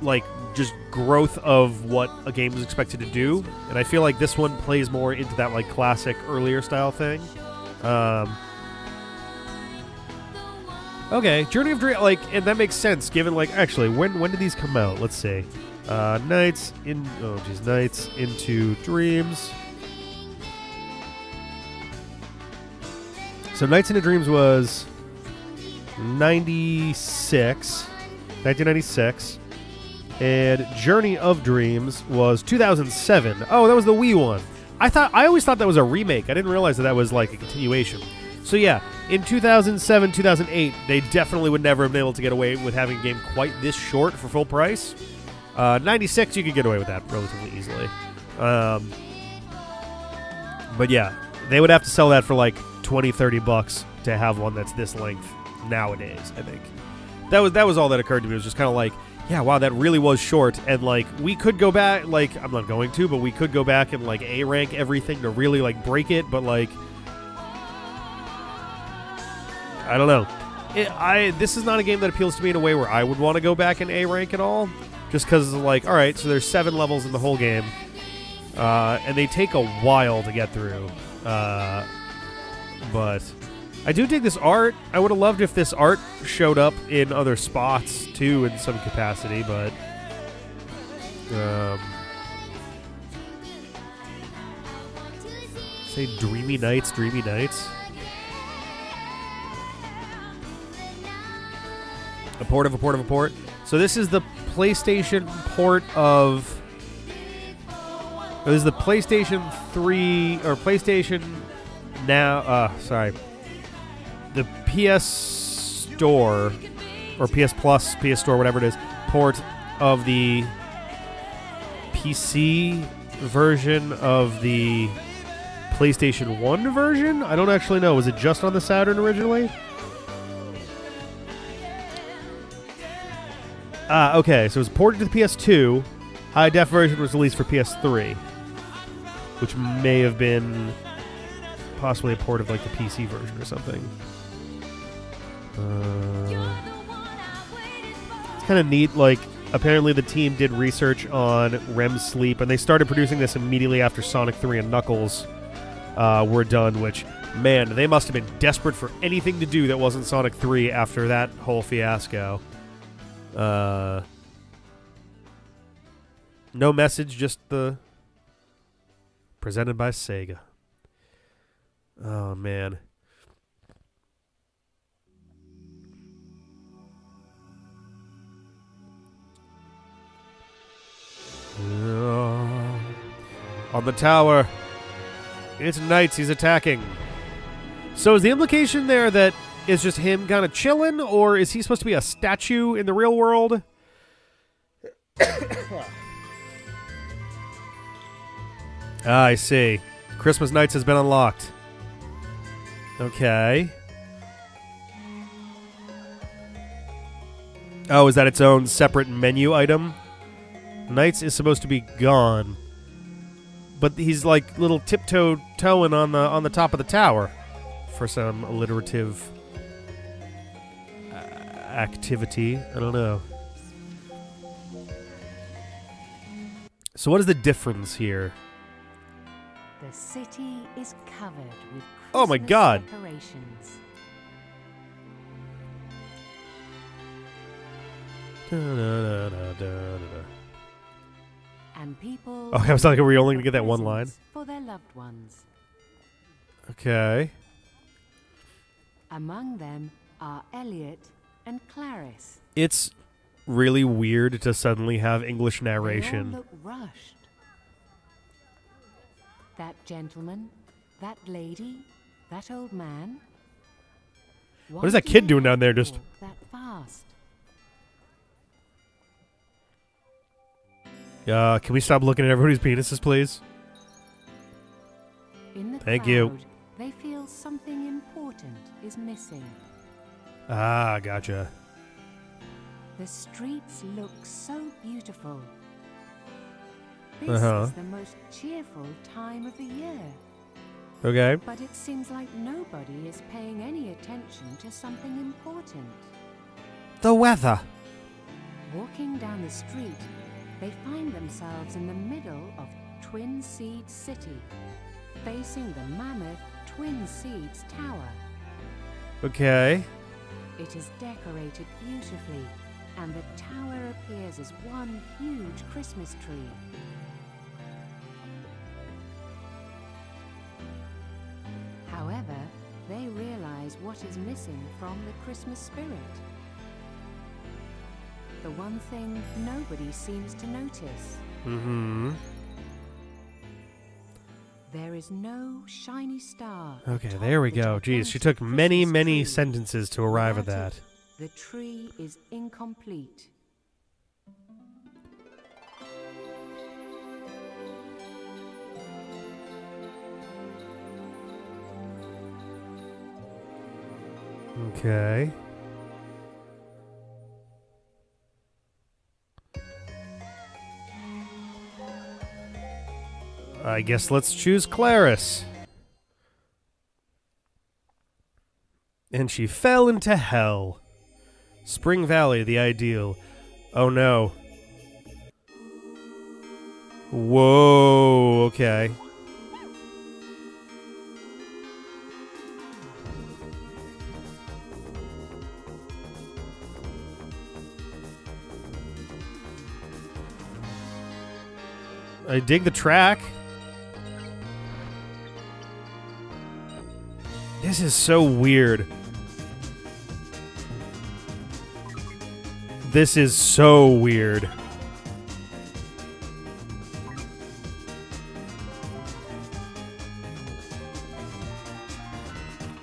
like just growth of what a game was expected to do. And I feel like this one plays more into that, like, classic earlier style thing. Um, okay, Journey of Dream, like, and that makes sense given, like, actually, when when did these come out? Let's see. Uh, Nights in, oh, geez, Nights into Dreams. So Nights into Dreams was 96, 1996. And Journey of Dreams was 2007. Oh, that was the Wii one. I thought I always thought that was a remake. I didn't realize that that was like a continuation. So yeah, in 2007, 2008, they definitely would never have been able to get away with having a game quite this short for full price. Uh, 96, you could get away with that relatively easily. Um, but yeah, they would have to sell that for like 20, 30 bucks to have one that's this length nowadays, I think. That was that was all that occurred to me. It was just kind of like, yeah, wow, that really was short and like we could go back like I'm not going to, but we could go back and like A rank everything to really like break it, but like I don't know. It, I this is not a game that appeals to me in a way where I would want to go back and A rank at all, just because like, all right, so there's seven levels in the whole game, uh, and they take a while to get through. Uh, but I do dig this art. I would have loved if this art showed up in other spots too, in some capacity. But um, say dreamy nights, dreamy nights. A port of a port of a port. So this is the PlayStation port of. This is the PlayStation 3 or PlayStation now. Uh, sorry. The PS Store or PS Plus, PS Store, whatever it is, port of the PC version of the PlayStation 1 version? I don't actually know. Was it just on the Saturn originally? Ah, okay. So it was ported to the PS2. High def version was released for PS3, which may have been possibly a port of like the PC version or something. Uh, it's kind of neat. Like, apparently the team did research on REM sleep, and they started producing this immediately after Sonic 3 and Knuckles uh, were done. Which, man, they must have been desperate for anything to do that wasn't Sonic 3 after that whole fiasco. Uh, no message, just the presented by Sega. Oh man. On the tower. It's Nights. He's attacking. So is the implication there that it's just him kind of chilling, or is he supposed to be a statue in the real world? ah, I see. Christmas Nights has been unlocked. Okay. Oh, is that its own separate menu item? Nights is supposed to be gone. But he's like little tiptoe toeing on the on the top of the tower for some alliterative uh, activity. I don't know. So what is the difference here? The city is covered Oh my God. And people Oh, I was like, are we only gonna get that one line? For their loved ones. Okay. Among them are Elliot and Claris. It's really weird to suddenly have English They all narration. look rushed. That gentleman, that lady, that old man. What is that kid doing down there just- that fast? Uh, can we stop looking at everybody's penises, please? In the Thank crowd, you. they feel something important is missing. Ah, gotcha. The streets look so beautiful. This Uh-huh. is the most cheerful time of the year, Okay. but it seems like nobody is paying any attention to something important. The weather. Walking down the street, they find themselves in the middle of Twin Seed City, facing the mammoth Twin Seeds Tower. Okay. It is decorated beautifully, and the tower appears as one huge Christmas tree. Realize what is missing from the Christmas spirit. The one thing nobody seems to notice. Mm-hmm. There is no shiny star. Okay, there we go. Geez, she took many, many sentences to arrive at that. The tree is incomplete. Okay. I guess let's choose Claris. And she fell into hell. Spring Valley, the ideal. Oh no. Whoa, okay. I dig the track. This is so weird. This is so weird.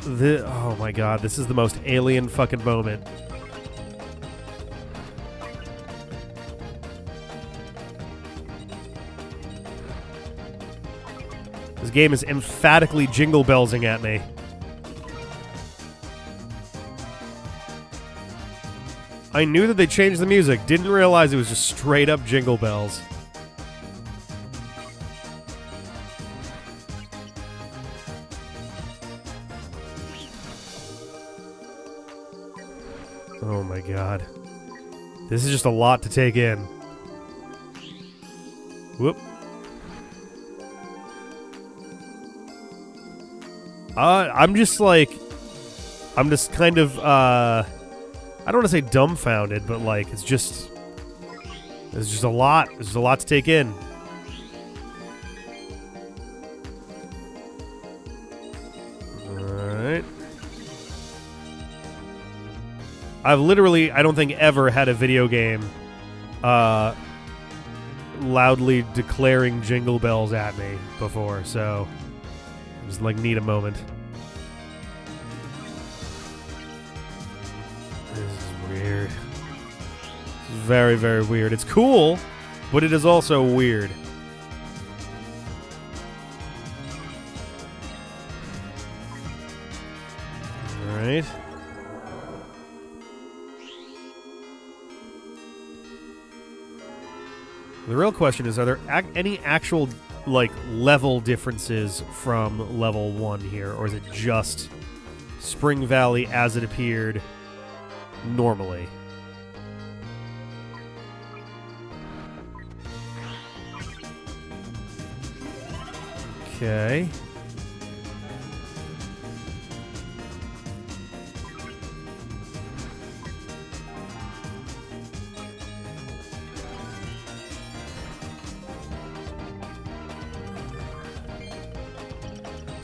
The, oh my god, this is the most alien fucking moment. Game is emphatically jingle bellsing at me. I knew that they changed the music, didn't realize it was just straight up jingle bells. Oh my god. This is just a lot to take in. Whoop. Uh, I'm just like, I'm just kind of, uh, I don't want to say dumbfounded, but like, it's just, there's just a lot, there's a lot to take in. Alright. I've literally, I don't think ever had a video game, uh, loudly declaring jingle bells at me before, so I just like need a moment. Very, very weird. It's cool, but it is also weird. Alright. The real question is: Are there ac- any actual like level differences from level one here, or is it just Spring Valley as it appeared normally? Okay.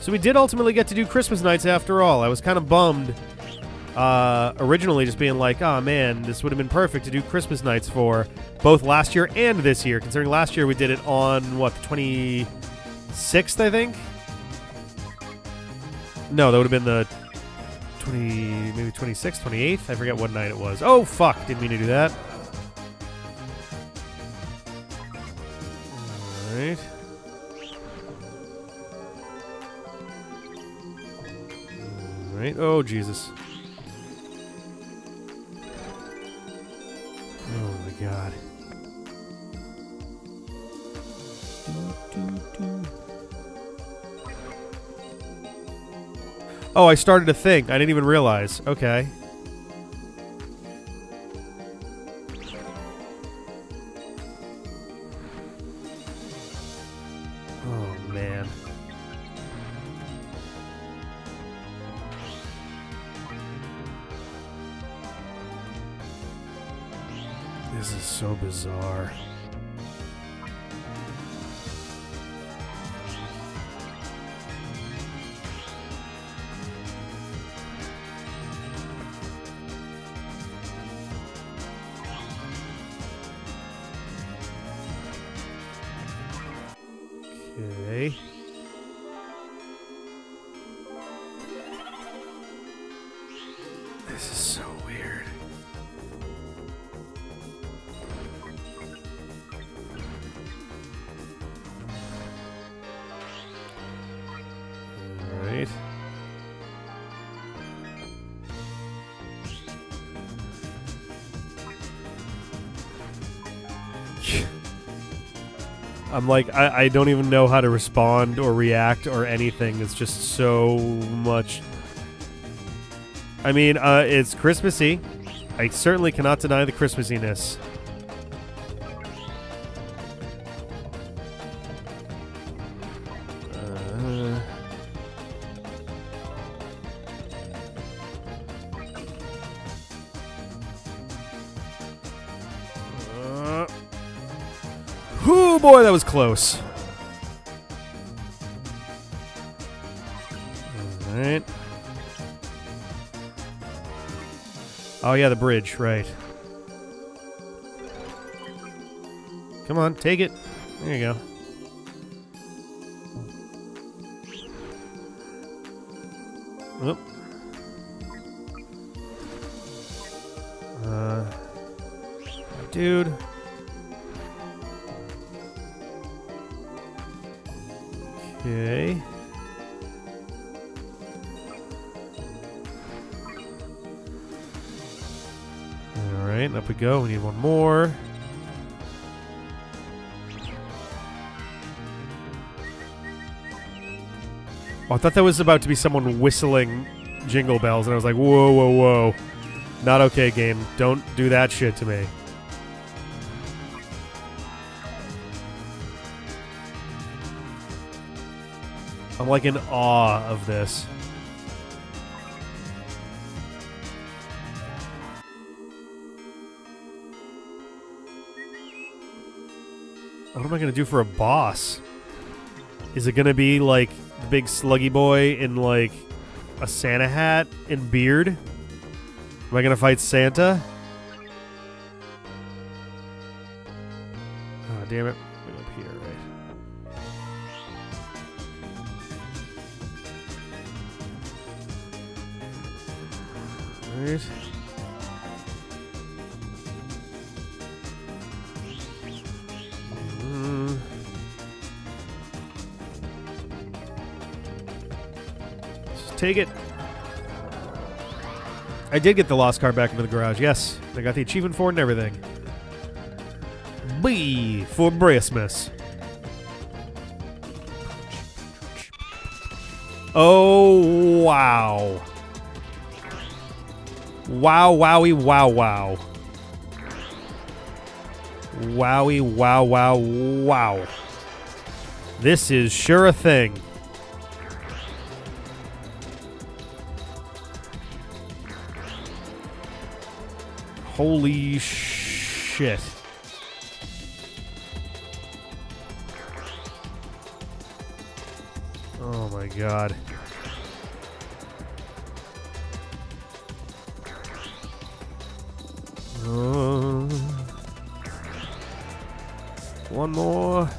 So we did ultimately get to do Christmas nights after all. I was kind of bummed. Uh, originally, just being like, "Oh man, this would have been perfect to do Christmas nights for both last year and this year." Considering last year we did it on what the twenty sixth, I think. No, that would have been the 20, maybe 26th, 28th. I forget what night it was. Oh, fuck. Didn't mean to do that. Alright. Alright. Oh, Jesus. Oh, my God. Do, do, do. Oh, I started a thing. I didn't even realize. Okay. I'm like, I, I don't even know how to respond or react or anything. It's just so much. I mean, uh, it's Christmassy. I certainly cannot deny the Christmassiness. That was close. All right. Oh yeah, the bridge, right. Come on, take it. There you go. Oh, I thought that was about to be someone whistling jingle bells, and I was like, whoa, whoa, whoa. Not okay, game. Don't do that shit to me. I'm like in awe of this. What am I gonna do for a boss? Is it gonna be like big sluggy boy in like a Santa hat and beard? Am I gonna fight Santa? I did get the lost car back into the garage. Yes, I got the achievement for it and everything. B for Brasmus. Oh wow. Wow, wowie, wow, wow. Wowie, wow, wow, wow. This is sure a thing. Holy shit. Oh my god. Uh, one more.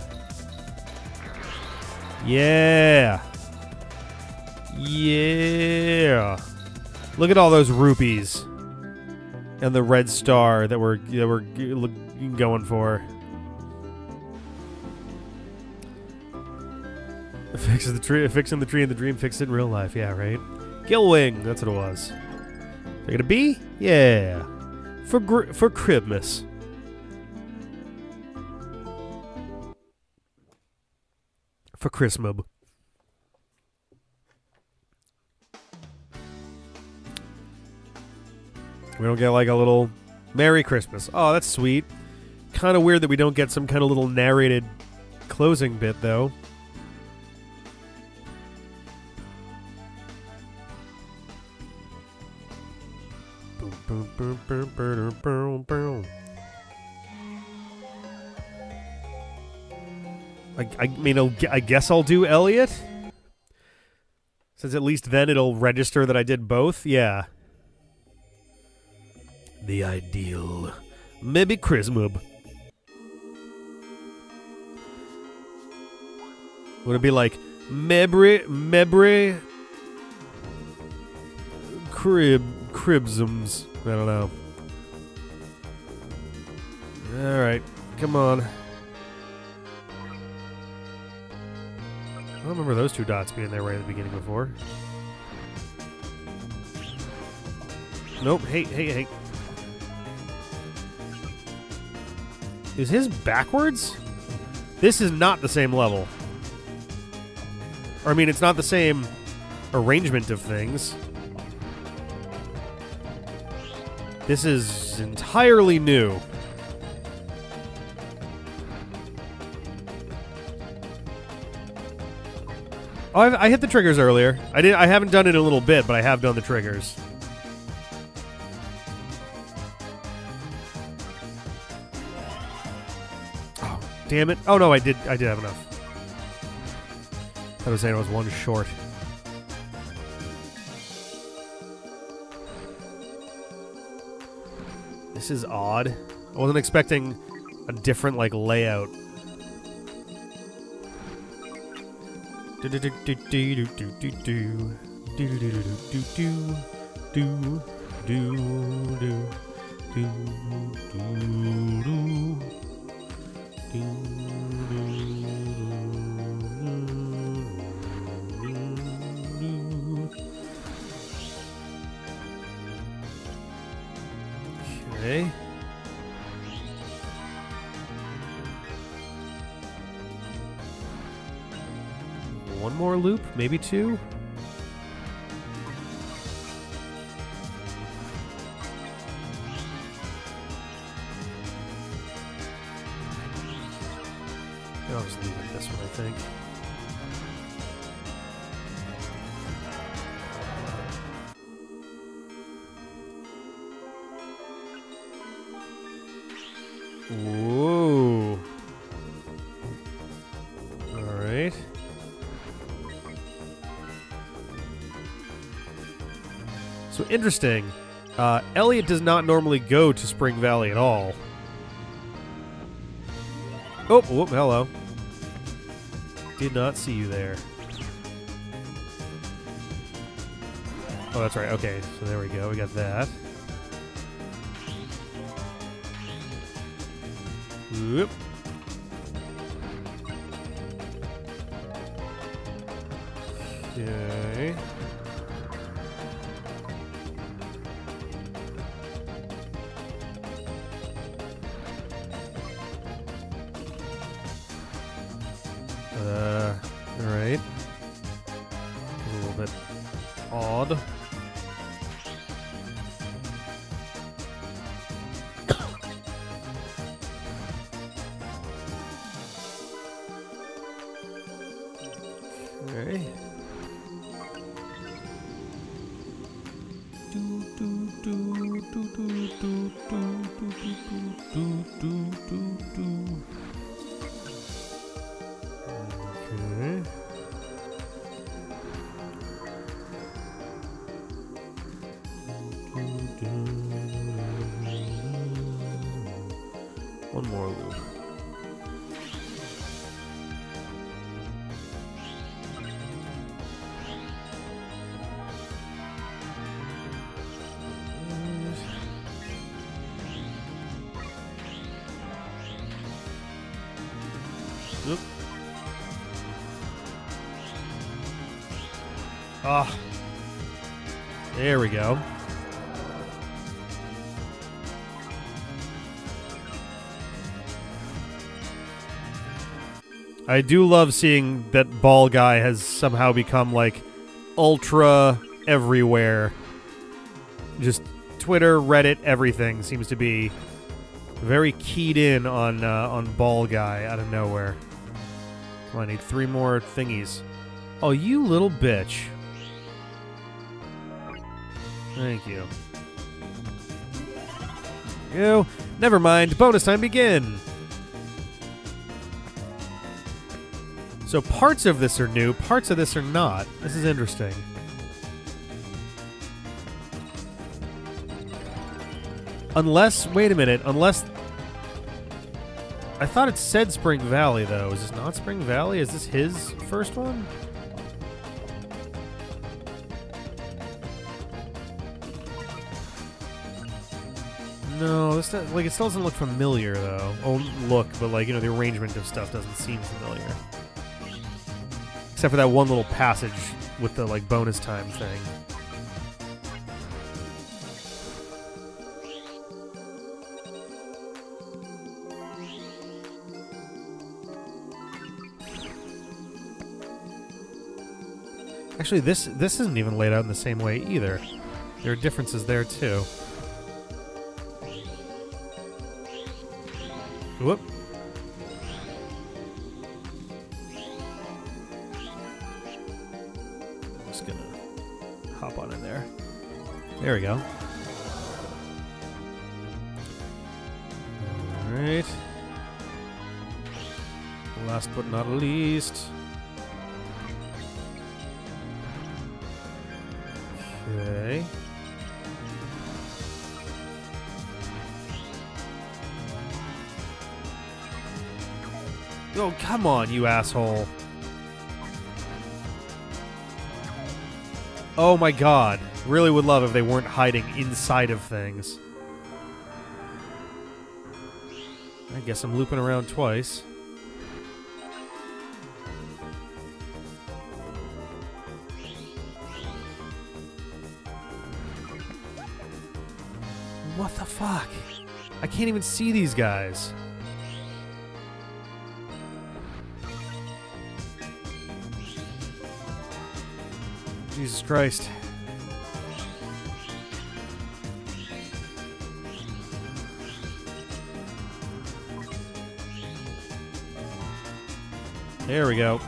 Yeah. Yeah. Look at all those rupees and the red star that we're that we're going for. Fixing the tree, fixing the tree in the dream, fix it in real life. Yeah, right. Gillwing, that's what it was. Take it a B? Yeah. For gr- for Christmas. For Christmas. We don't get like a little Merry Christmas. Oh, that's sweet. Kind of weird that we don't get some kind of little narrated closing bit though. I, I mean, I'll, I guess I'll do Elliot. Since at least then it'll register that I did both. Yeah. The ideal. Maybe Christmas. Would it be like Mebry Mebry Crib Cribsums? I don't know. Alright, come on. I don't remember those two dots being there right at the beginning before. Nope, hey, hey, hey. Is his backwards? This is not the same level. Or, I mean, it's not the same arrangement of things. This is entirely new. Oh, I, hit the triggers earlier. I did. I haven't done it in a little bit, but I have done the triggers. Damn it! Oh no, I did. I did have enough. I was saying I was one short. This is odd. I wasn't expecting a different like layout. Okay. One more loop, maybe two. Interesting. Uh, Elliot does not normally go to Spring Valley at all. Oh, whoop, hello. Did not see you there. Oh, that's right. Okay, so there we go. We got that. I do love seeing that ball guy has somehow become like ultra everywhere. Just Twitter, Reddit, everything seems to be very keyed in on uh, on ball guy out of nowhere. I need three more thingies. Oh, you little bitch. Thank you. You. Never mind. Bonus time begin. So parts of this are new, parts of this are not. This is interesting. Unless, wait a minute, unless. I thought it said Spring Valley, though. Is this not Spring Valley? Is this his first one? No, this does, like it still doesn't look familiar though. Oh, look, but like you know, the arrangement of stuff doesn't seem familiar. Except for that one little passage with the like bonus time thing. Actually, this this isn't even laid out in the same way either. There are differences there too. Whoop. There we go. Alright. Last but not least. Okay. Oh, come on, you asshole. Oh my god. Really would love if they weren't hiding inside of things. I guess I'm looping around twice. What the fuck? I can't even see these guys. Jesus Christ. There we go.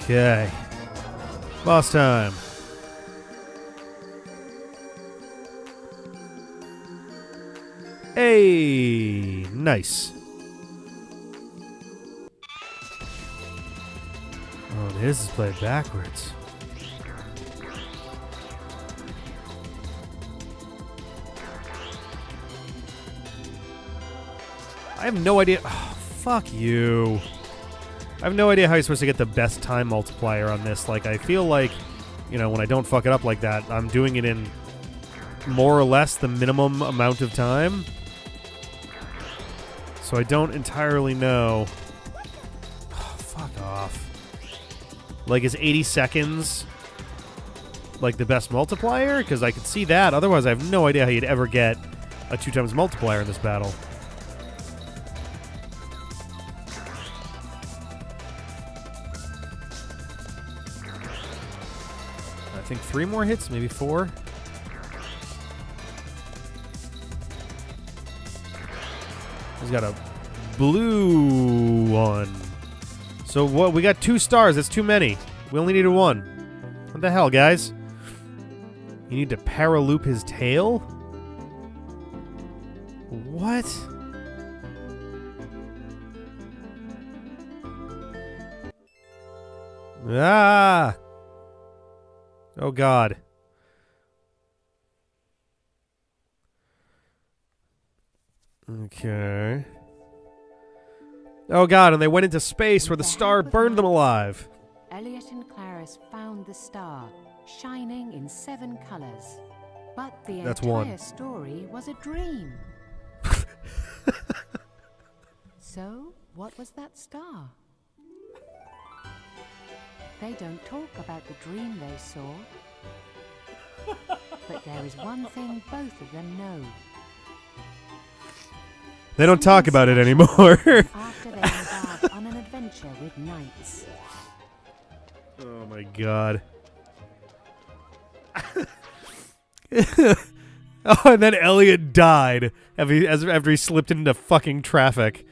Okay. Boss time. Hey, nice. Oh, this is played backwards. I have no idea. Oh, fuck you. I have no idea how you're supposed to get the best time multiplier on this. Like, I feel like, you know, when I don't fuck it up like that, I'm doing it in more or less the minimum amount of time. So I don't entirely know. Oh, fuck off. Like, is 80 seconds like the best multiplier? Because I could see that. Otherwise, I have no idea how you'd ever get a two times multiplier in this battle. Three more hits, maybe four. He's got a blue one. So what? We got two stars. That's too many. We only needed one. What the hell, guys? You need to paraloop his tail? What? Ah! Oh God. Okay. Oh god, and they went into space where the star burned them alive. Elliot and Claris found the star, shining in seven colors. But the That's entire one. story was a dream. so, what was that star? They don't talk about the dream they saw. but there is one thing both of them know. They don't talk about it anymore. After they embark on an adventure with Nights. oh my god. oh, and then Elliot died after he, after he slipped into fucking traffic.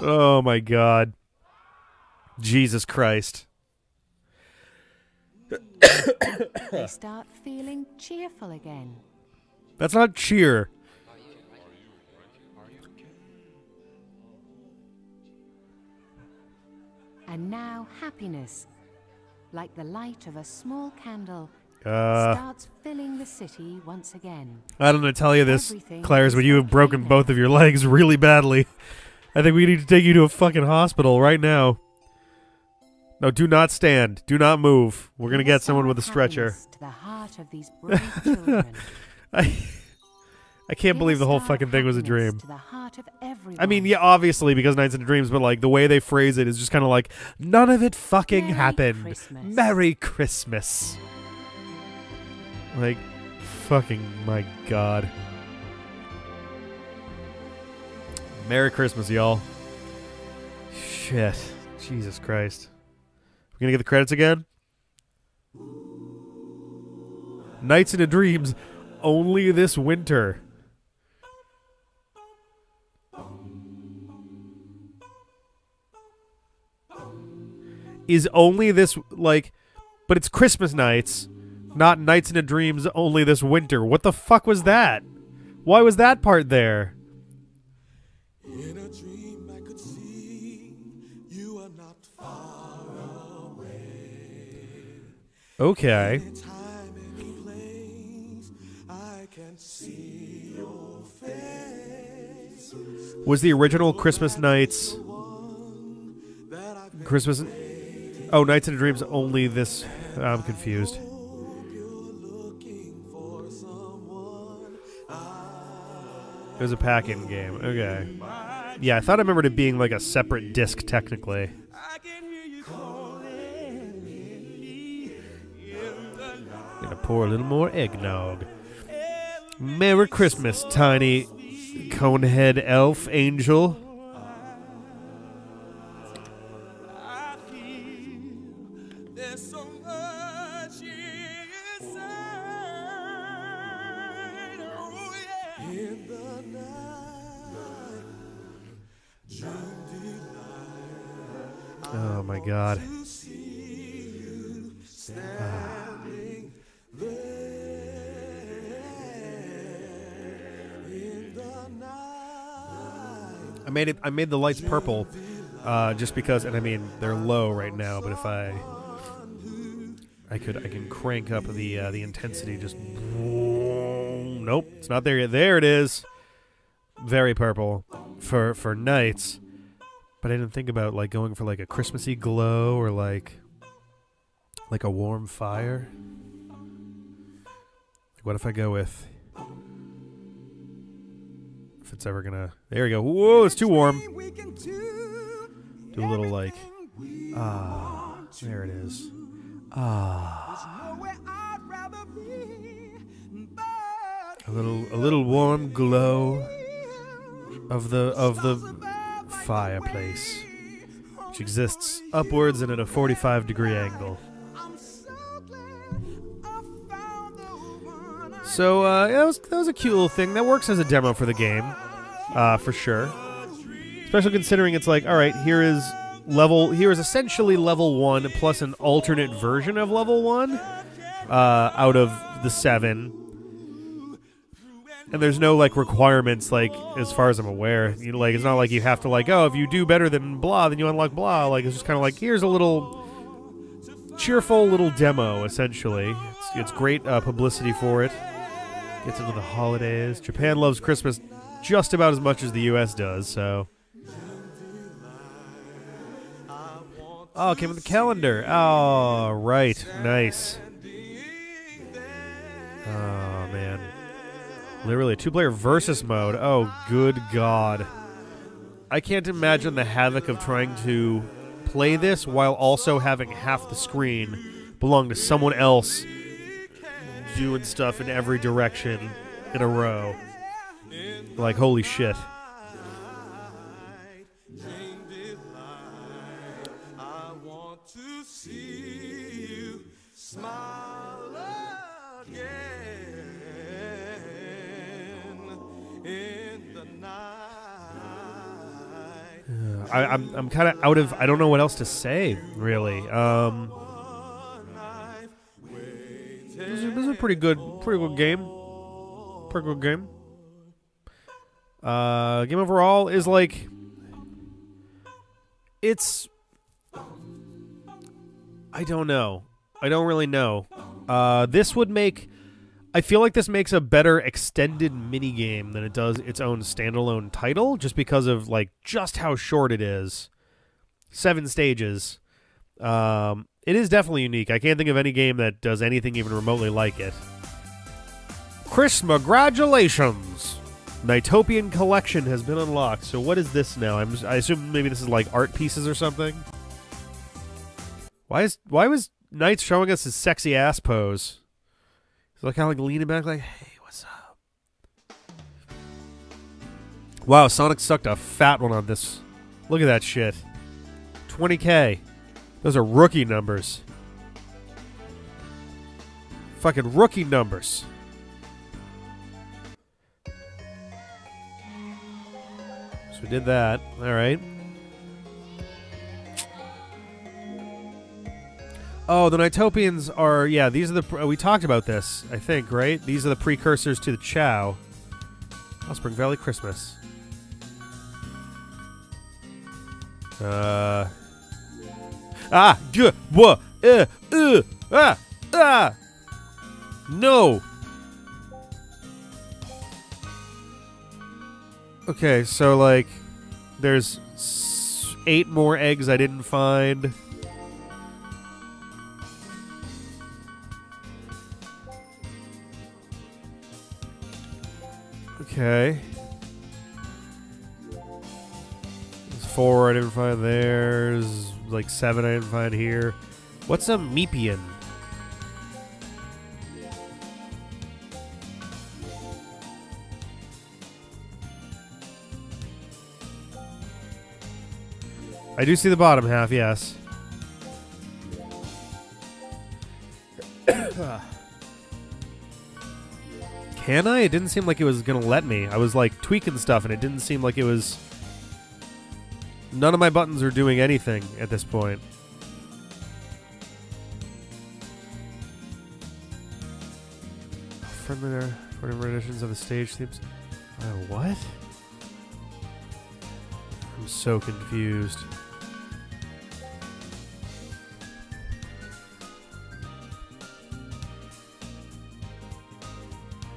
Oh my god. Jesus Christ. They start feeling cheerful again. That's not cheer. And now happiness, like the light of a small candle, Uh, starts filling the city once again. I don't know to tell you this, Everything Claris, but you have broken both of your legs really badly. I think we need to take you to a fucking hospital right now. No, do not stand. Do not move. We're gonna get someone with a stretcher. To the heart of these brave children. I, I can't believe the whole fucking thing was a dream. To the heart of. I mean, yeah, obviously because Nights into Dreams, but like the way they phrase it is just kind of like none of it fucking Merry happened. Christmas. Merry Christmas. Like, fucking my god. Merry Christmas, y'all. Shit, Jesus Christ. We're gonna get the credits again. Nights into Dreams, only this winter. is only this like but it's christmas nights not nights into dreams only this winter what the fuck was that why was that part there In a dream I could see you are not far away. okay In time and place I can see your face. was the original christmas nights christmas oh nights and dreams only this i'm confused it was a pack-in game. Okay. Yeah i thought i remembered it being like a separate disc technically. Gonna pour a little more eggnog. Merry christmas tiny conehead elf angel oh my god I made it. I made the lights purple, uh, just because. And I mean, they're low right now. But if I, I could, I can crank up the uh, the intensity. Just nope, it's not there yet. There it is. Very purple for for nights. But I didn't think about like going for like a Christmassy glow or like like a warm fire. Like What if I go with? If it's ever gonna. There we go. Whoa, it's too warm. do a little like ah, there it is. Ah, nowhere I'd rather be, a little a little warm glow of the of the fireplace, which exists upwards and at a 45 degree angle. So uh, that was that was a cute little thing. That works as a demo for the game, uh, for sure. Especially considering it's like, all right, here is level. Here is essentially level one plus an alternate version of level one uh, out of the seven. And there's no like requirements, like as far as I'm aware. You know, like it's not like you have to like, oh, if you do better than blah, then you unlock blah. Like it's just kind of like here's a little cheerful little demo, essentially. It's, it's great uh, publicity for it. Gets into the holidays. Japan loves Christmas just about as much as the U.S. does, so. Oh, it came with the calendar. Oh, right. Nice. Oh, man. Literally two player versus mode. Oh, good God. I can't imagine the havoc of trying to play this while also having half the screen belong to someone else doing stuff in every direction in a row. Like, holy shit. I, I'm, I'm kind of out of. I don't know what else to say, really. Um, this, is, this is a pretty good, pretty good game. Pretty good game. Uh, game overall is like. It's. I don't know. I don't really know. Uh, this would make. I feel like this makes a better extended mini game than it does its own standalone title, just because of like just how short it is. Seven stages. Um, it is definitely unique. I can't think of any game that does anything even remotely like it. Chris, congratulations! Nightopian Collection has been unlocked. So what is this now? I'm, I assume maybe this is like art pieces or something. Why is why was Knight showing us his sexy ass pose? He's like kind of like leaning back, like, "Hey, what's up?" Wow, Sonic sucked a fat one on this. Look at that shit. 20k. Those are rookie numbers. Fucking rookie numbers. So we did that. All right. Oh, the Nightopians are yeah. These are the we talked about this. I think right. These are the precursors to the Chao. Oh, Spring Valley Christmas. Uh. Ah. G. Wha. Uh. Uh. Ah. Ah. No. Okay, so like, there's eight more eggs I didn't find. Okay. There's four I didn't find there. There's like seven I didn't find here. What's a Mepian? I do see the bottom half, yes. Ah. Can I? It didn't seem like it was gonna let me. I was like tweaking stuff and it didn't seem like it was. None of my buttons are doing anything at this point. Friendly whatever editions of the stage themes. Uh, what? I'm so confused.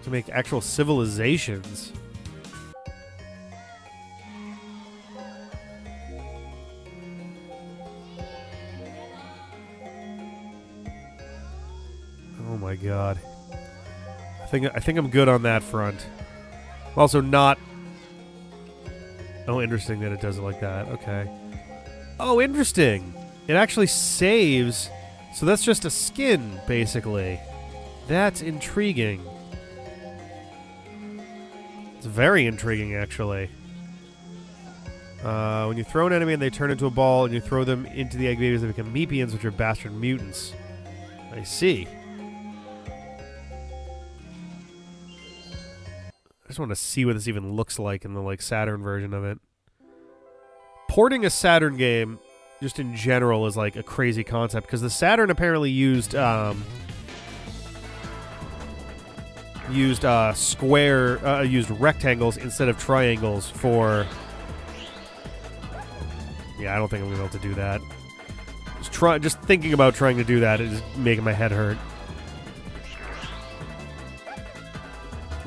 To make actual civilizations. Oh my god. I think I think I'm good on that front. I'm also not Oh, interesting that it does it like that. Okay. Oh, interesting. It actually saves. So that's just a skin, basically. That's intriguing. Very intriguing, actually. Uh, when you throw an enemy and they turn into a ball, and you throw them into the egg babies, they become Mepians, which are bastard mutants. I see. I just want to see what this even looks like in the like Saturn version of it. Porting a Saturn game, just in general, is like a crazy concept because the Saturn apparently used um, used uh, square, uh, used rectangles instead of triangles for. Yeah, I don't think I'm gonna be able to do that. Just try, just thinking about trying to do that is making my head hurt.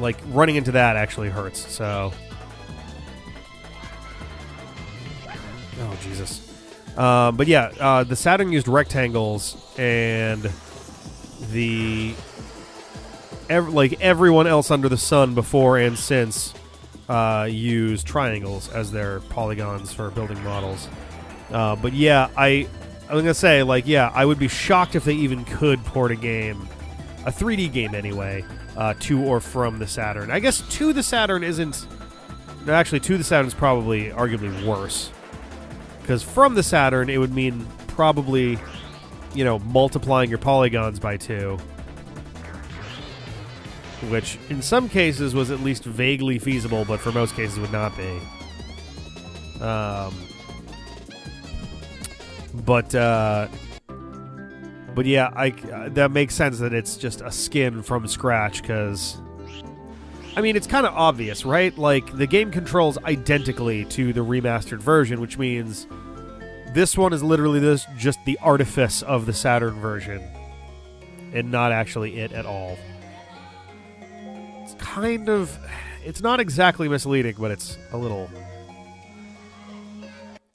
like running into that actually hurts. So, oh Jesus. Um, but yeah, uh, the Saturn used rectangles, and the ev- like everyone else under the sun before and since uh, use triangles as their polygons for building models. Uh, but yeah, I I'm gonna say like yeah, I would be shocked if they even could port a game, a 3D game anyway, uh, to or from the Saturn. I guess to the Saturn isn't. No, actually, to the Saturn is probably arguably worse because from the Saturn it would mean probably, you know, multiplying your polygons by two, which in some cases was at least vaguely feasible, but for most cases would not be. Um, but uh, but yeah, I uh, that makes sense that it's just a skin from scratch because. I mean, it's kind of obvious, right? Like, the game controls identically to the remastered version, which means this one is literally this just the artifice of the Saturn version and not actually it at all. Kind of it's not exactly misleading, but it's a little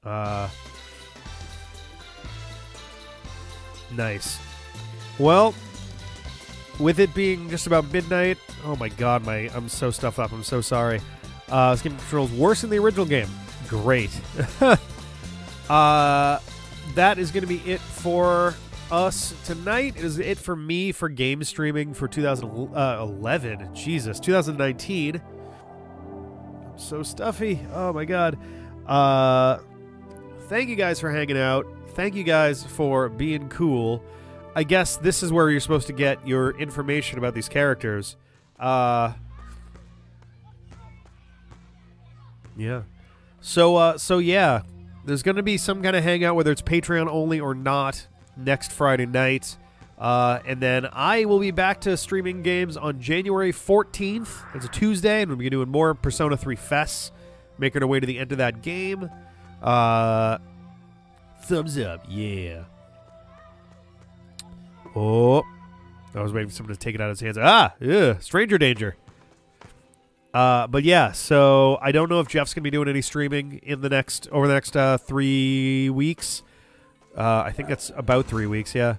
uh nice. Well, with it being just about midnight, oh my god, my I'm so stuffed up. I'm so sorry. Uh, this game controls worse than the original game. Great. Uh, that is going to be it for us tonight. It is it for me for game streaming for 2011. Jesus, 2019. I'm so stuffy. Oh my god. Uh, thank you guys for hanging out. Thank you guys for being cool. I guess this is where you're supposed to get your information about these characters. Uh, yeah. So, uh, so yeah, there's going to be some kind of hangout, whether it's Patreon only or not, next Friday night. Uh, and then I will be back to streaming games on January 14th. It's a Tuesday, and we'll be doing more Persona 3 FES, making our way to the end of that game. Uh, thumbs up, yeah. Oh, I was waiting for someone to take it out of his hands. Ah, yeah, stranger danger. Uh, but yeah, so I don't know if Jeff's gonna be doing any streaming in the next over the next uh, three weeks. Uh, I think that's about three weeks, yeah.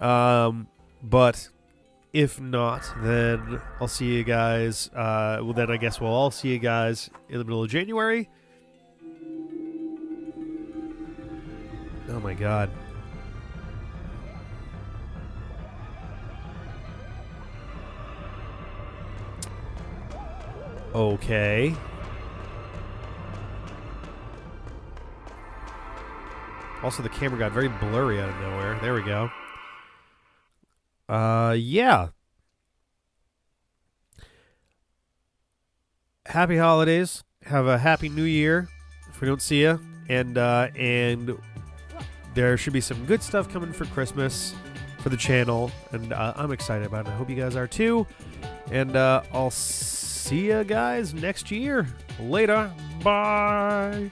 Um, but if not, then I'll see you guys. Uh, well, then I guess we'll all see you guys in the middle of January. Oh my god. Okay. Also, the camera got very blurry out of nowhere. There we go. Uh, yeah. Happy holidays. Have a happy new year. If we don't see you, and uh, and there should be some good stuff coming for Christmas for the channel, and uh, I'm excited about it. I hope you guys are too. And uh, I'll see you guys next year. Later. Bye.